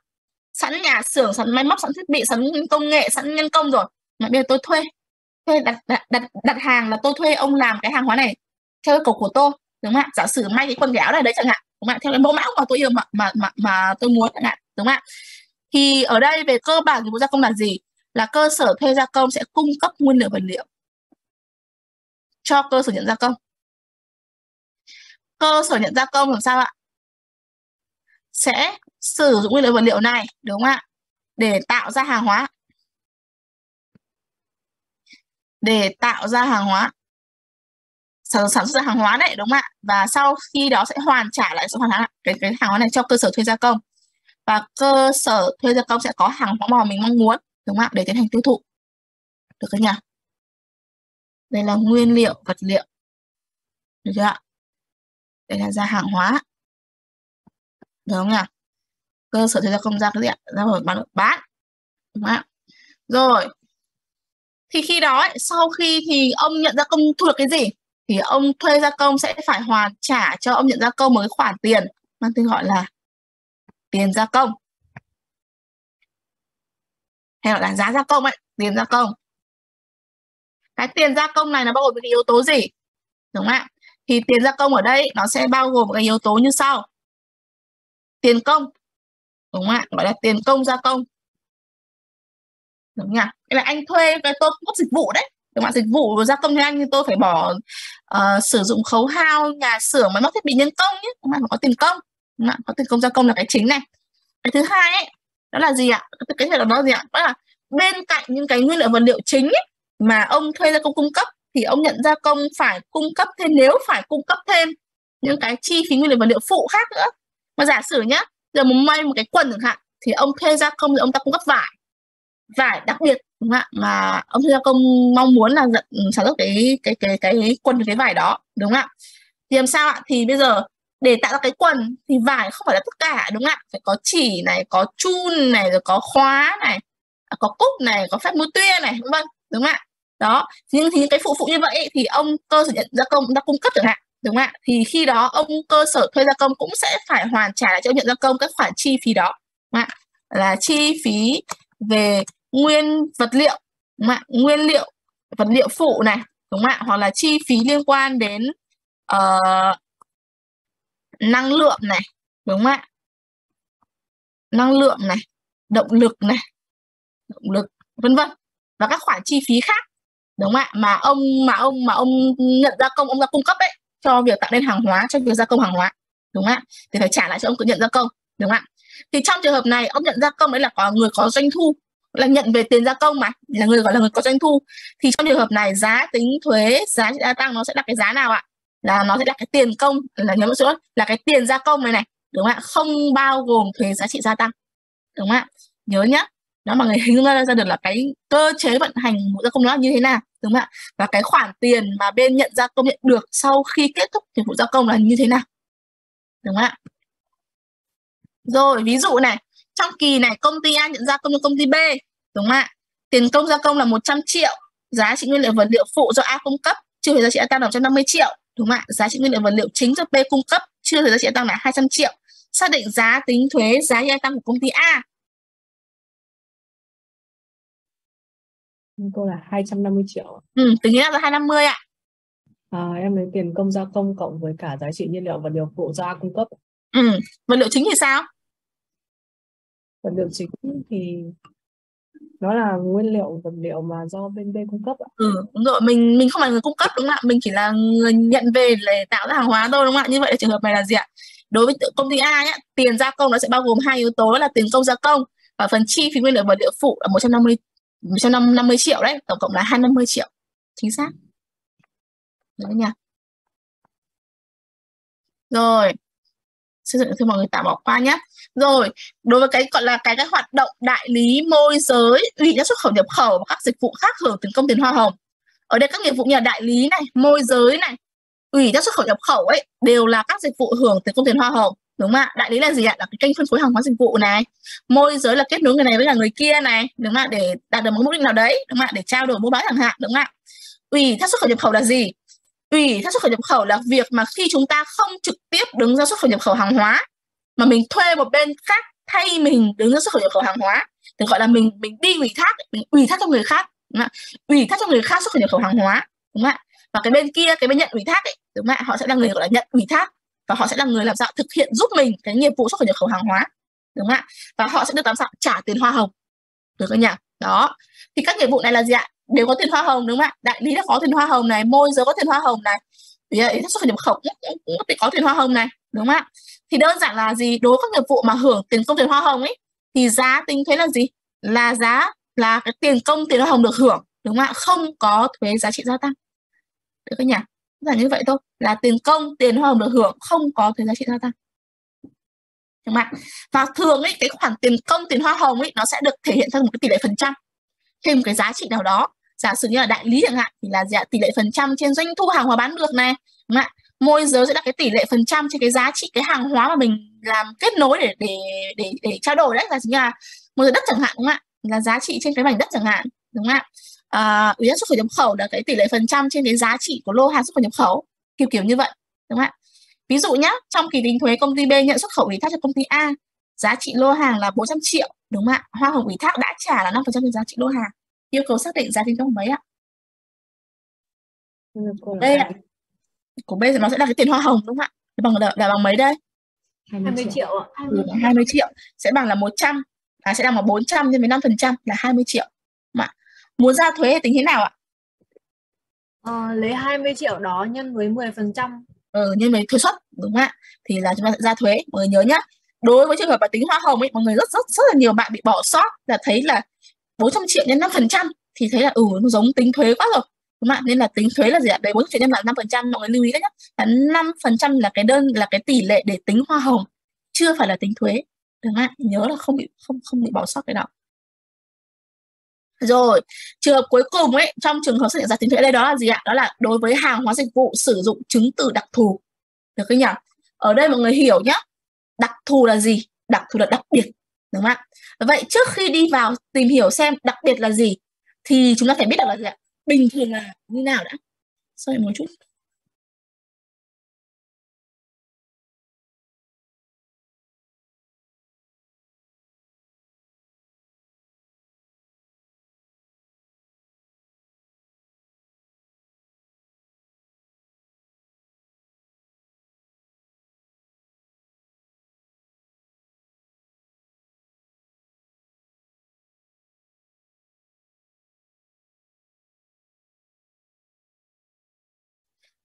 Sẵn nhà xưởng sẵn máy móc sẵn thiết bị sẵn công nghệ sẵn nhân công rồi. Mà bây giờ tôi thuê. Thuê đặt đặt đặt, đặt hàng là tôi thuê ông làm cái hàng hóa này theo yêu cầu của tôi đúng không ạ? Giả sử may cái quần áo này đấy chẳng hạn đúng không ạ? Theo cái mẫu mã mà tôi yêu mà mà mà, mà tôi muốn chẳng hạn đúng không ạ? Thì ở đây về cơ bản thì vụ gia công là gì? Là cơ sở thuê gia công sẽ cung cấp nguyên liệu vật liệu cho cơ sở nhận gia công. Cơ sở nhận gia công làm sao ạ? Sẽ sử dụng nguyên liệu vật liệu này đúng không ạ? Để tạo ra hàng hóa. Để tạo ra hàng hóa. Sản, sản xuất ra hàng hóa đấy đúng không ạ? Và sau khi đó sẽ hoàn trả lại số hoàn trả cái cái hàng hóa này cho cơ sở thuê gia công. Và cơ sở thuê gia công sẽ có hàng hóa mà mình mong muốn đúng không ạ? Để tiến hành tiêu thụ. Được không nhỉ? Đây là nguyên liệu vật liệu. Được chưa ạ? Đây là ra hàng hóa được không nhỉ cơ sở thuê gia công ra cái gì ạ? Ra rồi bán bán. Đúng không ạ? Rồi. Thì khi đó ấy, sau khi thì ông nhận gia công thu được cái gì thì ông thuê gia công sẽ phải hoàn trả cho ông nhận gia công một cái khoản tiền mang tên gọi là tiền gia công. Hay gọi là giá gia công ấy tiền gia công. Cái tiền gia công này nó bao gồm cái yếu tố gì? Đúng không ạ? Thì tiền gia công ở đây nó sẽ bao gồm cái yếu tố như sau tiền công đúng không ạ gọi là tiền công gia công đúng nhỉ là anh thuê cái tôi cung dịch vụ đấy đúng không? dịch vụ gia công cho anh thì tôi phải bỏ uh, sử dụng khấu hao nhà xưởng máy móc thiết bị nhân công nhé đúng không? có tiền công đúng không? có tiền công gia công là cái chính này cái thứ hai ấy đó là gì ạ cái này là đó gì ạ đó là bên cạnh những cái nguyên liệu vật liệu chính ấy, mà ông thuê gia công cung cấp thì ông nhận gia công phải cung cấp thêm nếu phải cung cấp thêm những cái chi phí nguyên liệu vật liệu phụ khác nữa mà giả sử nhá giờ muốn may một cái quần chẳng hạn thì ông thuê gia công thì ông ta cung cấp vải. Vải đặc biệt đúng không ạ? Mà ông thuê gia công mong muốn là dẫn, ừ, sản xuất cái cái cái cái quần cái vải đó đúng không ạ? Thì làm sao ạ? Thì bây giờ để tạo ra cái quần thì vải không phải là tất cả đúng không ạ? Phải có chỉ này có chun này rồi có khóa này à, có cúc này có phép mũi tuyên này vân vân đúng không ạ? Đó nhưng thì những cái phụ phụ như vậy thì ông cơ sở nhận gia công đã cung cấp chẳng hạn đúng không ạ. Thì khi đó ông cơ sở thuê gia công cũng sẽ phải hoàn trả lại cho nhận gia công các khoản chi phí đó. Đúng không ạ. Là chi phí về nguyên vật liệu đúng không ạ. Nguyên liệu vật liệu phụ này đúng không ạ. Hoặc là chi phí liên quan đến uh, năng lượng này đúng không ạ. Năng lượng này động lực này động lực vân vân. Và các khoản chi phí khác đúng không ạ. Mà ông mà ông mà ông nhận gia công ông ra cung cấp ấy cho việc tạo nên hàng hóa cho việc gia công hàng hóa đúng không ạ? Thì phải trả lại cho ông cứ nhận gia công đúng không ạ? Thì trong trường hợp này ông nhận gia công đấy là có người có doanh thu là nhận về tiền gia công mà là người gọi là người có doanh thu. Thì trong trường hợp này giá tính thuế giá trị gia tăng nó sẽ là cái giá nào ạ? Là nó sẽ là cái tiền công là nhớ một số là cái tiền gia công này này đúng không ạ? Không bao gồm thuế giá trị gia tăng đúng không ạ? Nhớ nhá đó mọi người hình dung ra, ra được là cái cơ chế vận hành của gia công nó là như thế nào? Đúng không ạ? Và cái khoản tiền mà bên nhận gia công nhận được sau khi kết thúc dịch vụ gia công là như thế nào? Đúng không ạ? Rồi, ví dụ này, trong kỳ này công ty A nhận gia công cho công ty B, đúng không ạ? Tiền công gia công là 100 triệu, giá trị nguyên liệu vật liệu phụ do A cung cấp chưa thuế giá trị gia tăng là 150 triệu, đúng không ạ? Giá trị nguyên liệu vật liệu chính do B cung cấp chưa thuế giá trị tăng là 200 triệu. Xác định giá tính thuế, giá trị gia tăng của công ty A Cô là 250 triệu. Ừ, tính ra là 250 ạ. À, em lấy tiền công gia công cộng với cả giá trị nhiên liệu vật liệu phụ do cung cấp. Ừ, vật liệu chính thì sao? Vật liệu chính thì nó là nguyên liệu vật liệu mà do bên B cung cấp ạ. Ừ, đúng rồi, mình mình không phải người cung cấp đúng không ạ? Mình chỉ là người nhận về để tạo ra hàng hóa thôi đúng không ạ? Như vậy là trường hợp này là gì ạ? Đối với công ty A nhé, tiền gia công nó sẽ bao gồm hai yếu tố là tiền công gia công và phần chi phí nguyên liệu vật liệu phụ là 150 150 triệu đấy, tổng cộng là 250 triệu. Chính xác. Đấy nha. Rồi. Xây dựng thì mọi người tạm bỏ qua nhé. Rồi, đối với cái gọi là cái cái hoạt động đại lý môi giới, ủy thác xuất khẩu nhập khẩu và các dịch vụ khác hưởng tiền công tiền hoa hồng. Ở đây các nghiệp vụ như là đại lý này, môi giới này, ủy thác xuất khẩu nhập khẩu ấy đều là các dịch vụ hưởng tiền công tiền hoa hồng đúng không ạ? Đại lý là gì ạ? Là cái kênh phân phối hàng hóa dịch vụ này. Môi giới là kết nối người này với cả người kia này, đúng không ạ? Để đạt được một mục đích nào đấy, đúng không ạ? Để trao đổi mua bán chẳng hạn, đúng không ạ? Ủy thác xuất khẩu nhập khẩu là gì? Ủy thác xuất khẩu nhập khẩu là việc mà khi chúng ta không trực tiếp đứng ra xuất khẩu nhập khẩu hàng hóa, mà mình thuê một bên khác thay mình đứng ra xuất khẩu nhập khẩu hàng hóa. Thì gọi là mình mình đi ủy thác, mình ủy thác cho người khác, đúng không? ạ? Ủy thác cho người khác xuất khẩu nhập khẩu hàng hóa, đúng không ạ? Và cái bên kia, cái bên nhận ủy thác ấy, đúng không ạ? Họ sẽ là người, gọi là nhận ủy thác và họ sẽ là người làm sao thực hiện giúp mình cái nghiệp vụ xuất khẩu nhập khẩu hàng hóa đúng không ạ? Và họ sẽ được làm sao trả tiền hoa hồng. Được không nhỉ? Đó. Thì các nghiệp vụ này là gì ạ? Đều có tiền hoa hồng đúng không ạ? Đại lý đã có tiền hoa hồng này môi giới có tiền hoa hồng này. Thì xuất khẩu nhập khẩu cũng, cũng, cũng có tiền hoa hồng này đúng không ạ? Thì đơn giản là gì? Đối với các nghiệp vụ mà hưởng tiền công tiền hoa hồng ấy thì giá tính thuế là gì? Là giá là cái tiền công tiền hoa hồng được hưởng đúng không ạ? Không có thuế giá trị gia tăng. Được không nhỉ? Là như vậy thôi. Là tiền công tiền hoa hồng được hưởng không có thuế giá trị gia tăng. Đúng không ạ? Và thường ấy cái khoản tiền công tiền hoa hồng ấy nó sẽ được thể hiện theo một cái tỷ lệ phần trăm. Thêm một cái giá trị nào đó giả sử như là đại lý chẳng hạn thì là dạ, tỷ lệ phần trăm trên doanh thu hàng hóa bán được này đúng không ạ? Môi giới sẽ là cái tỷ lệ phần trăm trên cái giá trị cái hàng hóa mà mình làm kết nối để để để để trao đổi đấy. Là chính là môi giới đất chẳng hạn đúng không ạ? Là giá trị trên cái mảnh đất chẳng hạn đúng không ạ? À, ủy xuất khẩu nhập khẩu là cái tỷ lệ phần trăm trên cái giá trị của lô hàng xuất khẩu nhập khẩu kiểu kiểu như vậy đúng không ạ? Ví dụ nhá trong kỳ tính thuế công ty B nhận xuất khẩu ủy thác cho công ty A giá trị lô hàng là 400 triệu đúng không ạ? Hoa hồng ủy thác đã trả là 5% trên giá trị lô hàng yêu cầu xác định giá trị công mấy ạ? Đây ạ. của B thì nó sẽ là cái tiền hoa hồng đúng không ạ? Bằng là, là bằng mấy đây? 20 triệu. ạ. 20, 20 triệu. Sẽ bằng là 100 à, sẽ bằng là 400 nhân với 5 phần trăm là 20 triệu muốn ra thuế thì tính thế nào ạ? Ờ, lấy 20 triệu đó nhân với 10 phần trăm. Ờ, nhân với thuế suất đúng không ạ? Thì là chúng ta sẽ ra thuế. Mọi người nhớ nhá. Đối với trường hợp mà tính hoa hồng ấy mọi người rất rất rất là nhiều bạn bị bỏ sót là thấy là 400 triệu nhân 5 phần trăm. Thì thấy là ừ nó giống tính thuế quá rồi đúng không ạ? Nên là tính thuế là gì ạ? Đấy 400 triệu nhân là 5 phần trăm. Mọi người lưu ý đấy nhá. Là 5 phần trăm là cái đơn là cái tỷ lệ để tính hoa hồng chưa phải là tính thuế đúng không ạ? Nhớ là không bị không không bị bỏ sót cái đó rồi, trường hợp cuối cùng ấy, trong trường hợp xác định giá tính thuế đây đó là gì ạ? Đó là đối với hàng hóa dịch vụ sử dụng chứng từ đặc thù. Được không nhỉ? Ở đây mọi người hiểu nhá. Đặc thù là gì? Đặc thù là đặc biệt, đúng không ạ? Vậy trước khi đi vào tìm hiểu xem đặc biệt là gì, thì chúng ta phải biết được là gì ạ? Bình thường là như nào đã? Sorry một chút.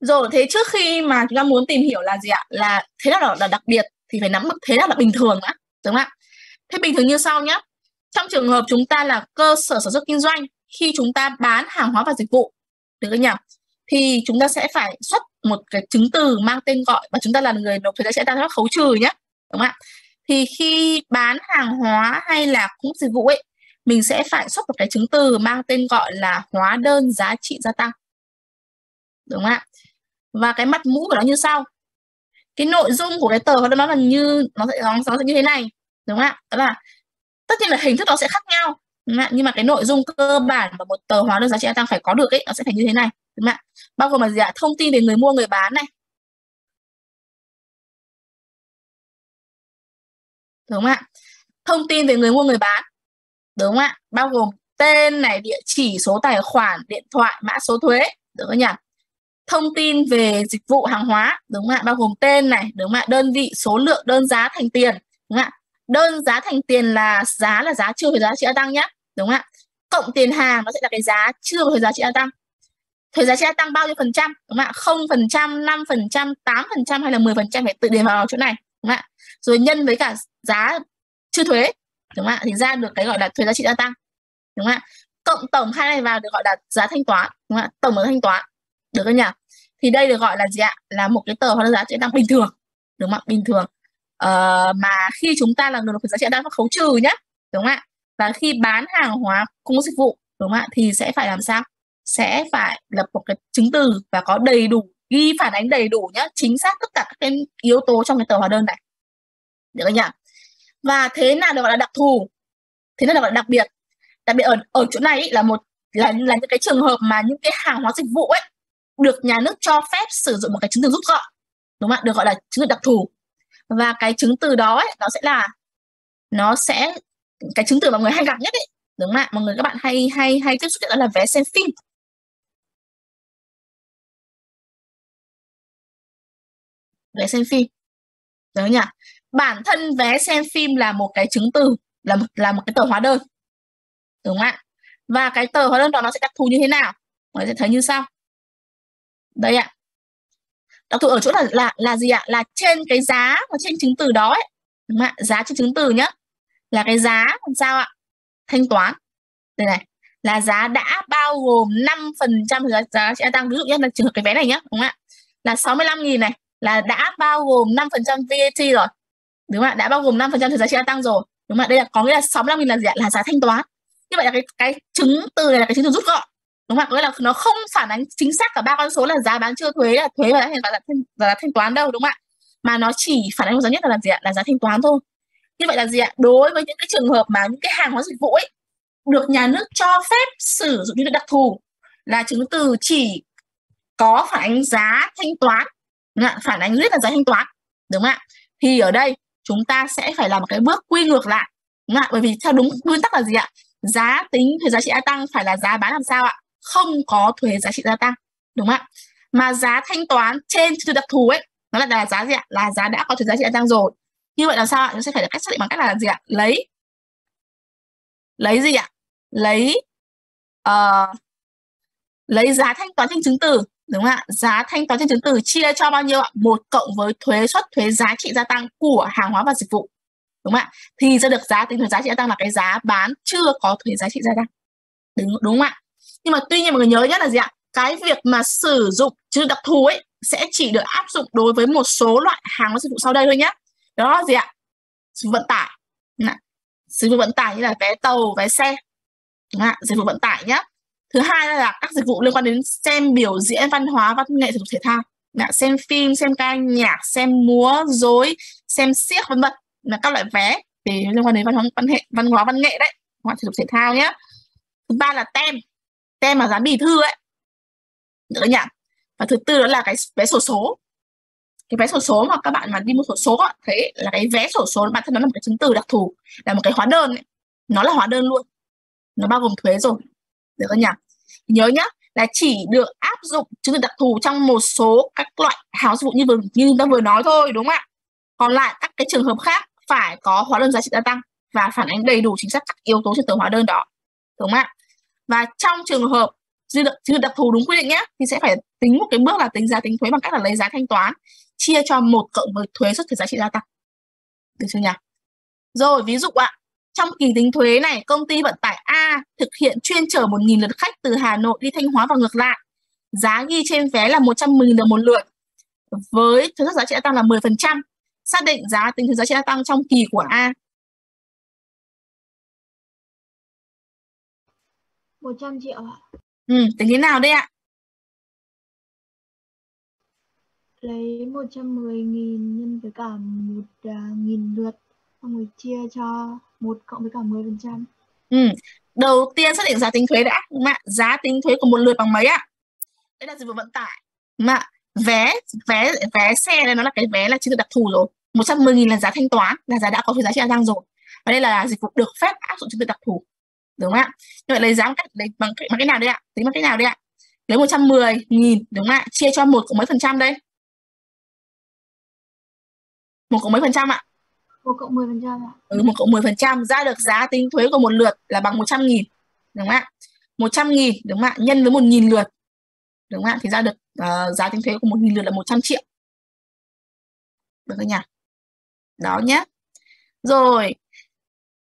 Rồi thế trước khi mà chúng ta muốn tìm hiểu là gì ạ? Là thế nào là, là đặc biệt thì phải nắm được thế nào là bình thường đã đúng không ạ? Thế bình thường như sau nhé trong trường hợp chúng ta là cơ sở sản xuất kinh doanh khi chúng ta bán hàng hóa và dịch vụ được không nhỉ? Thì chúng ta sẽ phải xuất một cái chứng từ mang tên gọi và chúng ta là người nộp thuế sẽ trị tăng khấu trừ nhé đúng không ạ? Thì khi bán hàng hóa hay là cung dịch vụ ấy mình sẽ phải xuất một cái chứng từ mang tên gọi là hóa đơn giá trị gia tăng. Đúng không ạ? Và cái mặt mũi của nó như sau. Cái nội dung của cái tờ hóa đơn nó là như nó sẽ nó, nó sẽ như thế này đúng không ạ? Đó là tất nhiên là hình thức nó sẽ khác nhau đúng không ạ? nhưng mà cái nội dung cơ bản mà một tờ hóa đơn giá trị gia tăng phải có được ấy nó sẽ phải như thế này đúng không ạ? Bao gồm là gì ạ? Thông tin về người mua người bán này. Đúng không ạ? Thông tin về người mua người bán. Đúng không ạ? Bao gồm tên này địa chỉ số tài khoản điện thoại mã số thuế được không nhỉ? Thông tin về dịch vụ hàng hóa, đúng không ạ? Bao gồm tên này, đúng không ạ? Đơn vị, số lượng, đơn giá thành tiền, đúng không ạ? Đơn giá thành tiền là giá là giá chưa thuế giá trị gia tăng nhé đúng không ạ? Cộng tiền hàng nó sẽ là cái giá chưa thuế giá trị gia tăng. Thuế giá trị gia tăng bao nhiêu phần trăm, đúng không ạ? Không phần trăm, năm phần trăm, tám phần trăm hay là 10 phần trăm phải tự điền vào chỗ này, đúng không ạ? Rồi nhân với cả giá chưa thuế, đúng không ạ? Thì ra được cái gọi là thuế giá trị gia tăng, đúng không ạ? Cộng tổng hai này vào được gọi là giá thanh toán, đúng không ạ? Tổng là thanh toán được không nhỉ? Thì đây được gọi là gì ạ? Là một cái tờ hóa đơn giá trị tăng bình thường đúng không ạ? Bình thường. Ờ, mà khi chúng ta là người nộp thuế giá trị tăng khấu trừ nhé đúng không ạ? Và khi bán hàng hóa cung dịch vụ đúng không ạ? Thì sẽ phải làm sao? Sẽ phải lập một cái chứng từ và có đầy đủ ghi phản ánh đầy đủ nhé chính xác tất cả các cái yếu tố trong cái tờ hóa đơn này. Được không nhỉ? Và thế nào được gọi là đặc thù? Thế nào được gọi là đặc biệt? Đặc biệt ở ở chỗ này ý, là một là là những cái trường hợp mà những cái hàng hóa dịch vụ ấy được nhà nước cho phép sử dụng một cái chứng từ rút gọn đúng không ạ? Được gọi là chứng từ đặc thù. Và cái chứng từ đó ấy, nó sẽ là nó sẽ cái chứng từ mà người hay gặp nhất ấy đúng không ạ? Mọi người các bạn hay hay hay tiếp xúc đó là vé xem phim. Vé xem phim. Đúng không nhỉ? Bản thân vé xem phim là một cái chứng từ là một là một cái tờ hóa đơn. Đúng không ạ? Và cái tờ hóa đơn đó nó sẽ đặc thù như thế nào? Mọi người sẽ thấy như sau đây ạ. Đặc thù ở chỗ là là là gì ạ? Là trên cái giá và trên chứng từ đó ấy. Đúng không ạ? Giá trên chứng từ nhá. Là cái giá làm sao ạ? Thanh toán. Đây này. Là giá đã bao gồm 5% giá, giá trị gia tăng. Ví dụ như là trường hợp cái vé này nhá. Đúng không ạ? Là 65.000 này. Là đã bao gồm 5% VAT rồi. Đúng không ạ? Đã bao gồm 5% thuế giá trị gia tăng rồi. Đúng không ạ? Đây là có nghĩa là 65.000 là gì ạ? Là giá thanh toán. Như vậy là cái cái chứng từ này là cái chứng từ rút gọn đúng không ạ? Nghĩa là nó không phản ánh chính xác cả ba con số là giá bán chưa thuế là thuế và giá, và giá, và giá thanh toán đâu đúng không ạ? Mà nó chỉ phản ánh một giá nhất là gì ạ? Là giá thanh toán thôi. Như vậy là gì ạ? Đối với những cái trường hợp mà những cái hàng hóa dịch vụ ấy được nhà nước cho phép sử dụng như đặc thù là chứng từ chỉ có phản ánh giá thanh toán phản ánh nhất là giá thanh toán đúng không ạ? Thì ở đây chúng ta sẽ phải làm một cái bước quy ngược lại đúng không ạ? Bởi vì theo đúng nguyên tắc là gì ạ? Giá tính thuế giá trị gia tăng phải là giá bán làm sao ạ? Không có thuế giá trị gia tăng đúng không ạ? Mà giá thanh toán trên chứng từ đặc thù ấy nó là, là giá gì ạ? Là giá đã có thuế giá trị gia tăng rồi. Như vậy là sao ạ? Chúng sẽ phải được cách xác định bằng cách là gì ạ? Lấy lấy gì ạ? Lấy uh, lấy giá thanh toán trên chứng từ đúng không ạ? Giá thanh toán trên chứng từ chia cho bao nhiêu ạ? Một cộng với thuế suất thuế giá trị gia tăng của hàng hóa và dịch vụ đúng không ạ? Thì ra được giá tính thuế giá trị gia tăng là cái giá bán chưa có thuế giá trị gia tăng đúng đúng không ạ? Nhưng mà tuy nhiên mọi người nhớ nhất là gì ạ? Cái việc mà sử dụng chứng đặc thù ấy sẽ chỉ được áp dụng đối với một số loại hàng và dịch vụ sau đây thôi nhé đó là gì ạ? Dịch vụ vận tải. Dịch vụ vận tải như là vé tàu, vé xe. Đúng dịch vụ vận tải nhé thứ hai là các dịch vụ liên quan đến xem biểu diễn văn hóa, văn nghệ, thể dục, thể thao. Là xem phim, xem ca nhạc, xem múa dối xem siếc vân vân. Là các loại vé thì liên quan đến văn hóa, văn hệ văn hóa, văn nghệ đấy hoặc thể dục, thể thao nhé thứ ba là tem tem mà dán bì thư ấy. Được nhỉ? Và thứ tư đó là cái vé sổ số. Cái vé sổ số mà các bạn mà đi mua sổ số thấy là cái vé sổ số bản thân nó là một cái chứng từ đặc thù, là một cái hóa đơn ấy. nó là hóa đơn luôn. Nó bao gồm thuế rồi. Được không nhỉ? Nhớ nhá, là chỉ được áp dụng chứng từ đặc thù trong một số các loại hàng dịch vụ như vừa, như chúng ta vừa nói thôi, đúng không ạ? Còn lại các cái trường hợp khác phải có hóa đơn giá trị gia tăng và phản ánh đầy đủ chính xác các yếu tố trên tờ hóa đơn đó. Đúng không ạ? Và trong trường hợp dư đặc, dư đặc thù đúng quy định nhé thì sẽ phải tính một cái bước là tính giá tính thuế bằng cách là lấy giá thanh toán chia cho một cộng với thuế suất thuế giá trị gia tăng. Được chưa nhỉ? Rồi ví dụ ạ trong kỳ tính thuế này công ty vận tải A thực hiện chuyên chở 1.000 lượt khách từ Hà Nội đi Thanh Hóa và ngược lại. Giá ghi trên vé là 110.000 đồng một lượt với thuế suất giá trị gia tăng là 10% xác định giá tính thuế giá trị gia tăng trong kỳ của A 100 triệu ạ. Ừ, tính thế nào đây ạ? Lấy 110.000 nhân với cả 1.000 lượt xong rồi chia cho 1 cộng với cả 10%. Ừ. Đầu tiên xác định giá tính thuế đã, ạ? Giá tính thuế của một lượt bằng mấy ạ? Đây là dịch vụ vận tải. Ạ? Vé vé vé xe này nó là cái vé là chứng từ đặc thù rồi. 110.000 là giá thanh toán, là giá đã có thuế giá trị gia tăng rồi. Và đây là dịch vụ được phép áp dụng chứng từ đặc thù đúng không ạ? Như vậy lấy giá cách lấy bằng, bằng cái nào đây ạ? Tính bằng cách nào đây ạ? Lấy 110 nghìn đúng không ạ? Chia cho một cộng mấy phần trăm đây? Một cộng mấy phần trăm ạ? Một cộng 10 phần trăm ạ. Ừ, một cộng 10 phần trăm. Ra được giá tính thuế của một lượt là bằng 100 nghìn đúng không ạ? 100 nghìn đúng không ạ? Nhân với một nghìn lượt đúng không ạ? Thì ra được uh, giá tính thuế của một nghìn lượt là 100 triệu. Được không nhỉ? Đó nhé rồi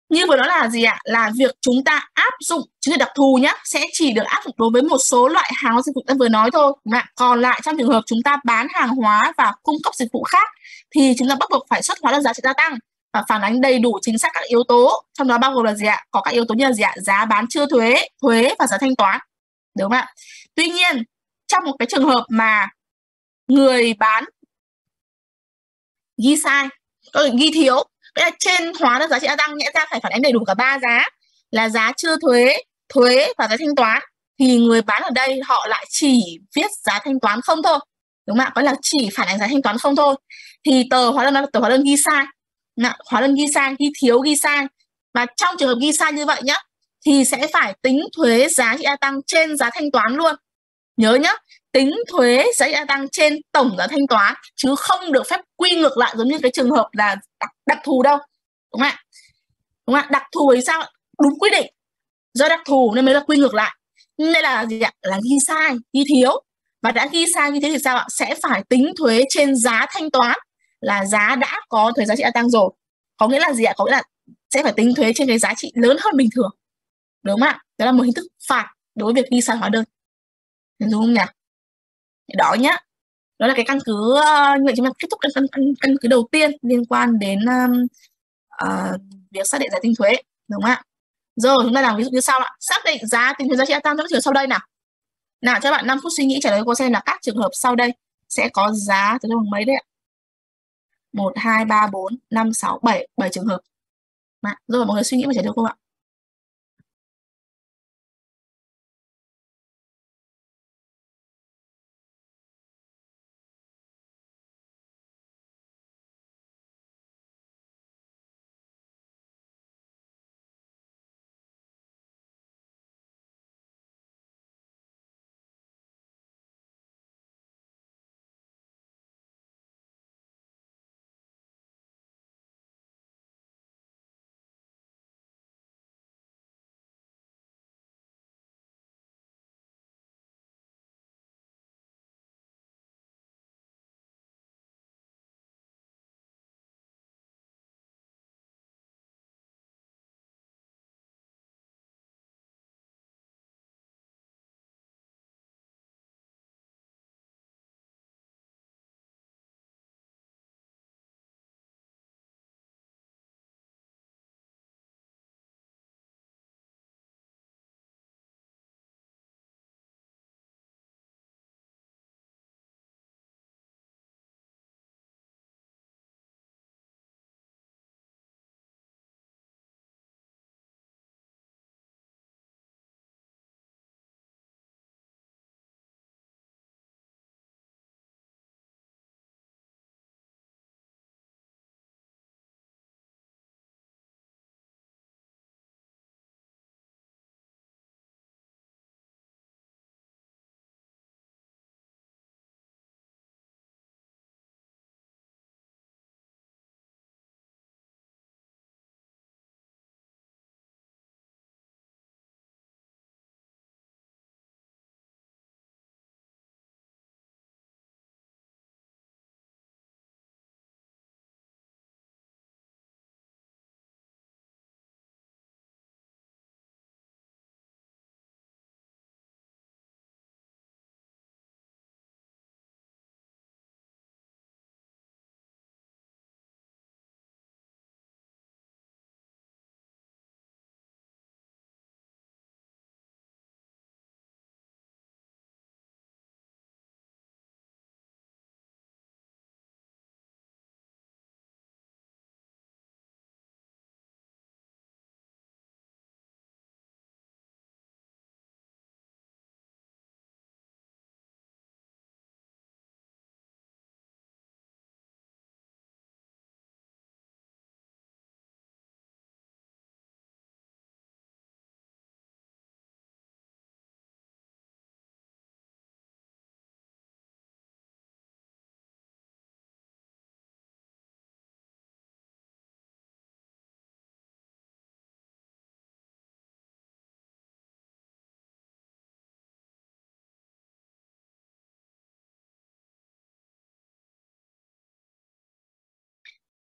như vừa nói là gì ạ? Là việc chúng ta áp dụng chứng từ đặc thù nhé sẽ chỉ được áp dụng đối với một số loại hàng hóa dịch vụ ta vừa nói thôi ạ? Còn lại trong trường hợp chúng ta bán hàng hóa và cung cấp dịch vụ khác, thì chúng ta bắt buộc phải xuất hóa đơn giá trị gia tăng và phản ánh đầy đủ chính xác các yếu tố, trong đó bao gồm là gì ạ? Có các yếu tố như là gì ạ? Giá bán chưa thuế thuế và giá thanh toán, đúng không ạ? Tuy nhiên, trong một cái trường hợp mà người bán ghi sai ghi thiếu Vậy là trên hóa đơn giá trị gia tăng nghĩa ra phải phản ánh đầy đủ cả ba giá. Là giá chưa thuế, thuế và giá thanh toán. Thì người bán ở đây họ lại chỉ viết giá thanh toán không thôi. Đúng không ạ? Có là chỉ phản ánh giá thanh toán không thôi. Thì tờ hóa đơn là tờ hóa đơn ghi sai. Hóa đơn ghi sai ghi thiếu ghi sai. Và trong trường hợp ghi sai như vậy nhá thì sẽ phải tính thuế giá trị gia tăng trên giá thanh toán luôn. Nhớ nhá tính thuế giá trị gia tăng trên tổng giá thanh toán chứ không được phép quy ngược lại giống như cái trường hợp là đặc, đặc thù đâu đúng không ạ? Đúng không ạ? Đặc thù thì sao đúng quy định. Do đặc thù nên mới là quy ngược lại. Nên là gì ạ? Là ghi sai ghi thiếu. Và đã ghi sai như thế thì sao ạ? Sẽ phải tính thuế trên giá thanh toán là giá đã có thuế giá trị gia tăng rồi. Có nghĩa là gì ạ? Có nghĩa là sẽ phải tính thuế trên cái giá trị lớn hơn bình thường. Đúng không ạ? Đó là một hình thức phạt đối với việc ghi sai hóa đơn. Đúng không nhỉ? Đó nhá đó là cái căn cứ như vậy chúng ta kết thúc căn, căn, căn cứ đầu tiên liên quan đến um, uh, việc xác định giá tính thuế đúng không ạ? Rồi chúng ta làm ví dụ như sau ạ. Xác định giá tính thuế giá trị gia tăng trong trường sau đây nào. Nào cho bạn 5 phút suy nghĩ trả lời cô xem là các trường hợp sau đây sẽ có giá từ bằng mấy đấy ạ? 1, 2, 3, 4, 5, 6, 7 7 trường hợp. Mà, rồi mọi người suy nghĩ và trả lời cô ạ.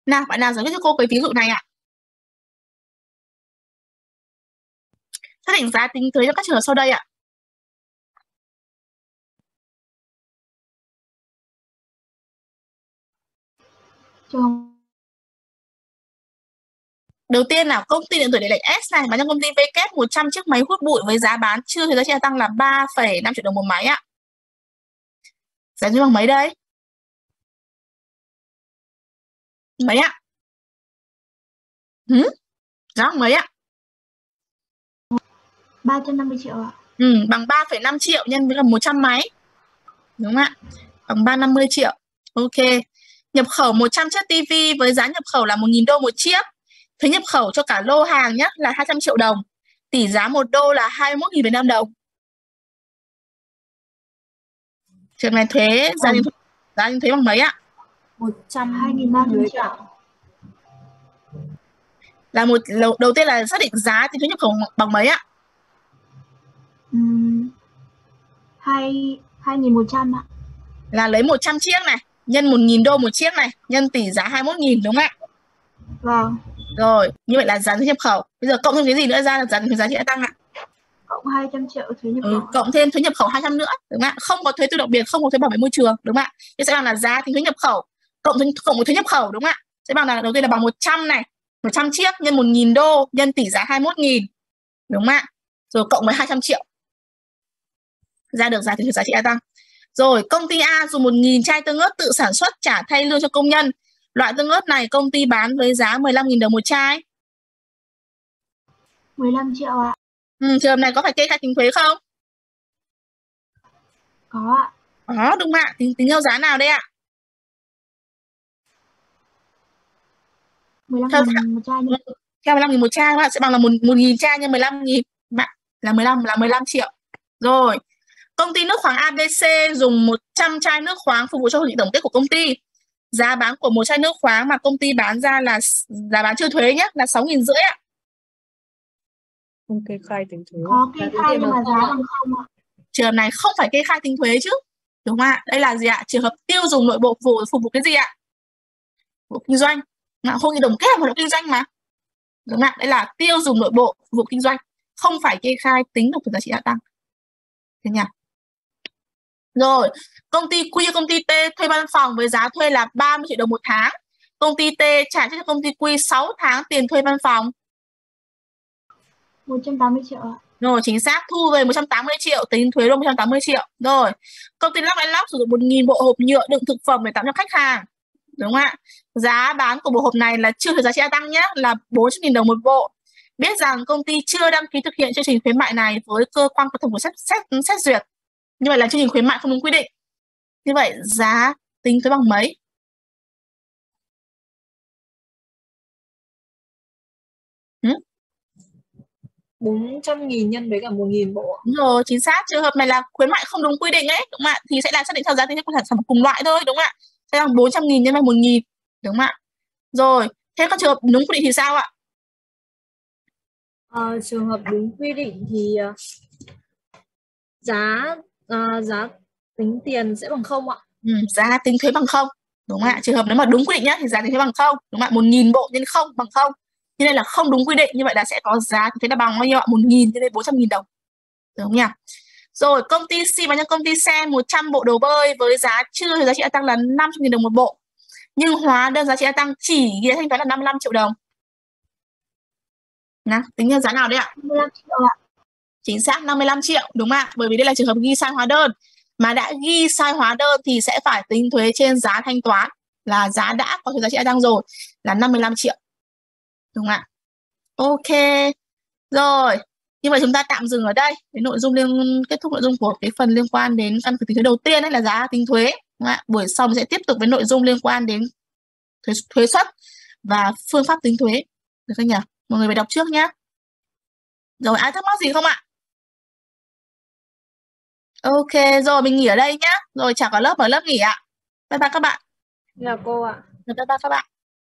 Nào, bạn nào giải quyết cho cô cái ví dụ này ạ? À? Xác định giá tính thuế cho các trường hợp sau đây ạ. Trường Đầu tiên là công ty điện tử để lệnh S này bán cho công ty V 100 chiếc máy hút bụi với giá bán chưa thuế giá trị gia tăng là 3,5 triệu đồng một máy ạ. Giá như bằng mấy đây? Mấy ạ? Ừ? giá mấy ạ? 350 triệu ạ. Ừ, bằng 3,5 triệu nhân với là 100 máy. Đúng không ạ. Bằng 350 triệu. Ok. Nhập khẩu 100 chiếc tivi với giá nhập khẩu là 1.000 đô một chiếc. Thuế nhập khẩu cho cả lô hàng nhé là 200 triệu đồng. Tỷ giá 1 đô là 21.000 Việt Nam đồng. Trường này thuế ừ. giá thuế bằng mấy ạ 120.000 triệu. Là một đầu tiên là xác định giá thì thuế nhập khẩu bằng mấy ạ? Um, 2 2.100 ạ. Là lấy 100 chiếc này, nhân 1.000 đô một chiếc này, nhân tỷ giá 21.000 đúng không ạ? Vâng. Rồi, như vậy là giá thuế nhập khẩu. Bây giờ cộng thêm cái gì nữa ra là giá giá trị đã tăng ạ? cộng 200 triệu thuế nhập ừ, khẩu. cộng thêm thuế nhập khẩu 200 nữa đúng không ạ không có thuế tiêu đặc biệt không có thuế bảo vệ môi trường đúng không ạ thì sẽ bằng là giá thuế nhập khẩu cộng cộng với thuế nhập khẩu đúng không ạ? Sẽ bằng là đầu tiên là bằng 100 này 100 chiếc nhân 1.000 đô nhân tỷ giá 21.000 đúng không ạ? Rồi cộng với 200 triệu. Ra được giá tính giá trị gia tăng. Rồi công ty A dùng 1.000 chai tương ớt tự sản xuất trả thay lương cho công nhân. Loại tương ớt này công ty bán với giá 15.000 đồng một chai. 15 triệu ạ. ừ, trường này có phải kê khai tính thuế không? Có ạ. có đúng ạ? Tính tính theo giá nào đây ạ 15 Theo- nghìn một chai nhé. theo 15 nghìn một chai các bạn sẽ bằng là một một nghìn chai nhân 15 nghìn. Bạn là 15 là 15 triệu. Rồi công ty nước khoáng ABC dùng 100 chai nước khoáng phục vụ cho hội nghị tổng kết của công ty. Giá bán của một chai nước khoáng mà công ty bán ra là giá bán chưa thuế nhé là 6 nghìn rưỡi ạ. Không kê khai tính thuế. Có kê khai nhưng mà giá bằng không ạ. trường này không phải kê khai tính thuế chứ. Đúng không ạ? Đây là gì ạ? Trường hợp tiêu dùng nội bộ phục vụ phục vụ cái gì ạ? Phục vụ kinh doanh hội nghị tổng kết hoạt động kinh doanh mà đúng không ạ đây là tiêu dùng nội bộ phục vụ kinh doanh không phải kê khai tính thuế giá trị gia tăng thế nhỉ rồi công ty Q công ty T thuê văn phòng với giá thuê là 30 triệu đồng một tháng công ty T trả cho công ty Q 6 tháng tiền thuê văn phòng 180 triệu ạ. Rồi chính xác thu về 180 triệu tính thuế luôn 180 triệu. Rồi. Công ty Lock Lock sử dụng 1.000 bộ hộp nhựa đựng thực phẩm để tặng cho khách hàng. Đúng không ạ? Giá bán của bộ hộp này là chưa thuế giá trị gia tăng nhé, là 400.000 đồng một bộ. Biết rằng công ty chưa đăng ký thực hiện chương trình khuyến mại này với cơ quan có thẩm quyền xét, xét, xét duyệt. Như vậy là chương trình khuyến mại không đúng quy định. Như vậy giá tính thuế bằng mấy? 400 nghìn nhân với cả 1 nghìn bộ. Đúng rồi, chính xác. Trường hợp này là khuyến mại không đúng quy định ấy, đúng không ạ? Thì sẽ là xác định theo giá tính của sản phẩm cùng loại thôi, đúng không ạ? Sẽ bằng 400 nghìn nhân với 1 nghìn, đúng không ạ? Rồi, thế còn trường hợp đúng quy định thì sao ạ? Ờ, trường hợp đúng quy định thì ờ, giá ờ, giá tính tiền sẽ bằng không ạ. Ừ, giá tính thuế bằng không, đúng không ạ? Trường hợp nếu mà đúng quy định nhá thì giá tính thuế bằng không, đúng không ạ? 1 nghìn bộ nhân không bằng không. Như đây là không đúng quy định, như vậy là sẽ có giá thuế là bằng bao nhiêu ạ? 1 nghìn nhân với 400 nghìn đồng. Đúng không nhỉ? Rồi, công ty C và nhân công ty Sen 100 bộ đồ bơi với giá chưa giá trị gia tăng là 500 nghìn đồng một bộ. Nhưng hóa đơn giá trị gia tăng chỉ ghi thanh toán là 55 triệu đồng. Nào, tính theo giá nào đấy ạ? 55 triệu ạ. Chính xác 55 triệu đúng không ạ? Bởi vì đây là trường hợp ghi sai hóa đơn. Mà đã ghi sai hóa đơn thì sẽ phải tính thuế trên giá thanh toán là giá đã có thuế giá trị gia tăng rồi là 55 triệu. Đúng không ạ? Ok. Rồi, như vậy chúng ta tạm dừng ở đây. Cái nội dung liên kết thúc nội dung của cái phần liên quan đến căn cứ tính thuế đầu tiên ấy là giá tính thuế. Đúng không ạ? Buổi sau mình sẽ tiếp tục với nội dung liên quan đến thuế, thuế suất và phương pháp tính thuế. Được không nhỉ? Mọi người phải đọc trước nhé. Rồi ai thắc mắc gì không ạ? Ok, rồi mình nghỉ ở đây nhá. Rồi chào cả lớp ở lớp nghỉ ạ. Bye bye các bạn. Là cô ạ. Bye bye các bạn.